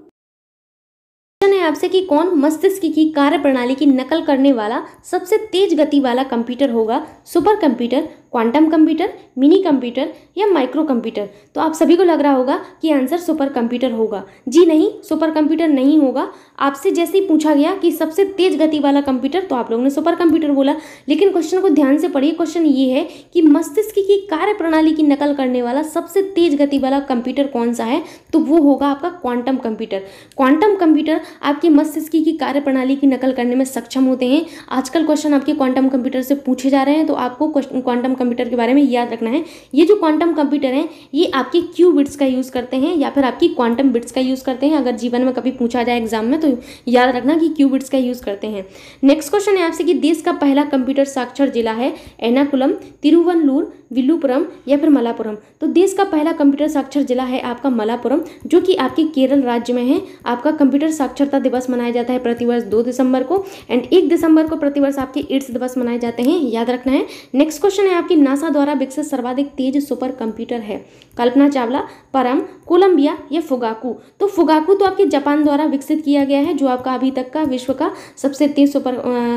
है आपसे कि कौन मस्तिष्क की कार्य प्रणाली की नकल करने वाला सबसे तेज गति वाला कंप्यूटर होगा super computer quantum computer mini computer या माइक्रो कंप्यूटर तो आप सभी को लग रहा होगा कि आंसर सुपर कंप्यूटर होगा। जी नहीं सुपर कंप्यूटर नहीं होगा। आपसे जैसे ही पूछा गया कि सबसे तेज गति वाला कंप्यूटर तो आप लोगों ने सुपर कंप्यूटर बोला। लेकिन क्वेश्चन को ध्यान से पढ़िए। क्वेश्चन ये है कि मस्तिष्क की कार्य प्रणाली की नकल करने वाला सबसे तेज गति वाला कंप्यूटर कौन सा है? तो वो होगा आपका क्वांटम कंप्यूटर क्वांटम कंप्यूटर आपके मस्तिष्क की कार्य प्रणाली की नकल करने में सक्षम होते हैं। आजकल क्वेश्चन आपके क्वांटम कंप्यूटर से पूछे जा रहे हैं तो आपको क्वांटम कंप्यूटर के बारे में याद रखना है। ये जो क्वांटम कंप्यूटर हैं, ये आपके क्यू बिट्स का यूज़ करते हैं या फिर आपकी क्वांटम बिट्स का यूज़ करते हैं। अगर जीवन में कभी पूछा जाए एग्ज़ाम में तो याद रखना कि क्यू बिट्स का यूज़ करते हैं। नेक्स्ट क्वेश्चन है आपसे कि देश का पहला कंप्यूटर साक्षर जिला है एनाकुलम तिरुवनलूर विल्लुपुरम या फिर मलापुरम? तो देश का पहला कंप्यूटर साक्षर जिला है आपका मलापुरम, जो कि आपके केरल राज्य में है। आपका कंप्यूटर साक्षरता दिवस मनाया जाता है प्रतिवर्ष दो दिसंबर को एंड एक दिसंबर को प्रतिवर्ष आपके एड्स दिवस मनाए जाते हैं। याद रखना है। नेक्स्ट क्वेश्चन है आपकी नासा द्वारा विकसित सर्वाधिक तेज सुपर कंप्यूटर है। कल्पना चावला, परम, कोलंबिया, या फुगाकू। तो फुगाकू तो आपके जापान द्वारा विकसित किया गया है, जो आपका अभी तक का विश्व का सबसे तेज सुपर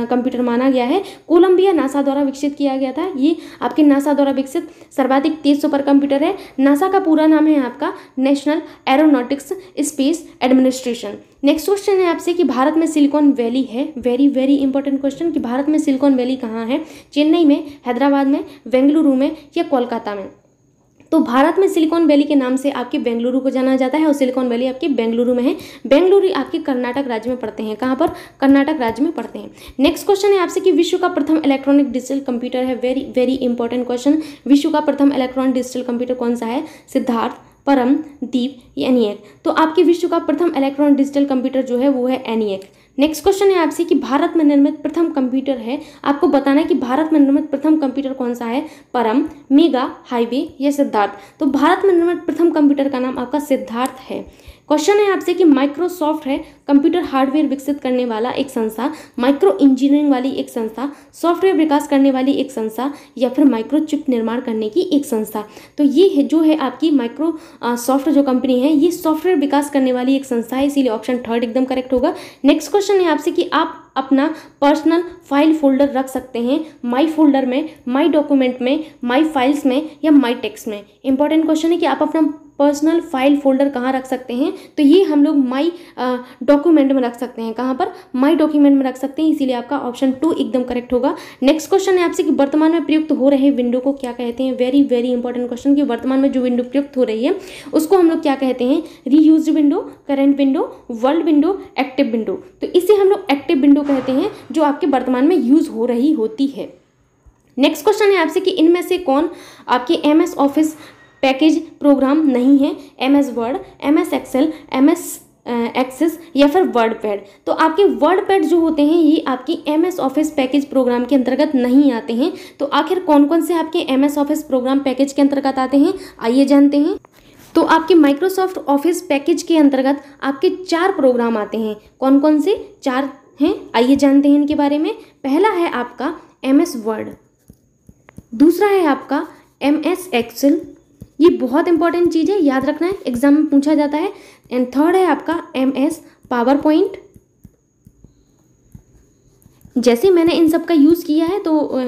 कंप्यूटर माना गया है। कोलंबिया नासा द्वारा विकसित किया गया था। ये आपके नासा द्वारा विकसित सर्वाधिक तेज सुपर कंप्यूटर है। नासा का पूरा नाम है आपका National Aeronautics Space Administration. Next question है आपसे कि भारत में सिलिकॉन वैली है। वेरी वेरी इंपॉर्टेंट क्वेश्चन कि भारत में सिलिकॉन वैली कहाँ है? चेन्नई में, हैदराबाद में, बेंगलुरु में या कोलकाता में? तो भारत में सिलिकॉन वैली के नाम से आपके बेंगलुरु को जाना जाता है और सिलिकॉन वैली आपके बेंगलुरु में है। बेंगलुरु आपके कर्नाटक राज्य में पड़ते हैं। कहाँ पर? कर्नाटक राज्य में पड़ते हैं। नेक्स्ट क्वेश्चन है आपसे कि विश्व का प्रथम इलेक्ट्रॉनिक डिजिटल कंप्यूटर है। वेरी वेरी इंपॉर्टेंट क्वेश्चन विश्व का प्रथम इलेक्ट्रॉनिक डिजिटल कंप्यूटर कौन सा है? सिद्धार्थ परम दीप एनियक तो आपके विश्व का प्रथम इलेक्ट्रॉनिक डिजिटल कंप्यूटर जो है, वो है एनियक नेक्स्ट क्वेश्चन है आपसे कि भारत में निर्मित प्रथम कंप्यूटर है। आपको बताना है कि भारत में निर्मित प्रथम कंप्यूटर कौन सा है? परम, मेगा, हाईवे या सिद्धार्थ? तो भारत में निर्मित प्रथम कंप्यूटर का नाम आपका सिद्धार्थ है। क्वेश्चन है आपसे कि माइक्रोसॉफ्ट है कंप्यूटर हार्डवेयर विकसित करने वाला एक संस्था माइक्रो इंजीनियरिंग वाली एक संस्था सॉफ्टवेयर विकास करने वाली एक संस्था, या फिर माइक्रो चिप निर्माण करने की एक संस्था। तो ये है, जो है आपकी माइक्रो सॉफ्ट जो कंपनी है, ये सॉफ्टवेयर विकास करने वाली एक संस्था है, इसीलिए ऑप्शन थर्ड एकदम करेक्ट होगा। नेक्स्ट क्वेश्चन है आपसे कि आप अपना पर्सनल फ़ाइल फोल्डर रख सकते हैं माई फोल्डर में माई डॉक्यूमेंट में माई फाइल्स में, या माई टेक्स्ट में। इंपॉर्टेंट क्वेश्चन है कि आप अपना पर्सनल फ़ाइल फोल्डर कहाँ रख सकते हैं? तो ये हम लोग माई डॉक्यूमेंट में रख सकते हैं। कहाँ पर? माई डॉक्यूमेंट में रख सकते हैं। इसीलिए आपका ऑप्शन टू एकदम करेक्ट होगा। नेक्स्ट क्वेश्चन है आपसे कि वर्तमान में प्रयुक्त हो रहे विंडो को क्या कहते हैं? वेरी वेरी इंपॉर्टेंट क्वेश्चन कि वर्तमान में जो विंडो प्रयुक्त हो रही है, उसको हम लोग क्या कहते हैं? Reuse window current window world window active window तो इसे हम लोग एक्टिव विंडो कहते हैं, जो आपके वर्तमान में यूज़ हो रही होती है। नेक्स्ट क्वेश्चन है आपसे कि इनमें से कौन आपके M S Office package program नहीं है M S Word M S Excel M S Access या फिर वर्ड पैड तो आपके वर्ड पैड जो होते हैं, ये आपकी M S Office package program के अंतर्गत नहीं आते हैं। तो आखिर कौन कौन से आपके M S Office program package के अंतर्गत आते हैं, आइए जानते हैं। तो आपके माइक्रोसॉफ्ट ऑफ़िस पैकेज के अंतर्गत आपके चार प्रोग्राम आते हैं। कौन कौन से? चार हैं, आइए जानते हैं इनके बारे में। पहला है आपका एम एस वर्ड, दूसरा है आपका एम एस एक्सेल ये बहुत इंपॉर्टेंट चीज़ है याद रखना है एग्ज़ाम में पूछा जाता है। एंड थर्ड है आपका एम एस पावर पॉइंट जैसे मैंने इन सब का यूज़ किया है तो आ,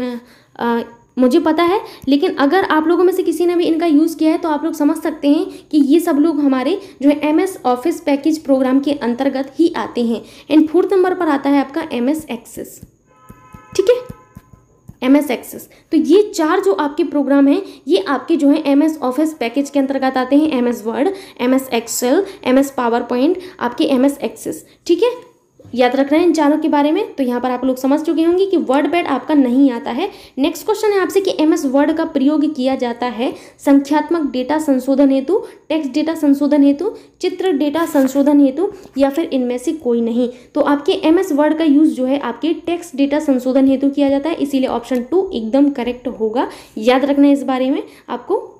आ, मुझे पता है लेकिन अगर आप लोगों में से किसी ने भी इनका यूज़ किया है तो आप लोग समझ सकते हैं कि ये सब लोग हमारे जो है M S Office package program के अंतर्गत ही आते हैं। एंड फोर्थ नंबर पर आता है आपका एम एस एक्सेस ठीक है? एम एस एक्सेस तो ये चार जो आपके प्रोग्राम हैं, ये आपके जो है एम एस ऑफ़िस पैकेज के अंतर्गत आते हैं M S Word M S Excel M S PowerPoint आपके एम एस एक्सेस ठीक है? याद रखना है इन चारों के बारे में? तो यहाँ पर आप लोग समझ चुके होंगे कि वर्ड पैड आपका नहीं आता है। नेक्स्ट क्वेश्चन है आपसे कि एम एस वर्ड का प्रयोग किया जाता है। संख्यात्मक डेटा संशोधन हेतु टेक्स्ट डेटा संशोधन हेतु, चित्र डेटा संशोधन हेतु, या फिर इनमें से कोई नहीं। तो आपके एम एस वर्ड का यूज़ जो है, आपके टेक्स्ट डेटा संशोधन हेतु किया जाता है। इसीलिए ऑप्शन टू एकदम करेक्ट होगा। याद रखना है इस बारे में आपको।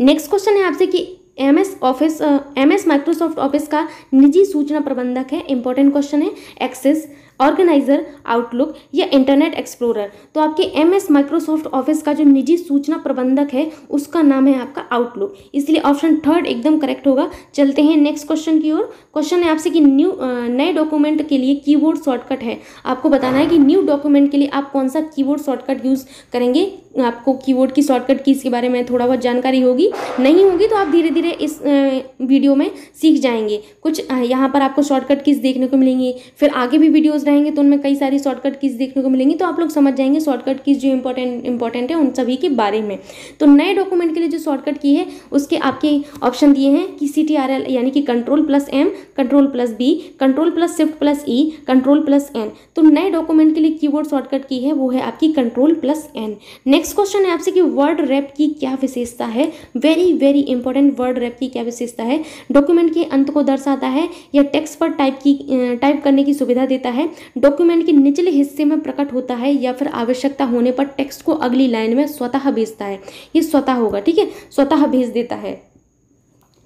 नेक्स्ट क्वेश्चन है आपसे कि M S Office M S Microsoft Office का निजी सूचना प्रबंधक है। इंपॉर्टेंट क्वेश्चन है। एक्सेस ऑर्गेनाइजर आउटलुक या इंटरनेट एक्सप्लोरर। तो आपके एम एस माइक्रोसॉफ्ट ऑफ़िस का जो निजी सूचना प्रबंधक है, उसका नाम है आपका आउटलुक इसलिए ऑप्शन थर्ड एकदम करेक्ट होगा। चलते हैं नेक्स्ट क्वेश्चन की ओर। क्वेश्चन है आपसे कि न्यू नए डॉक्यूमेंट के लिए कीबोर्ड शॉर्टकट है। आपको बताना है कि न्यू डॉक्यूमेंट के लिए आप कौन सा कीबोर्ड शॉर्टकट यूज़ करेंगे? आपको कीबोर्ड की शॉर्टकट कीज़ के बारे में थोड़ा बहुत जानकारी होगी। नहीं होगी तो आप धीरे धीरे इस वीडियो में सीख जाएँगे। कुछ यहाँ पर आपको शॉर्टकट कीज़ देखने को मिलेंगी? फिर आगे भी वीडियोज़ रहेंगे तो उनमें कई सारी शॉर्टकट कीज़ देखने को मिलेंगी तो आप लोग समझ जाएँगे शॉर्टकट कीज़ जो इंपॉर्टेंट इंपॉर्टेंट है उन सभी के बारे में। तो नए डॉक्यूमेंट के लिए जो शॉर्टकट की है, उसके आपके ऑप्शन दिए हैं कि सी यानी कि control plus M control plus B control plus shift plus E control plus N तो नए डॉक्यूमेंट के लिए कीबोर्ड शॉर्टकट की है, वो है आपकी control plus N next question है आपसे कि वर्ड रैप की क्या विशेषता है? Very very important word wrap की क्या विशेषता है? डॉक्यूमेंट के अंत को दर्शाता है या टेक्स्ट पर टाइप की टाइप करने की सुविधा देता है? डॉक्यूमेंट के निचले हिस्से में प्रकट होता है या फिर आवश्यकता होने पर टेक्स्ट को अगली लाइन में स्वतः भेजता है। ये स्वतः होगा, ठीक है? स्वतः भेज देता है।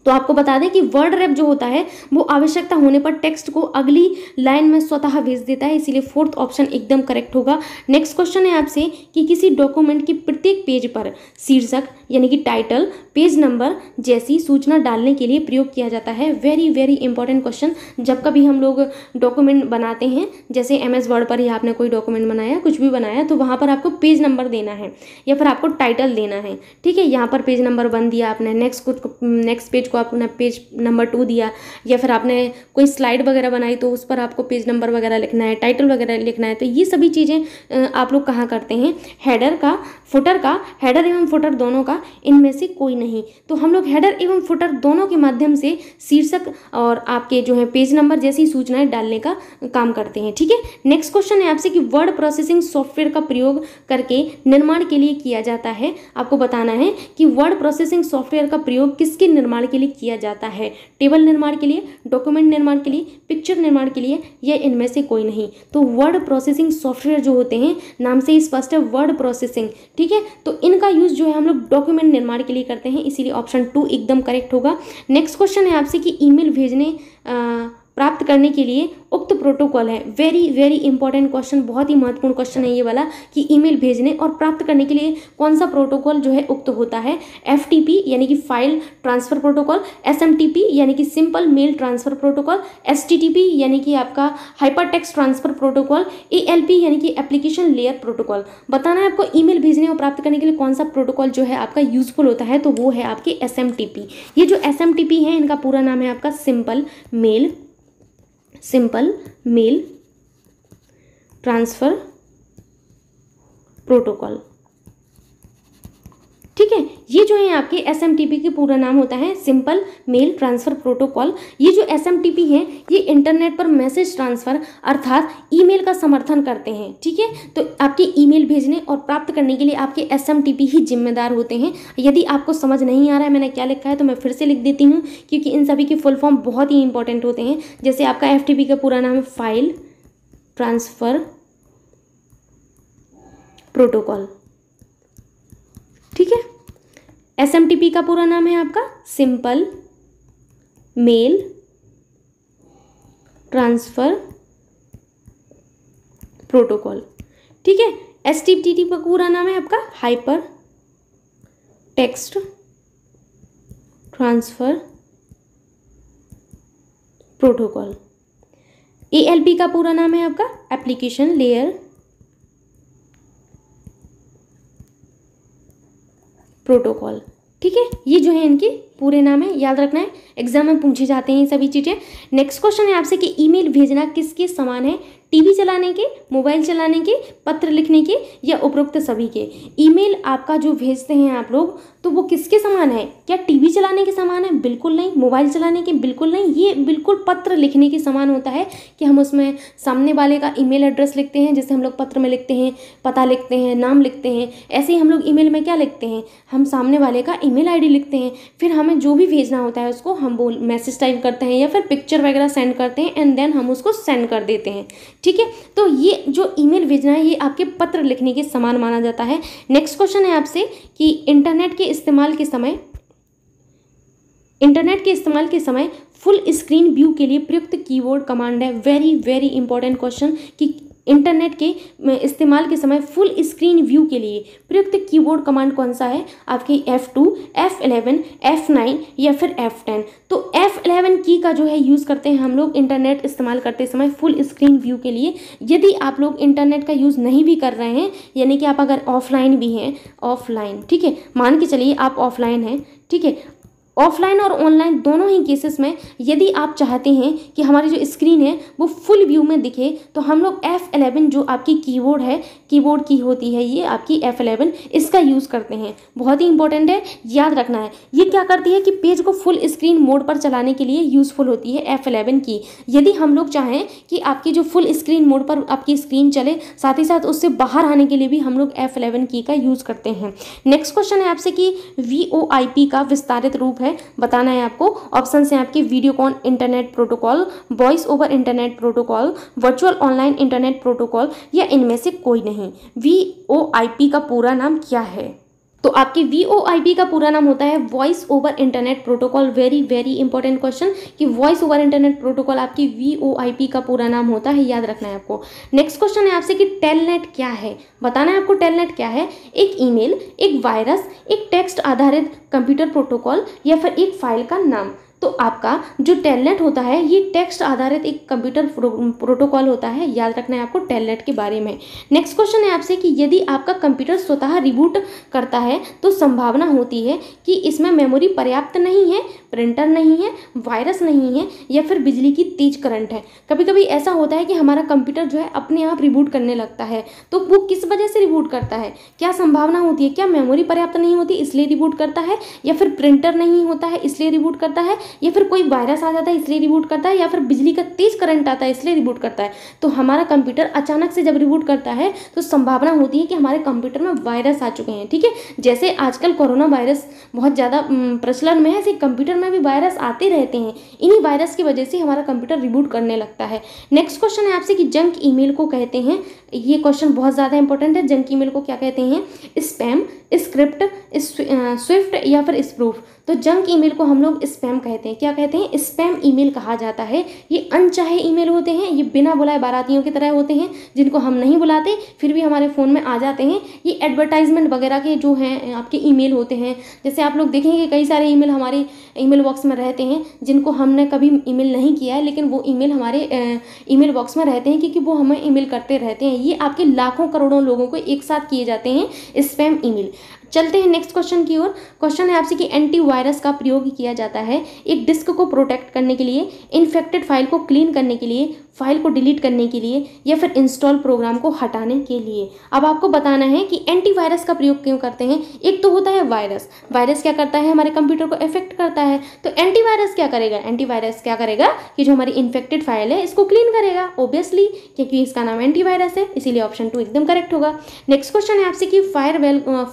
तो आपको बता दें कि वर्ड रैप जो होता है, वो आवश्यकता होने पर टेक्स्ट को अगली लाइन में स्वतः भेज देता है, इसीलिए फोर्थ ऑप्शन एकदम करेक्ट होगा। नेक्स्ट क्वेश्चन है आपसे कि किसी डॉक्यूमेंट के प्रत्येक पेज पर शीर्षक, यानी कि टाइटल पेज नंबर जैसी सूचना डालने के लिए प्रयोग किया जाता है। वेरी वेरी इंपॉर्टेंट क्वेश्चन जब कभी हम लोग डॉक्यूमेंट बनाते हैं, जैसे एम एस वर्ड पर ही आपने कोई डॉक्यूमेंट बनाया, कुछ भी बनाया तो वहाँ पर आपको पेज नंबर देना है, या फिर आपको टाइटल देना है। ठीक है, यहाँ पर पेज नंबर वन दिया आपने नेक्स्ट नेक्स्ट पेज को आपने पेज नंबर टू दिया, या फिर आपने कोई स्लाइड वगैरह बनाई तो उस पर आपको पेज नंबर वगैरह लिखना है, टाइटल वगैरह लिखना है तो ये सभी चीज़ें आप लोग कहाँ करते हैं? हेडर का, फुटर का, हेडर एवं फुटर दोनों का, इनमें से कोई नहीं। तो हम लोग हेडर एवं फुटर दोनों के माध्यम से शीर्षक और आपके जो है पेज नंबर जैसी सूचनाएँ डालने का काम करते हैं, ठीक है? नेक्स्ट क्वेश्चन है आपसे कि वर्ड प्रोसेसिंग सॉफ्टवेयर का प्रयोग करके निर्माण के लिए किया जाता है। आपको बताना है कि वर्ड प्रोसेसिंग सॉफ्टवेयर का प्रयोग किसके निर्माण के लिए किया जाता है। टेबल निर्माण के लिए डॉक्यूमेंट निर्माण के लिए पिक्चर निर्माण के लिए या इनमें से कोई नहीं। तो वर्ड प्रोसेसिंग सॉफ्टवेयर जो होते हैं नाम से ही स्पष्ट है वर्ड प्रोसेसिंग ठीक है? तो इनका यूज़ जो है हम लोग डॉक्यूमेंट निर्माण के लिए करते हैं इसीलिए ऑप्शन टू एकदम करेक्ट होगा। नेक्स्ट क्वेश्चन है आपसे कि ईमेल भेजने आ, प्राप्त करने के लिए उक्त प्रोटोकॉल है। वेरी वेरी इंपॉर्टेंट क्वेश्चन बहुत ही महत्वपूर्ण क्वेश्चन है ये वाला कि ईमेल भेजने और प्राप्त करने के लिए कौन सा प्रोटोकॉल जो है उक्त होता है। एफटीपी यानी कि फ़ाइल ट्रांसफ़र प्रोटोकॉल एसएमटीपी यानी कि simple mail transfer protocol S यानी कि आपका हाइपर ट्रांसफ़र प्रोटोकॉल ए यानी कि एप्लीकेशन लेयर प्रोटोकॉल बताना है आपको ईमेल भेजने और प्राप्त करने के लिए कौन सा प्रोटोकॉल जो है आपका यूजफुल होता है तो वो है आपकी एस ये जो एसएमटीपी है, इनका पूरा नाम है आपका simple mail simple mail transfer protocol. ठीक है? ये जो है आपके एस के पूरा नाम होता है सिंपल मेल ट्रांसफ़र प्रोटोकॉल ये जो एस एम टी पी है, ये इंटरनेट पर मैसेज ट्रांसफ़र अर्थात ईमेल का समर्थन करते हैं, ठीक है? तो आपके ईमेल भेजने और प्राप्त करने के लिए आपके एस एम टी पी ही जिम्मेदार होते हैं। यदि आपको समझ नहीं आ रहा है, मैंने क्या लिखा है तो मैं फिर से लिख देती हूँ, क्योंकि इन सभी के फुल फॉर्म बहुत ही इंपॉर्टेंट होते हैं। जैसे आपका एफ़ टी पी का पूरा नाम है फ़ाइल ट्रांसफ़र प्रोटोकॉल ठीक है? एस का पूरा नाम है आपका? सिंपल मेल ट्रांसफ़र प्रोटोकॉल ठीक है? एस टी टी टी का पूरा नाम है आपका? Hypertext transfer protocol A L P का पूरा नाम है आपका? Application layer protocol. ठीक है? ये जो है इनके पूरे नाम है, याद रखना है। एग्ज़ाम में पूछे जाते हैं ये सभी चीज़ें। नेक्स्ट क्वेश्चन है आपसे कि ईमेल भेजना किसके समान है? टीवी चलाने के मोबाइल चलाने के, पत्र लिखने के या उपरोक्त सभी के? ईमेल आपका जो भेजते हैं आप लोग तो वो किसके समान है? क्या टीवी चलाने के समान है? बिल्कुल नहीं। मोबाइल चलाने के बिल्कुल नहीं। ये बिल्कुल पत्र लिखने के समान होता है कि हम उसमें सामने वाले का ईमेल एड्रेस लिखते हैं, जैसे हम लोग पत्र में लिखते हैं, पता लिखते हैं, नाम लिखते हैं। ऐसे ही हम लोग ईमेल में क्या लिखते हैं? हम सामने वाले का ईमेल आईडी लिखते हैं। फिर हमें जो भी भेजना होता है उसको हम बोल मैसेज टाइप करते हैं या फिर पिक्चर वगैरह सेंड करते हैं एंड देन हम उसको सेंड कर देते हैं। ठीक है? तो ये जो ईमेल भेजना है, ये आपके पत्र लिखने के समान माना जाता है। नेक्स्ट क्वेश्चन है आपसे कि इंटरनेट के इस्तेमाल के समय इंटरनेट के इस्तेमाल के समय फुल स्क्रीन व्यू के लिए प्रयुक्त कीबोर्ड कमांड है। वेरी वेरी इंपॉर्टेंट क्वेश्चन कि इंटरनेट के इस्तेमाल के समय फुल स्क्रीन व्यू के लिए प्रयुक्त कीबोर्ड कमांड कौन सा है? आपकी F2, F11, F9 या फिर F10 तो F11 की का जो है यूज़ करते हैं हम लोग इंटरनेट इस्तेमाल करते समय फुल स्क्रीन व्यू के लिए। यदि आप लोग इंटरनेट का यूज़ नहीं भी कर रहे हैं यानी कि आप अगर ऑफलाइन भी हैं ऑफलाइन ठीक है? मान के चलिए आप ऑफलाइन हैं ठीक है? ऑफलाइन और ऑनलाइन दोनों ही केसेस में यदि आप चाहते हैं कि हमारी जो स्क्रीन है, वो फुल व्यू में दिखे तो हम लोग F11 जो आपकी कीबोर्ड है कीबोर्ड की होती है, ये आपकी F11 इसका यूज़ करते हैं। बहुत ही इंपॉर्टेंट है, याद रखना है। ये क्या करती है कि पेज को फुल स्क्रीन मोड पर चलाने के लिए यूज़फुल होती है एफ़ की। यदि हम लोग चाहें कि आपकी जो फुल स्क्रीन मोड पर आपकी स्क्रीन चले, साथ ही साथ उससे बाहर आने के लिए भी हम लोग एफ़ की का यूज़ करते हैं। नेक्स्ट क्वेश्चन है आपसे कि VOIP का विस्तारित रूप है, बताना है आपको। ऑप्शन है आपके Videocon internet protocol voice over internet protocol virtual online internet protocol या इनमें से कोई नहीं। वीओआईपी का पूरा नाम क्या है? तो आपकी पी का पूरा नाम होता है voice over internet protocol very very important question कि वॉइस ओवर इंटरनेट प्रोटोकॉल आपकी पी का पूरा नाम होता है, याद रखना है आपको। नेक्स्ट क्वेश्चन है आपसे कि टेलनेट क्या है? बताना है आपको टेलनेट क्या है? एक ईमेल एक वायरस एक टेक्स्ट आधारित कंप्यूटर प्रोटोकॉल या फिर एक फ़ाइल का नाम। तो आपका जो टेलनेट होता है, ये टेक्स्ट आधारित एक कंप्यूटर प्रोटोकॉल होता है। याद रखना है आपको टेलनेट के बारे में। नेक्स्ट क्वेश्चन है आपसे कि यदि आपका कंप्यूटर स्वतः रिबूट करता है तो संभावना होती है कि इसमें मेमोरी पर्याप्त नहीं है, प्रिंटर नहीं है, वायरस नहीं है, या फिर बिजली की तेज करंट है। कभी कभी ऐसा होता है कि हमारा कंप्यूटर जो है, अपने आप रिबूट करने लगता है तो वो किस वजह से रिबूट करता है? क्या संभावना होती है? क्या मेमोरी पर्याप्त नहीं होती, इसलिए रिबूट करता है, या फिर प्रिंटर नहीं होता है, इसलिए रिबूट करता है या फिर कोई वायरस आ जाता है, इसलिए रिबूट करता है, या फिर बिजली का तेज करंट आता है, इसलिए रिबूट करता है। तो हमारा कंप्यूटर अचानक से जब रिबूट करता है तो संभावना होती है कि हमारे कंप्यूटर में वायरस आ चुके हैं, ठीक है? जैसे आजकल कोरोना वायरस बहुत ज़्यादा प्रचलन में है, ऐसे कंप्यूटर में भी वायरस आते रहते हैं। इन्हीं वायरस की वजह से हमारा कंप्यूटर रिबूट करने लगता है। नेक्स्ट क्वेश्चन है आपसे कि जंक ईमेल को कहते हैं। ये क्वेश्चन बहुत ज़्यादा इंपॉर्टेंट है। जंक ईमेल को क्या कहते हैं? स्पैम स्क्रिप्ट स्विफ्ट या फिर स्प्रूफ तो जंक ईमेल को हम लोग स्पैम कहते हैं। क्या कहते हैं? स्पैम ईमेल कहा जाता है। ये अनचाहे ईमेल होते हैं, ये बिना बुलाए बारातियों की तरह होते हैं, जिनको हम नहीं बुलाते, फिर भी हमारे फ़ोन में आ जाते हैं। ये एडवर्टाइजमेंट वगैरह के जो हैं, आपके ईमेल होते हैं। जैसे आप लोग देखेंगे कई सारे ईमेल हमारे ईमेल बॉक्स में रहते हैं, जिनको हमने कभी ईमेल नहीं किया है, लेकिन वो ईमेल हमारे ईमेल बॉक्स में रहते हैं, क्योंकि वो हमें ईमेल करते रहते हैं। ये आपके लाखों करोड़ों लोगों को एक साथ किए जाते हैं स्पैम ईमेल चलते हैं नेक्स्ट क्वेश्चन की ओर। क्वेश्चन है आपसे कि एंटीवायरस का प्रयोग किया जाता है एक डिस्क को प्रोटेक्ट करने के लिए इन्फेक्टेड फ़ाइल को क्लीन करने के लिए। फ़ाइल को डिलीट करने के लिए या फिर इंस्टॉल प्रोग्राम को हटाने के लिए। अब आपको बताना है कि एंटीवायरस का प्रयोग क्यों करते हैं। एक तो होता है वायरस। वायरस क्या करता है? हमारे कंप्यूटर को इफ़ेक्ट करता है। तो एंटीवायरस क्या करेगा? एंटीवायरस क्या करेगा कि जो हमारी इन्फेक्टेड फ़ाइल है, इसको क्लीन करेगा ऑब्वियसली क्योंकि इसका नाम एंटीवायरस है, इसीलिए ऑप्शन टू एकदम करेक्ट होगा। नेक्स्ट क्वेश्चन है आपसे कि फायर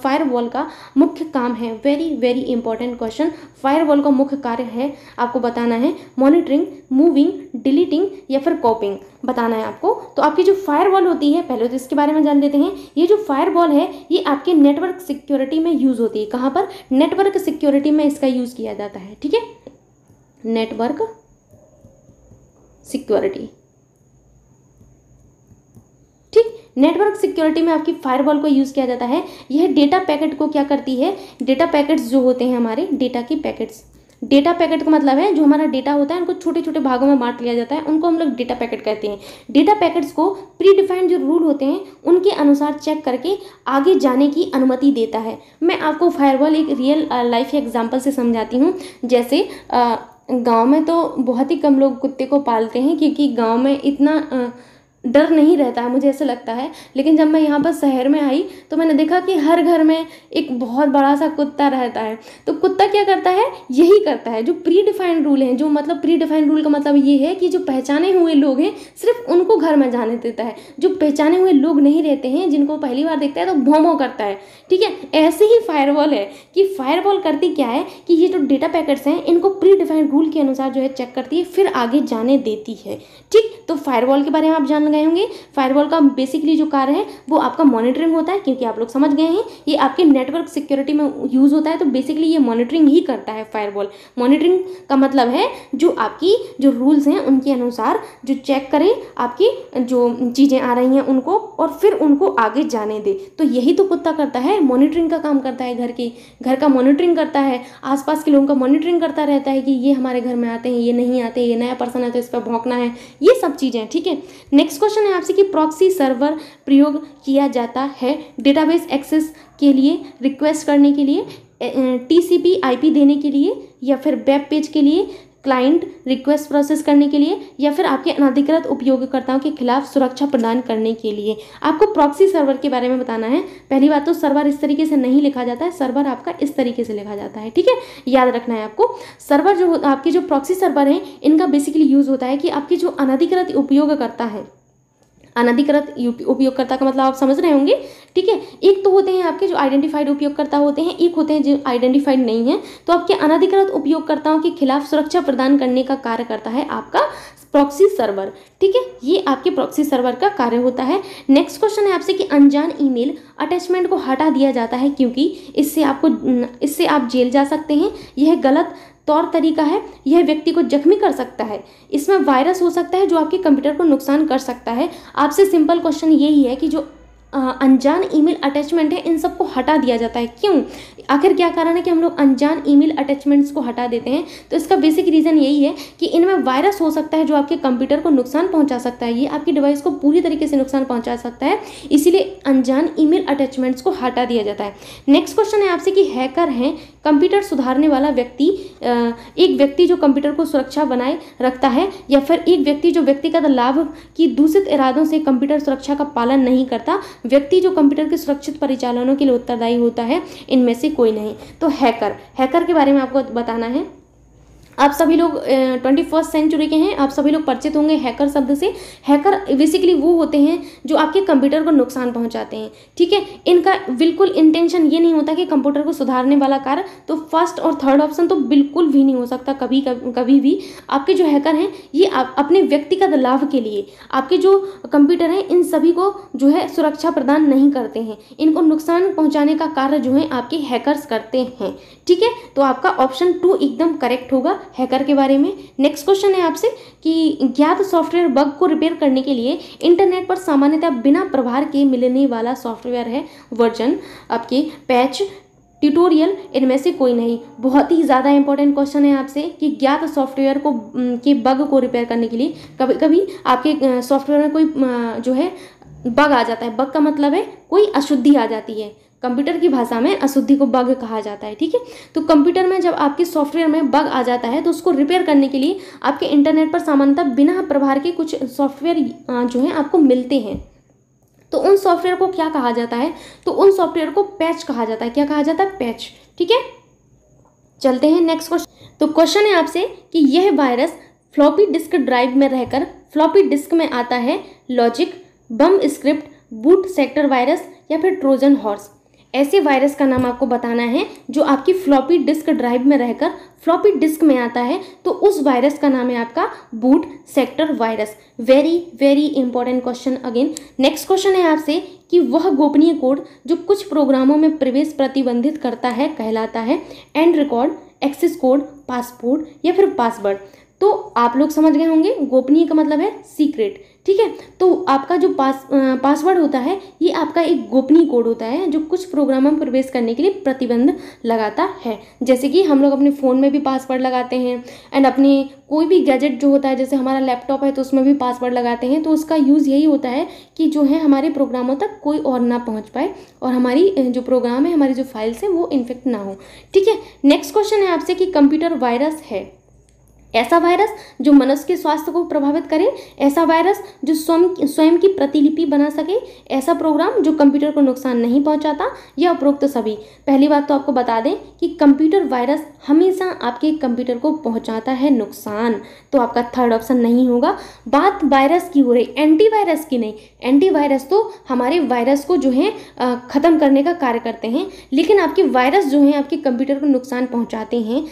फायर का मुख्य काम है। Very very important question firewall का मुख्य कार्य है, आपको बताना है मॉनिटरिंग मूविंग डिलीटिंग या फिर कॉपिंग बताना है आपको। तो आपकी जो फायर वॉल होती है, पहले तो इसके बारे में जान लेते हैं। ये जो फायर वॉल है, ये आपके नेटवर्क सिक्योरिटी में यूज़ होती है। कहाँ पर? नेटवर्क सिक्योरिटी में इसका यूज़ किया जाता है, ठीक है? नेटवर्क सिक्योरिटी नेटवर्क सिक्योरिटी में आपकी फायरवॉल को यूज़ किया जाता है। यह डेटा पैकेट को क्या करती है? डेटा पैकेट्स जो होते हैं हमारे डेटा की पैकेट्स डेटा पैकेट का मतलब है, जो हमारा डेटा होता है, उनको छोटे छोटे भागों में बांट लिया जाता है, उनको हम लोग डेटा पैकेट कहते हैं। डेटा पैकेट्स को प्री डिफाइंड जो रूल होते हैं, उनके अनुसार चेक करके आगे जाने की अनुमति देता है। मैं आपको फायरवॉल एक रियल लाइफ एग्ज़ाम्पल से समझाती हूँ। जैसे गाँव में तो बहुत ही कम लोग कुत्ते को पालते हैं, क्योंकि गाँव में इतना डर नहीं रहता है, मुझे ऐसा लगता है। लेकिन जब मैं यहाँ पर शहर में आई तो मैंने देखा कि हर घर में एक बहुत बड़ा सा कुत्ता रहता है। तो कुत्ता क्या करता है? यही करता है, जो प्री डिफाइंड रूल हैं, जो मतलब प्री डिफाइंड रूल का मतलब ये है कि जो पहचाने हुए लोग हैं, सिर्फ़ उनको घर में जाने देता है। जो पहचाने हुए लोग नहीं रहते हैं, जिनको पहली बार देखता है तो भोमो करता है। ठीक है? ऐसे ही फायरवॉल है कि फायरवॉल करती क्या है कि ये जो डेटा पैकेट्स हैं, इनको प्री डिफाइंड रूल के अनुसार जो है चेक करती है, फिर आगे जाने देती है। ठीक? तो फायरवॉल के बारे में आप जान गए होंगे। फायरवॉल का बेसिकली जो कार्य है, वो आपका मॉनिटरिंग होता है, क्योंकि आप लोग समझ गए हैं, ये आपके नेटवर्क सिक्योरिटी में यूज़ होता है तो बेसिकली ये मॉनिटरिंग ही करता है फायरवॉल मॉनिटरिंग का मतलब है, जो आपकी जो रूल्स हैं, उनके अनुसार जो चेक करे, आपकी जो चीज़ें आ रही हैं उनको, और फिर उनको आगे जाने दे। तो यही तो कुत्ता करता है मॉनिटरिंग का काम करता है घर की। घर का मॉनिटरिंग करता है, आसपास के लोगों का मॉनिटरिंग करता रहता है कि ये हमारे घर में आते हैं, ये नहीं आते, ये नया पर्सन है तो इस पर भौंकना है। ये सब चीज़ें ठीक है? नेक्स्ट क्वेश्चन है आपसे कि प्रॉक्सी सर्वर प्रयोग किया जाता है डेटाबेस एक्सेस के लिए रिक्वेस्ट करने के लिए T C P I P देने के लिए, या फिर वेब पेज के लिए क्लाइंट रिक्वेस्ट प्रोसेस करने के लिए, या फिर आपके अनाधिकृत उपयोगकर्ताओं के खिलाफ सुरक्षा प्रदान करने के लिए। आपको प्रॉक्सी सर्वर के बारे में बताना है। पहली बात तो सर्वर इस तरीके से नहीं लिखा जाता है सर्वर आपका इस तरीके से लिखा जाता है, ठीक है? याद रखना है आपको। सर्वर जो आपके जो प्रॉक्सी सर्वर हैं, इनका बेसिकली यूज़ होता है कि आपके जो अनाधिकृत उपयोगकर्ता है अनधिकृत उपयोगकर्ता का मतलब आप समझ रहे होंगे, ठीक है? एक तो होते हैं आपके जो आइडेंटिफाइड उपयोगकर्ता होते हैं, एक होते हैं जो आइडेंटिफाइड नहीं है। तो आपके अनधिकृत उपयोगकर्ताओं के खिलाफ सुरक्षा प्रदान करने का कार्य करता है आपका प्रॉक्सी सर्वर ठीक है? ये आपके प्रॉक्सी सर्वर का कार्य होता है। नेक्स्ट क्वेश्चन है आपसे कि अनजान ईमेल अटैचमेंट को हटा दिया जाता है क्योंकि इससे आपको, इससे आप जेल जा सकते हैं। यह गलत तौर तरीका है, यह व्यक्ति को जख्मी कर सकता है। इसमें वायरस हो सकता है जो आपके कंप्यूटर को नुकसान कर सकता है। आपसे सिंपल क्वेश्चन यही है कि जो अनजान ईमेल अटैचमेंट है, इन सबको हटा दिया जाता है। क्यों? आखिर क्या कारण है कि हम लोग अनजान ईमेल अटैचमेंट्स को हटा देते हैं? तो इसका बेसिक रीज़न यही है कि इनमें वायरस हो सकता है जो आपके कंप्यूटर को नुकसान पहुँचा सकता है। ये आपकी डिवाइस को पूरी तरीके से नुकसान पहुँचा सकता है, इसीलिए अनजान ईमेल अटैचमेंट्स को हटा दिया जाता है। नेक्स्ट क्वेश्चन है आपसे कि हैकर हैं कंप्यूटर सुधारने वाला व्यक्ति एक व्यक्ति जो कंप्यूटर को सुरक्षा बनाए रखता है, या फिर एक व्यक्ति जो व्यक्तिगत लाभ की दूषित इरादों से कंप्यूटर सुरक्षा का पालन नहीं करता व्यक्ति जो कंप्यूटर के सुरक्षित परिचालनों के लिए उत्तरदायी होता है, इनमें से कोई नहीं। तो हैकर हैकर के बारे में आपको बताना है। आप सभी लोग ट्वेंटी फ़र्स्ट सेंचुरी के हैं, आप सभी लोग परिचित होंगे हैकर शब्द से। हैकर बेसिकली वो होते हैं जो आपके कंप्यूटर को नुकसान पहुंचाते हैं, ठीक है? इनका बिल्कुल इंटेंशन ये नहीं होता कि कंप्यूटर को सुधारने वाला कार्य तो फ़र्स्ट और थर्ड ऑप्शन तो बिल्कुल भी नहीं हो सकता कभी कभी भी। आपके जो हैकर हैं, ये आप, अपने व्यक्तिगत लाभ के लिए, आपके जो कंप्यूटर हैं, इन सभी को जो है सुरक्षा प्रदान नहीं करते हैं। इनको नुकसान पहुँचाने का कार्य जो है आपके हैकर्स करते हैं, ठीक है? तो आपका ऑप्शन टू एकदम करेक्ट होगा। हैकर के बारे में। नेक्स्ट क्वेश्चन है आपसे कि ज्ञात सॉफ्टवेयर बग को रिपेयर करने के लिए इंटरनेट पर सामान्यतः बिना प्रभार के मिलने वाला सॉफ्टवेयर है वर्जन आपके पैच ट्यूटोरियल इनमें से कोई नहीं। बहुत ही ज़्यादा इंपॉर्टेंट क्वेश्चन है आपसे कि ज्ञात सॉफ्टवेयर को के बग को रिपेयर करने के लिए। कभी कभी आपके सॉफ्टवेयर में कोई जो है बग आ जाता है। बग का मतलब है कोई अशुद्धि आ जाती है। कंप्यूटर की भाषा में अशुद्धि को बग कहा जाता है, ठीक है? तो कंप्यूटर में जब आपके सॉफ्टवेयर में बग आ जाता है तो उसको रिपेयर करने के लिए आपके इंटरनेट पर सामान्यतः बिना प्रभार के कुछ सॉफ्टवेयर जो है आपको मिलते हैं। तो उन सॉफ्टवेयर को क्या कहा जाता है? तो उन सॉफ्टवेयर को पैच कहा जाता है। क्या कहा जाता है? पैच ठीक है? चलते हैं नेक्स्ट क्वेश्चन तो क्वेश्चन है आपसे कि यह वायरस फ्लॉपी डिस्क ड्राइव में रहकर फ्लॉपी डिस्क में आता है logic bomb script boot sector virus या फिर ट्रोजन हॉर्स ऐसे वायरस का नाम आपको बताना है, जो आपकी फ्लॉपी डिस्क ड्राइव में रहकर फ्लॉपी डिस्क में आता है तो उस वायरस का नाम है आपका boot sector virus very very important question again next question है आपसे कि वह गोपनीय कोड जो कुछ प्रोग्रामों में प्रवेश प्रतिबंधित करता है, कहलाता है end record access code passport या फिर पासवर्ड तो आप लोग समझ गए होंगे, गोपनीय का मतलब है सीक्रेट ठीक है? तो आपका जो पास पासवर्ड होता है, ये आपका एक गोपनीय कोड होता है, जो कुछ प्रोग्रामों में प्रवेश करने के लिए प्रतिबंध लगाता है। जैसे कि हम लोग अपने फ़ोन में भी पासवर्ड लगाते हैं एंड अपने कोई भी गैजेट जो होता है, जैसे हमारा लैपटॉप है तो उसमें भी पासवर्ड लगाते हैं तो उसका यूज़ यही होता है कि जो है हमारे प्रोग्रामों तक कोई और ना पहुँच पाए, और हमारी जो प्रोग्राम है, हमारी जो फाइल्स हैं, वो इन्फेक्ट ना हो। ठीक है? नेक्स्ट क्वेश्चन है आपसे कि कंप्यूटर वायरस है। ऐसा वायरस जो मनुष्य के स्वास्थ्य को प्रभावित करे, ऐसा वायरस जो स्वयं स्वयं की प्रतिलिपि बना सके, ऐसा प्रोग्राम जो कंप्यूटर को नुकसान नहीं पहुंचाता या उपरोक्त सभी। पहली बात तो आपको बता दें कि कंप्यूटर वायरस हमेशा आपके कंप्यूटर को पहुंचाता है नुकसान। तो आपका थर्ड ऑप्शन नहीं होगा। बात वायरस की हो रही एंटीवायरस की नहीं। एंटीवायरस तो हमारे वायरस को जो है ख़त्म करने का कार्य करते हैं, लेकिन आपके वायरस जो है, आपके कंप्यूटर को नुकसान पहुँचाते हैं।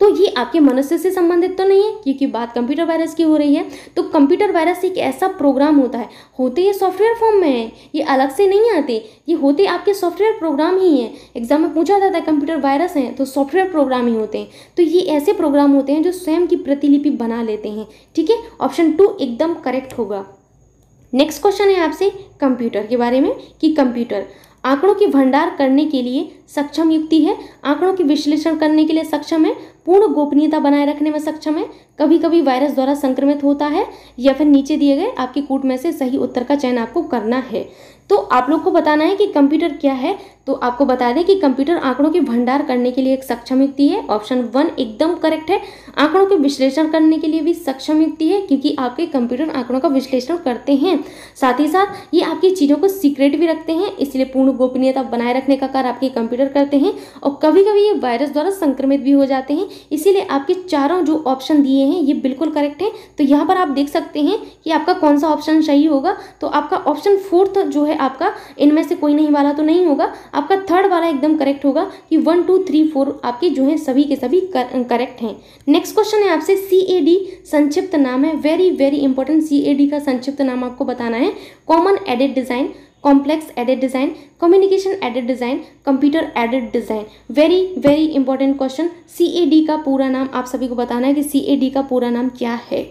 तो ये आपके मनुष्य से संबंधित तो नहीं है, क्योंकि बात कंप्यूटर वायरस की हो रही है। तो कंप्यूटर वायरस एक ऐसा प्रोग्राम होता है, होते ये सॉफ्टवेयर फॉर्म में है, ये अलग से नहीं आते, ये होते आपके सॉफ्टवेयर प्रोग्राम ही हैं। एग्ज़ाम में पूछा जाता है कंप्यूटर वायरस हैं तो सॉफ्टवेयर प्रोग्राम ही होते हैं। तो ये ऐसे प्रोग्राम होते हैं जो स्वयं की प्रतिलिपि बना लेते हैं, ठीक है? ऑप्शन टू एकदम करेक्ट होगा। नेक्स्ट क्वेश्चन है आपसे कंप्यूटर के बारे में, कि कंप्यूटर आंकड़ों की भंडार करने के लिए सक्षम युक्ति है। आंकड़ों के विश्लेषण करने के लिए सक्षम है। पूर्ण गोपनीयता बनाए रखने में सक्षम है। कभी कभी वायरस द्वारा संक्रमित होता है या फिर नीचे दिए गए आपके कूट में से सही उत्तर का चयन आपको करना है। तो आप लोग को बताना है कि कंप्यूटर क्या है। तो आपको बता दें कि कंप्यूटर आंकड़ों के भंडार करने के लिए एक सक्षम युक्ति है। ऑप्शन वन एकदम करेक्ट है। आंकड़ों के विश्लेषण करने के लिए भी सक्षम युक्ति है, क्योंकि आपके कंप्यूटर आंकड़ों का विश्लेषण करते हैं। साथ ही साथ ये आपकी चीज़ों को सीक्रेट भी रखते हैं, इसलिए पूर्ण गोपनीयता बनाए रखने का कार्य आपके कंप्यूटर करते हैं और कभी कभी ये वायरस द्वारा संक्रमित भी हो जाते हैं। इसीलिए आपके चारों जो ऑप्शन दिए हैं, ये बिल्कुल करेक्ट है। तो यहाँ पर आप देख सकते हैं कि आपका कौन सा ऑप्शन सही होगा। तो आपका ऑप्शन फोर्थ जो है आपका, इनमें से कोई नहीं, वाला तो नहीं होगा। आपका थर्ड वाला एकदम करेक्ट होगा कि वन टू थ्री फोर आपके जो है सभी के सभी करेक्ट हैं। नेक्स्ट क्वेश्चन है आपसे सी ए डी संक्षिप्त नाम है। Very very important C A D का संक्षिप्त नाम आपको बताना है। Common edit design complex aided design communication edit design computer aided design very very important question C A D का पूरा नाम आप सभी को बताना है कि सी ए डी का पूरा नाम क्या है।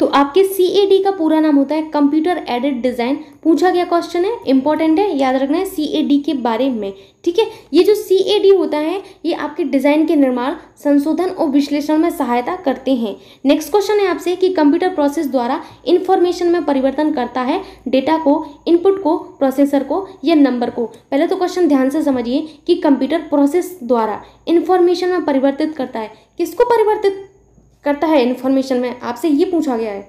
तो आपके सीएडी का पूरा नाम होता है कंप्यूटर एडेड डिज़ाइन पूछा गया क्वेश्चन है इंपॉर्टेंट है, याद रखना है सीएडी के बारे में, ठीक है? ये जो सीएडी होता है, ये आपके डिज़ाइन के निर्माण, संशोधन और विश्लेषण में सहायता करते हैं। नेक्स्ट क्वेश्चन है आपसे कि कंप्यूटर प्रोसेस द्वारा इंफॉर्मेशन में परिवर्तन करता है डेटा को इनपुट को प्रोसेसर को या नंबर को। पहले तो क्वेश्चन ध्यान से समझिए कि कंप्यूटर प्रोसेस द्वारा इंफॉर्मेशन में परिवर्तित करता है। किसको परिवर्तित करता है इन्फॉर्मेशन में। आपसे ये पूछा गया है।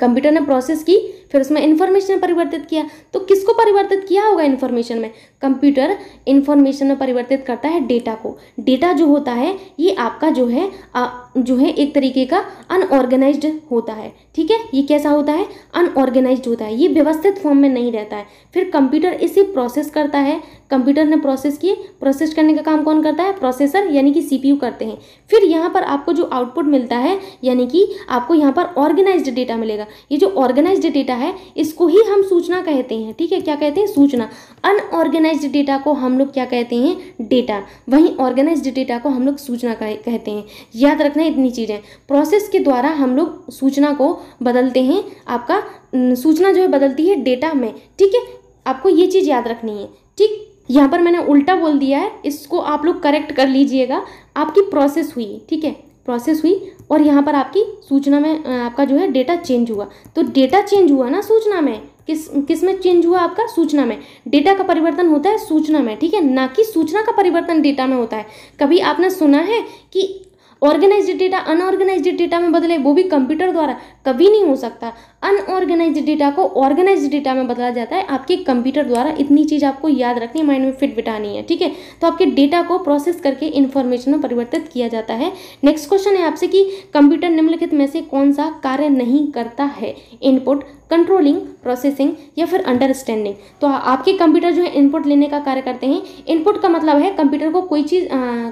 कंप्यूटर ने प्रोसेस की फिर उसमें इन्फॉर्मेशन परिवर्तित किया। तो किसको परिवर्तित किया होगा इन्फॉर्मेशन में? कंप्यूटर इन्फॉर्मेशन में परिवर्तित करता है डेटा को। डेटा जो होता है ये आपका जो है आ, जो है एक तरीके का अनऑर्गेनाइज्ड होता है। ठीक है? ये कैसा होता है? अनऑर्गेनाइज्ड होता है। ये व्यवस्थित फॉर्म में नहीं रहता है। फिर कंप्यूटर इसे प्रोसेस करता है। कंप्यूटर ने प्रोसेस किए। प्रोसेस करने का काम कौन करता है? प्रोसेसर यानी कि सीपीयू करते हैं। फिर यहाँ पर आपको जो आउटपुट मिलता है यानी कि आपको यहाँ पर ऑर्गेनाइज्ड डेटा मिलेगा। ये जो ऑर्गेनाइज्ड डेटा है? इसको ही हम सूचना कहते हैं, ठीक है? क्या कहते हैं? सूचना। अनऑर्गेनाइज्ड डेटा को हम लोग क्या कहते हैं? डेटा वहीं ऑर्गेनाइज्ड डेटा को हम लोग सूचना कहते हैं। याद रखना इतनी चीज़ें। प्रोसेस के द्वारा हम लोग सूचना को बदलते हैं। आपका सूचना जो है बदलती है डेटा में, ठीक है? आपको ये चीज़ याद रखनी है। ठीक? यहाँ पर मैंने उल्टा बोल दिया है। इसको आप लोग करेक्ट कर लीजिएगा। आपकी प्रोसेस हुई, ठीक है? प्रोसेस हुई और यहाँ पर आपकी सूचना में आपका जो है डेटा चेंज हुआ। तो डेटा चेंज हुआ ना सूचना में? किस किसमें चेंज हुआ आपका? सूचना में। डेटा का परिवर्तन होता है सूचना में, ठीक है? ना कि सूचना का परिवर्तन डेटा में होता है। कभी आपने सुना है कि ऑर्गेनाइज्ड डेटा अनऑर्गेनाइज्ड डेटा में बदले, वो भी कंप्यूटर द्वारा? कभी नहीं हो सकता। अनऑर्गेनाइज्ड डेटा को ऑर्गेनाइज्ड डेटा में बदला जाता है। आपके कंप्यूटर द्वारा इतनी चीज़ आपको याद रखनी है माइंड में फिट बिटानी है, ठीक है? तो आपके डेटा को प्रोसेस करके इन्फॉर्मेशन में परिवर्तित किया जाता है। नेक्स्ट क्वेश्चन है आपसे कि कंप्यूटर निम्नलिखित में से कौन सा कार्य नहीं करता है? इनपुट कंट्रोलिंग प्रोसेसिंग या फिर अंडरस्टैंडिंग तो आपके कंप्यूटर जो है इनपुट लेने का कार्य करते हैं। इनपुट का मतलब है कंप्यूटर को कोई चीज़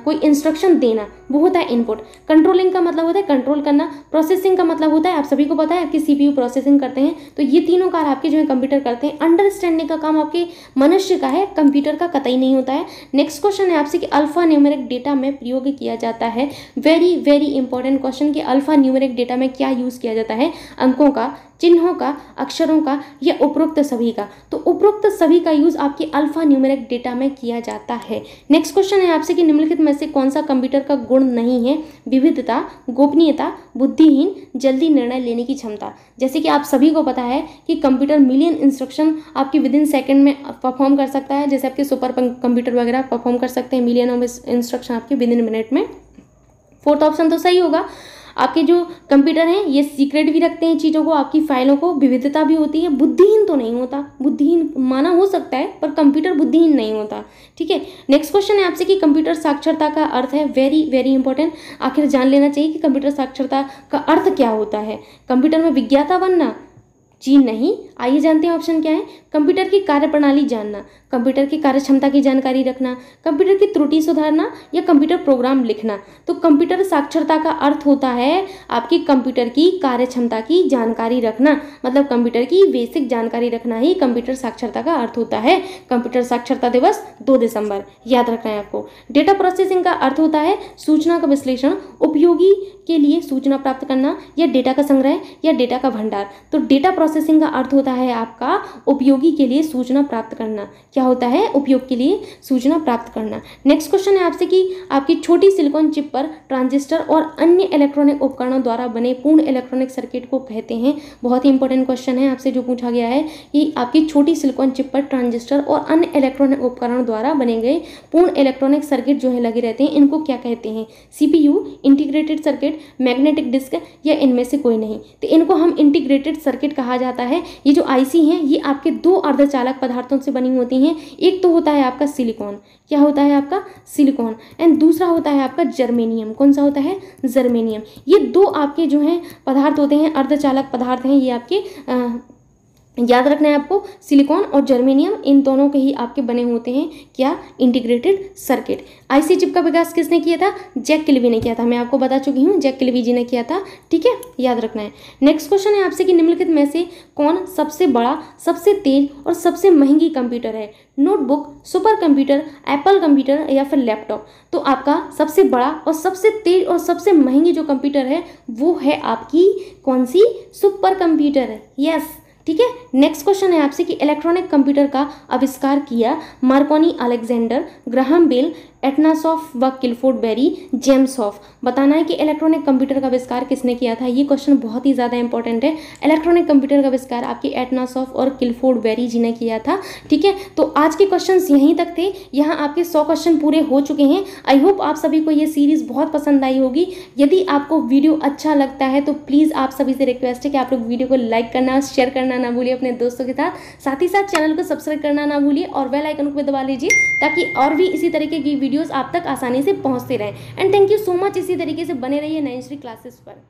कोई इंस्ट्रक्शन देना, वो होता है इनपुट कंट्रोलिंग का मतलब होता है कंट्रोल करना। प्रोसेसिंग का मतलब होता है, आप सभी को पता है आपकी सीपीयू प्रोसेसिंग करते हैं तो ये तीनों कार्य आपके जो है कंप्यूटर करते हैं। अंडरस्टैंडिंग का काम आपके मनुष्य का है कंप्यूटर का कतई नहीं होता है। नेक्स्ट क्वेश्चन है आपसे कि अल्फ़ा न्यूमेरिक डेटा में प्रयोग किया जाता है। वेरी वेरी इंपॉर्टेंट क्वेश्चन कि अल्फ़ा न्यूमेरिक डेटा में क्या यूज़ किया जाता है? अंकों का। चिन्हों का, अक्षरों का, या उपरोक्त सभी का। तो उपरोक्त सभी का यूज़ आपके अल्फ़ा न्यूमेरिक डेटा में किया जाता है। नेक्स्ट क्वेश्चन है आपसे कि निम्नलिखित में से कौन सा कंप्यूटर का गुण नहीं है? विविधता, गोपनीयता, बुद्धिहीन, जल्दी निर्णय लेने की क्षमता। जैसे कि आप सभी को पता है कि कंप्यूटर मिलियन इंस्ट्रक्शन आपके विद इन सेकेंड में परफॉर्म कर सकता है। जैसे आपके सुपर कंप्यूटर वगैरह परफॉर्म कर सकते हैं। मिलियन ऑफ़ इंस्ट्रक्शन आपके विद इन मिनट में। फोर्थ ऑप्शन तो सही होगा। आपके जो कंप्यूटर हैं, ये सीक्रेट भी रखते हैं चीज़ों को, आपकी फाइलों को, विविधता भी होती है, बुद्धिहीन तो नहीं होता, बुद्धिहीन माना हो सकता है, पर कंप्यूटर बुद्धिहीन नहीं होता, ठीक है? नेक्स्ट क्वेश्चन है आपसे कि कंप्यूटर साक्षरता का अर्थ है वेरी वेरी इंपॉर्टेंट आखिर जान लेना चाहिए कि कंप्यूटर साक्षरता का अर्थ क्या होता है। कंप्यूटर में विज्ञाता बनना जी नहीं। आइए जानते हैं ऑप्शन क्या है? कंप्यूटर की कार्यप्रणाली जानना कंप्यूटर की कार्य क्षमता की जानकारी रखना कंप्यूटर की त्रुटि सुधारना या कंप्यूटर प्रोग्राम लिखना। तो कंप्यूटर साक्षरता का अर्थ होता है आपकी कंप्यूटर की कार्य क्षमता की जानकारी रखना। मतलब कंप्यूटर की बेसिक जानकारी रखना ही कंप्यूटर साक्षरता का अर्थ होता है। कंप्यूटर साक्षरता दिवस, दो दिसंबर। याद रखना है आपको। डेटा प्रोसेसिंग का अर्थ होता है सूचना का विश्लेषण, उपयोगी के लिए सूचना प्राप्त करना या डेटा का संग्रह या डेटा का भंडार। तो डेटा प्रोसेसिंग का अर्थ होता है आपका उपयोगी के लिए सूचना प्राप्त करना। क्या होता है? उपयोग के लिए सूचना प्राप्त करना। नेक्स्ट क्वेश्चन है आपसे कि आपकी छोटी सिलिकॉन चिप पर ट्रांजिस्टर और अन्य इलेक्ट्रॉनिक उपकरणों द्वारा बने पूर्ण इलेक्ट्रॉनिक सर्किट को कहते हैं। बहुत ही इंपॉर्टेंट क्वेश्चन है आपसे जो पूछा गया है कि आपकी छोटी सिलिकॉन चिप पर ट्रांजिस्टर और अन्य इलेक्ट्रॉनिक उपकरणों द्वारा बने गए पूर्ण इलेक्ट्रॉनिक सर्किट जो है लगे रहते हैं, इनको क्या कहते हैं? CPU integrated circuit magnetic disk या इनमें से कोई नहीं। तो इनको हम इंटीग्रेटेड सर्किट कहा जाता है। ये जो आईसी हैं, ये आपके दो अर्धचालक पदार्थों से बनी होती हैं। एक तो होता है आपका सिलिकॉन। क्या होता है आपका? सिलिकॉन। एंड दूसरा होता है आपका जर्मेनियम। कौन सा होता है? जर्मेनियम। ये दो आपके जो हैं, पदार्थ होते हैं, अर्धचालक पदार्थ हैं, ये आपके याद रखना है आपको, सिलिकॉन और जर्मेनियम, इन दोनों के ही आपके बने होते हैं क्या? Integrated circuit. आईसी चिप का विकास किसने किया था? जैक किलवी ने किया था। मैं आपको बता चुकी हूँ, जैक किलवी जी ने किया था, ठीक है? याद रखना है। नेक्स्ट क्वेश्चन है आपसे कि निम्नलिखित में से कौन सबसे बड़ा, सबसे तेज और सबसे महँगी कंप्यूटर है? Notebook super computer Apple computer या फिर लैपटॉप? तो आपका सबसे बड़ा और सबसे तेज और सबसे महँगी जो कंप्यूटर है, वो है आपकी कौन सी? सुपर कंप्यूटर यस ठीक है? नेक्स्ट क्वेश्चन है आपसे कि इलेक्ट्रॉनिक कंप्यूटर का आविष्कार किया Marconi Alexander Graham Bell Atanasoff व किलफोर्ड बेरी जेम्स ऑफ़ बताना है कि इलेक्ट्रॉनिक कंप्यूटर का आविष्कार किसने किया था? ये क्वेश्चन बहुत ही ज़्यादा इंपॉर्टेंट है। इलेक्ट्रॉनिक कंप्यूटर का आविष्कार आपकी एटनासॉफ और किलफोर्ड बेरी जी ने किया था, ठीक है? तो आज के क्वेश्चन यहीं तक थे। यहाँ आपके सौ क्वेश्चन पूरे हो चुके हैं। आई होप आप सभी को ये सीरीज़ बहुत पसंद आई होगी। यदि आपको वीडियो अच्छा लगता है तो प्लीज़ आप सभी से रिक्वेस्ट है कि आप लोग वीडियो को लाइक करना शेयर करना ना भूलिए अपने दोस्तों के साथ। साथ ही साथ चैनल को सब्सक्राइब करना ना भूलिए और बेल आइकन को दबा लीजिए, ताकि और भी इसी तरीके की वीडियोस आप तक आसानी से पहुँचते रहें। And thank you so much इसी तरीके से बने रहिए श्री क्लासेस पर।